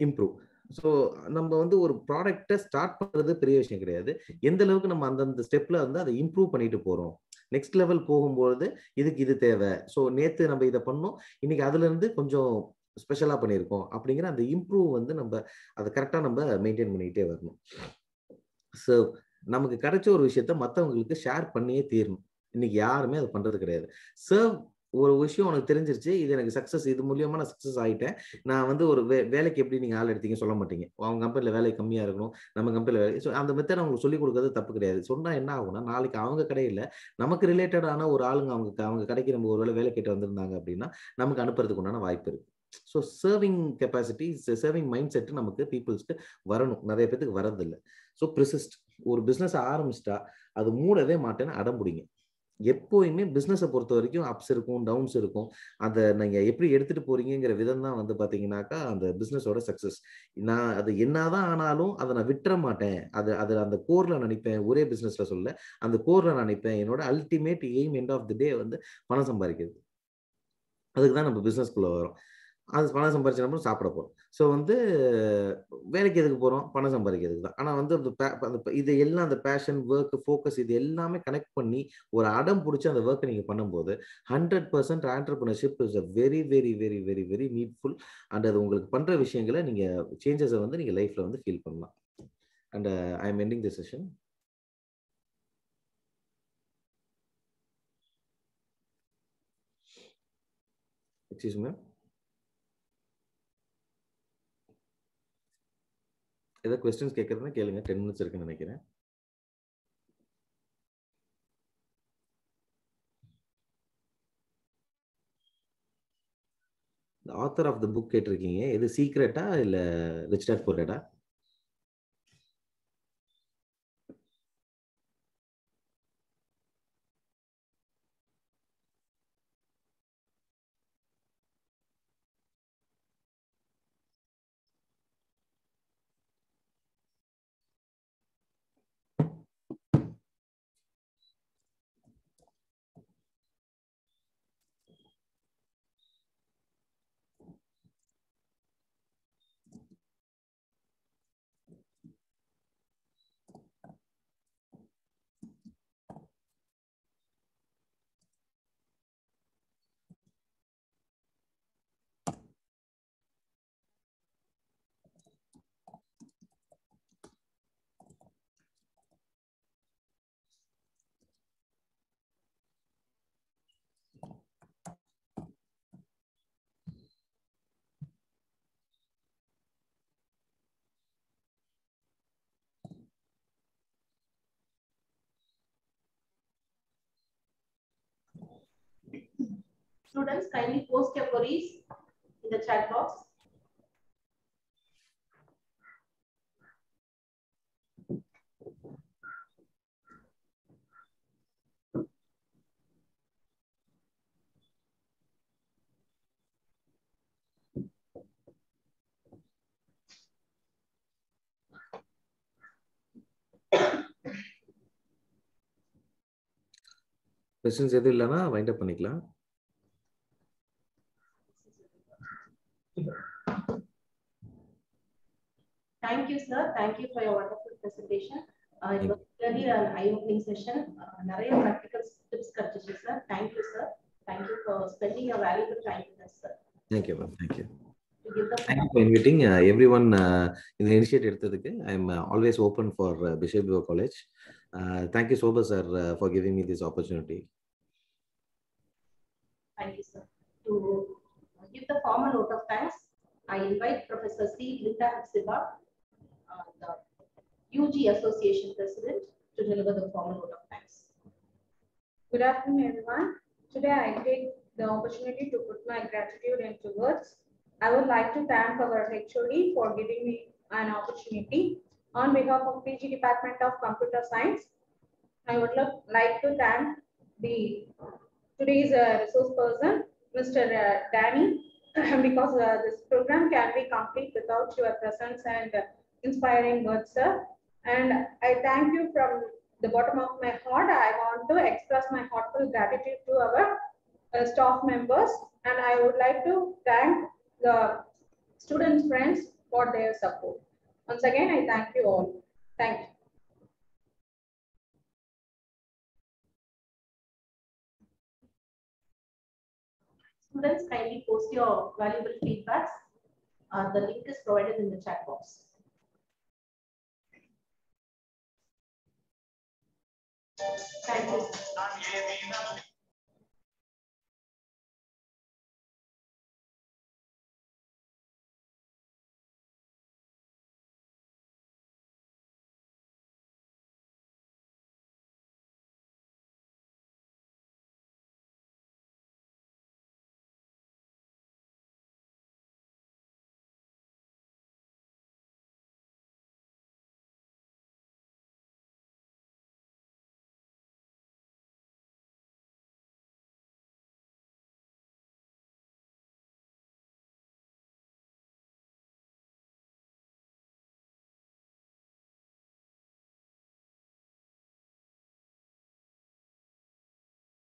இம்ப்ரூவ் ஸோ நம்ம வந்து ஒரு ப்ராடக்டை ஸ்டார்ட் பண்றது பெரிய விஷயம் கிடையாது. எந்த அளவுக்கு நம்ம அந்தந்த ஸ்டெப்ல வந்து அதை இம்ப்ரூவ் பண்ணிட்டு போறோம். நெக்ஸ்ட் லெவல் போகும்போது இதுக்கு இது தேவை. ஸோ நேற்று நம்ம இதை பண்ணோம். இன்னைக்கு அதுல இருந்து கொஞ்சம் ஸ்பெஷலாக பண்ணியிருக்கோம் அப்படிங்கிற அந்த இம்ப்ரூவ் வந்து நம்ம அதை கரெக்டாக நம்ம மெயின்டைன் பண்ணிக்கிட்டே வரணும். ஸோ நமக்கு கிடைச்ச ஒரு விஷயத்த மற்றவங்களுக்கு ஷேர் பண்ணியே தீரணும். இன்னைக்கு யாருமே அதை பண்ணுறது கிடையாது. சர்வ் ஒரு விஷயம் உனக்கு தெரிஞ்சிருச்சு இது எனக்கு சக்ஸஸ் இது மூலியமா நான் சக்ஸஸ் ஆகிட்டேன் நான் வந்து ஒரு வே வேலைக்கு எப்படி நீங்கள் ஆள் எடுத்தீங்க சொல்ல மாட்டீங்க. அவங்க கம்பெனியில் வேலை கம்மியாக இருக்கணும் நம்ம கம்பெனியில் வேலை ஸோ அந்த மெத்தட் அவங்களுக்கு சொல்லிக் கொடுக்கறது தப்பு கிடையாது. சொன்னால் என்ன ஆகும்னா நாளைக்கு அவங்க கடையில் நமக்கு ரிலேட்டடான ஒரு ஆளுங்க அவங்க அவங்க கடைக்கு நம்ம ஒரு வேலை வேலை கேட்டு வந்திருந்தாங்க அப்படின்னா நமக்கு அனுப்புறதுக்கு உண்டான வாய்ப்பு இருக்குது so serving capacity serving mind set நமக்கு பீப்புள்ஸ்க்கு வரணும். நிறைய பேத்துக்கு வரதில்லை ஸோ ப்ரிசிஸ்ட் ஒரு பிஸ்னஸ் ஆரம்பிச்சிட்டா அது மூடவே மாட்டேன்னு அடம்புடிங்க. எப்போயுமே பிஸ்னஸை பொறுத்த வரைக்கும் அப்ஸ் இருக்கும் டவுன்ஸ் இருக்கும். அதை நீங்கள் எப்படி எடுத்துகிட்டு போறீங்கிற விதம் தான் வந்து பார்த்தீங்கன்னாக்கா அந்த பிஸ்னஸோட சக்ஸஸ் நான் அது என்னதான் ஆனாலும் அதை நான் விட்டுற மாட்டேன். அது அது அந்த கோரில் நினைப்பேன். ஒரே பிஸ்னஸில் சொல்ல அந்த கோரில் நினைப்பேன். என்னோட ultimate aim end of the day வந்து பணம் சம்பாதிக்கிறது. அதுக்கு தான் நம்ம பிஸ்னஸ்குள்ளே வரோம் அது பணம் சம்பாதிச்சப்பறம் சாப்பிட போகிறோம் ஸோ வந்து வேலைக்கு எதுக்கு போகிறோம் பணம் சம்பாதிக்கிறதுக்கு தான். ஆனால் வந்து அந்த அந்த இது எல்லாம் அந்த பேஷன் ஒர்க் ஃபோக்கஸ் இது எல்லாமே கனெக்ட் பண்ணி ஒரு அடம் பிடிச்சி அந்த ஒர்க்கை நீங்கள் பண்ணும்போது hundred percent entrepreneurship is a very very very very very needful and அது உங்களுக்கு பண்ணுற விஷயங்களை நீங்கள் சேஞ்சஸை வந்து நீங்கள் லைஃப்பில் வந்து ஃபீல் பண்ணலாம். And I am ending the session excuse ma'am ஏதாவது கொஸ்டின்ஸ் கேட்கறதுனா கேளுங்க. டென் மினிட்ஸ் இருக்குன்னு நினைக்கிறேன். ஆத்தர் ஆஃப் த புக் கேட்டிருக்கீங்க. எது சீக்ரெட்டா இல்லை ரிச் டாட் போர்டா Students, kindly post your queries in the chat box. Questions எதுவும் இல்லைன்னா வைண்ட் அப் பண்ணிக்கலாம் Thank you, sir. Thank you for your wonderful presentation. Uh, it was really an eye-opening session. Uh, நிறைய practical tips sir. Thank you, sir. Thank you for spending your valuable time with us, sir. Thank you, ma'am. Thank you. Thank you for inviting uh, everyone uh, in the initiative I am uh, always open for uh, Bishop College. Uh, thank you so much, sir, uh, for giving me this opportunity. Thank you, sir. To give the formal note of thanks, I invite Professor C. Linda Hapsiba the UG Association President, to deliver the formal vote of thanks. Good afternoon, everyone. Today I take the opportunity to put my gratitude into words. I would like to thank our HOD for giving me an opportunity. On behalf of PG Department of Computer Science, I would like to thank the today's uh, resource person, Mr. uh, Danny, [CLEARS THROAT] because uh, this program can be complete without your presence and uh, inspiring words, sir. And I thank you from the bottom of my heart. I want to express my heartfelt gratitude to our uh, staff members. And I would like to thank the students' friends for their support. Once again, I thank you all. Thank you. Students, kindly post your valuable feedbacks. Uh, the link is provided in the chat box. Thank you.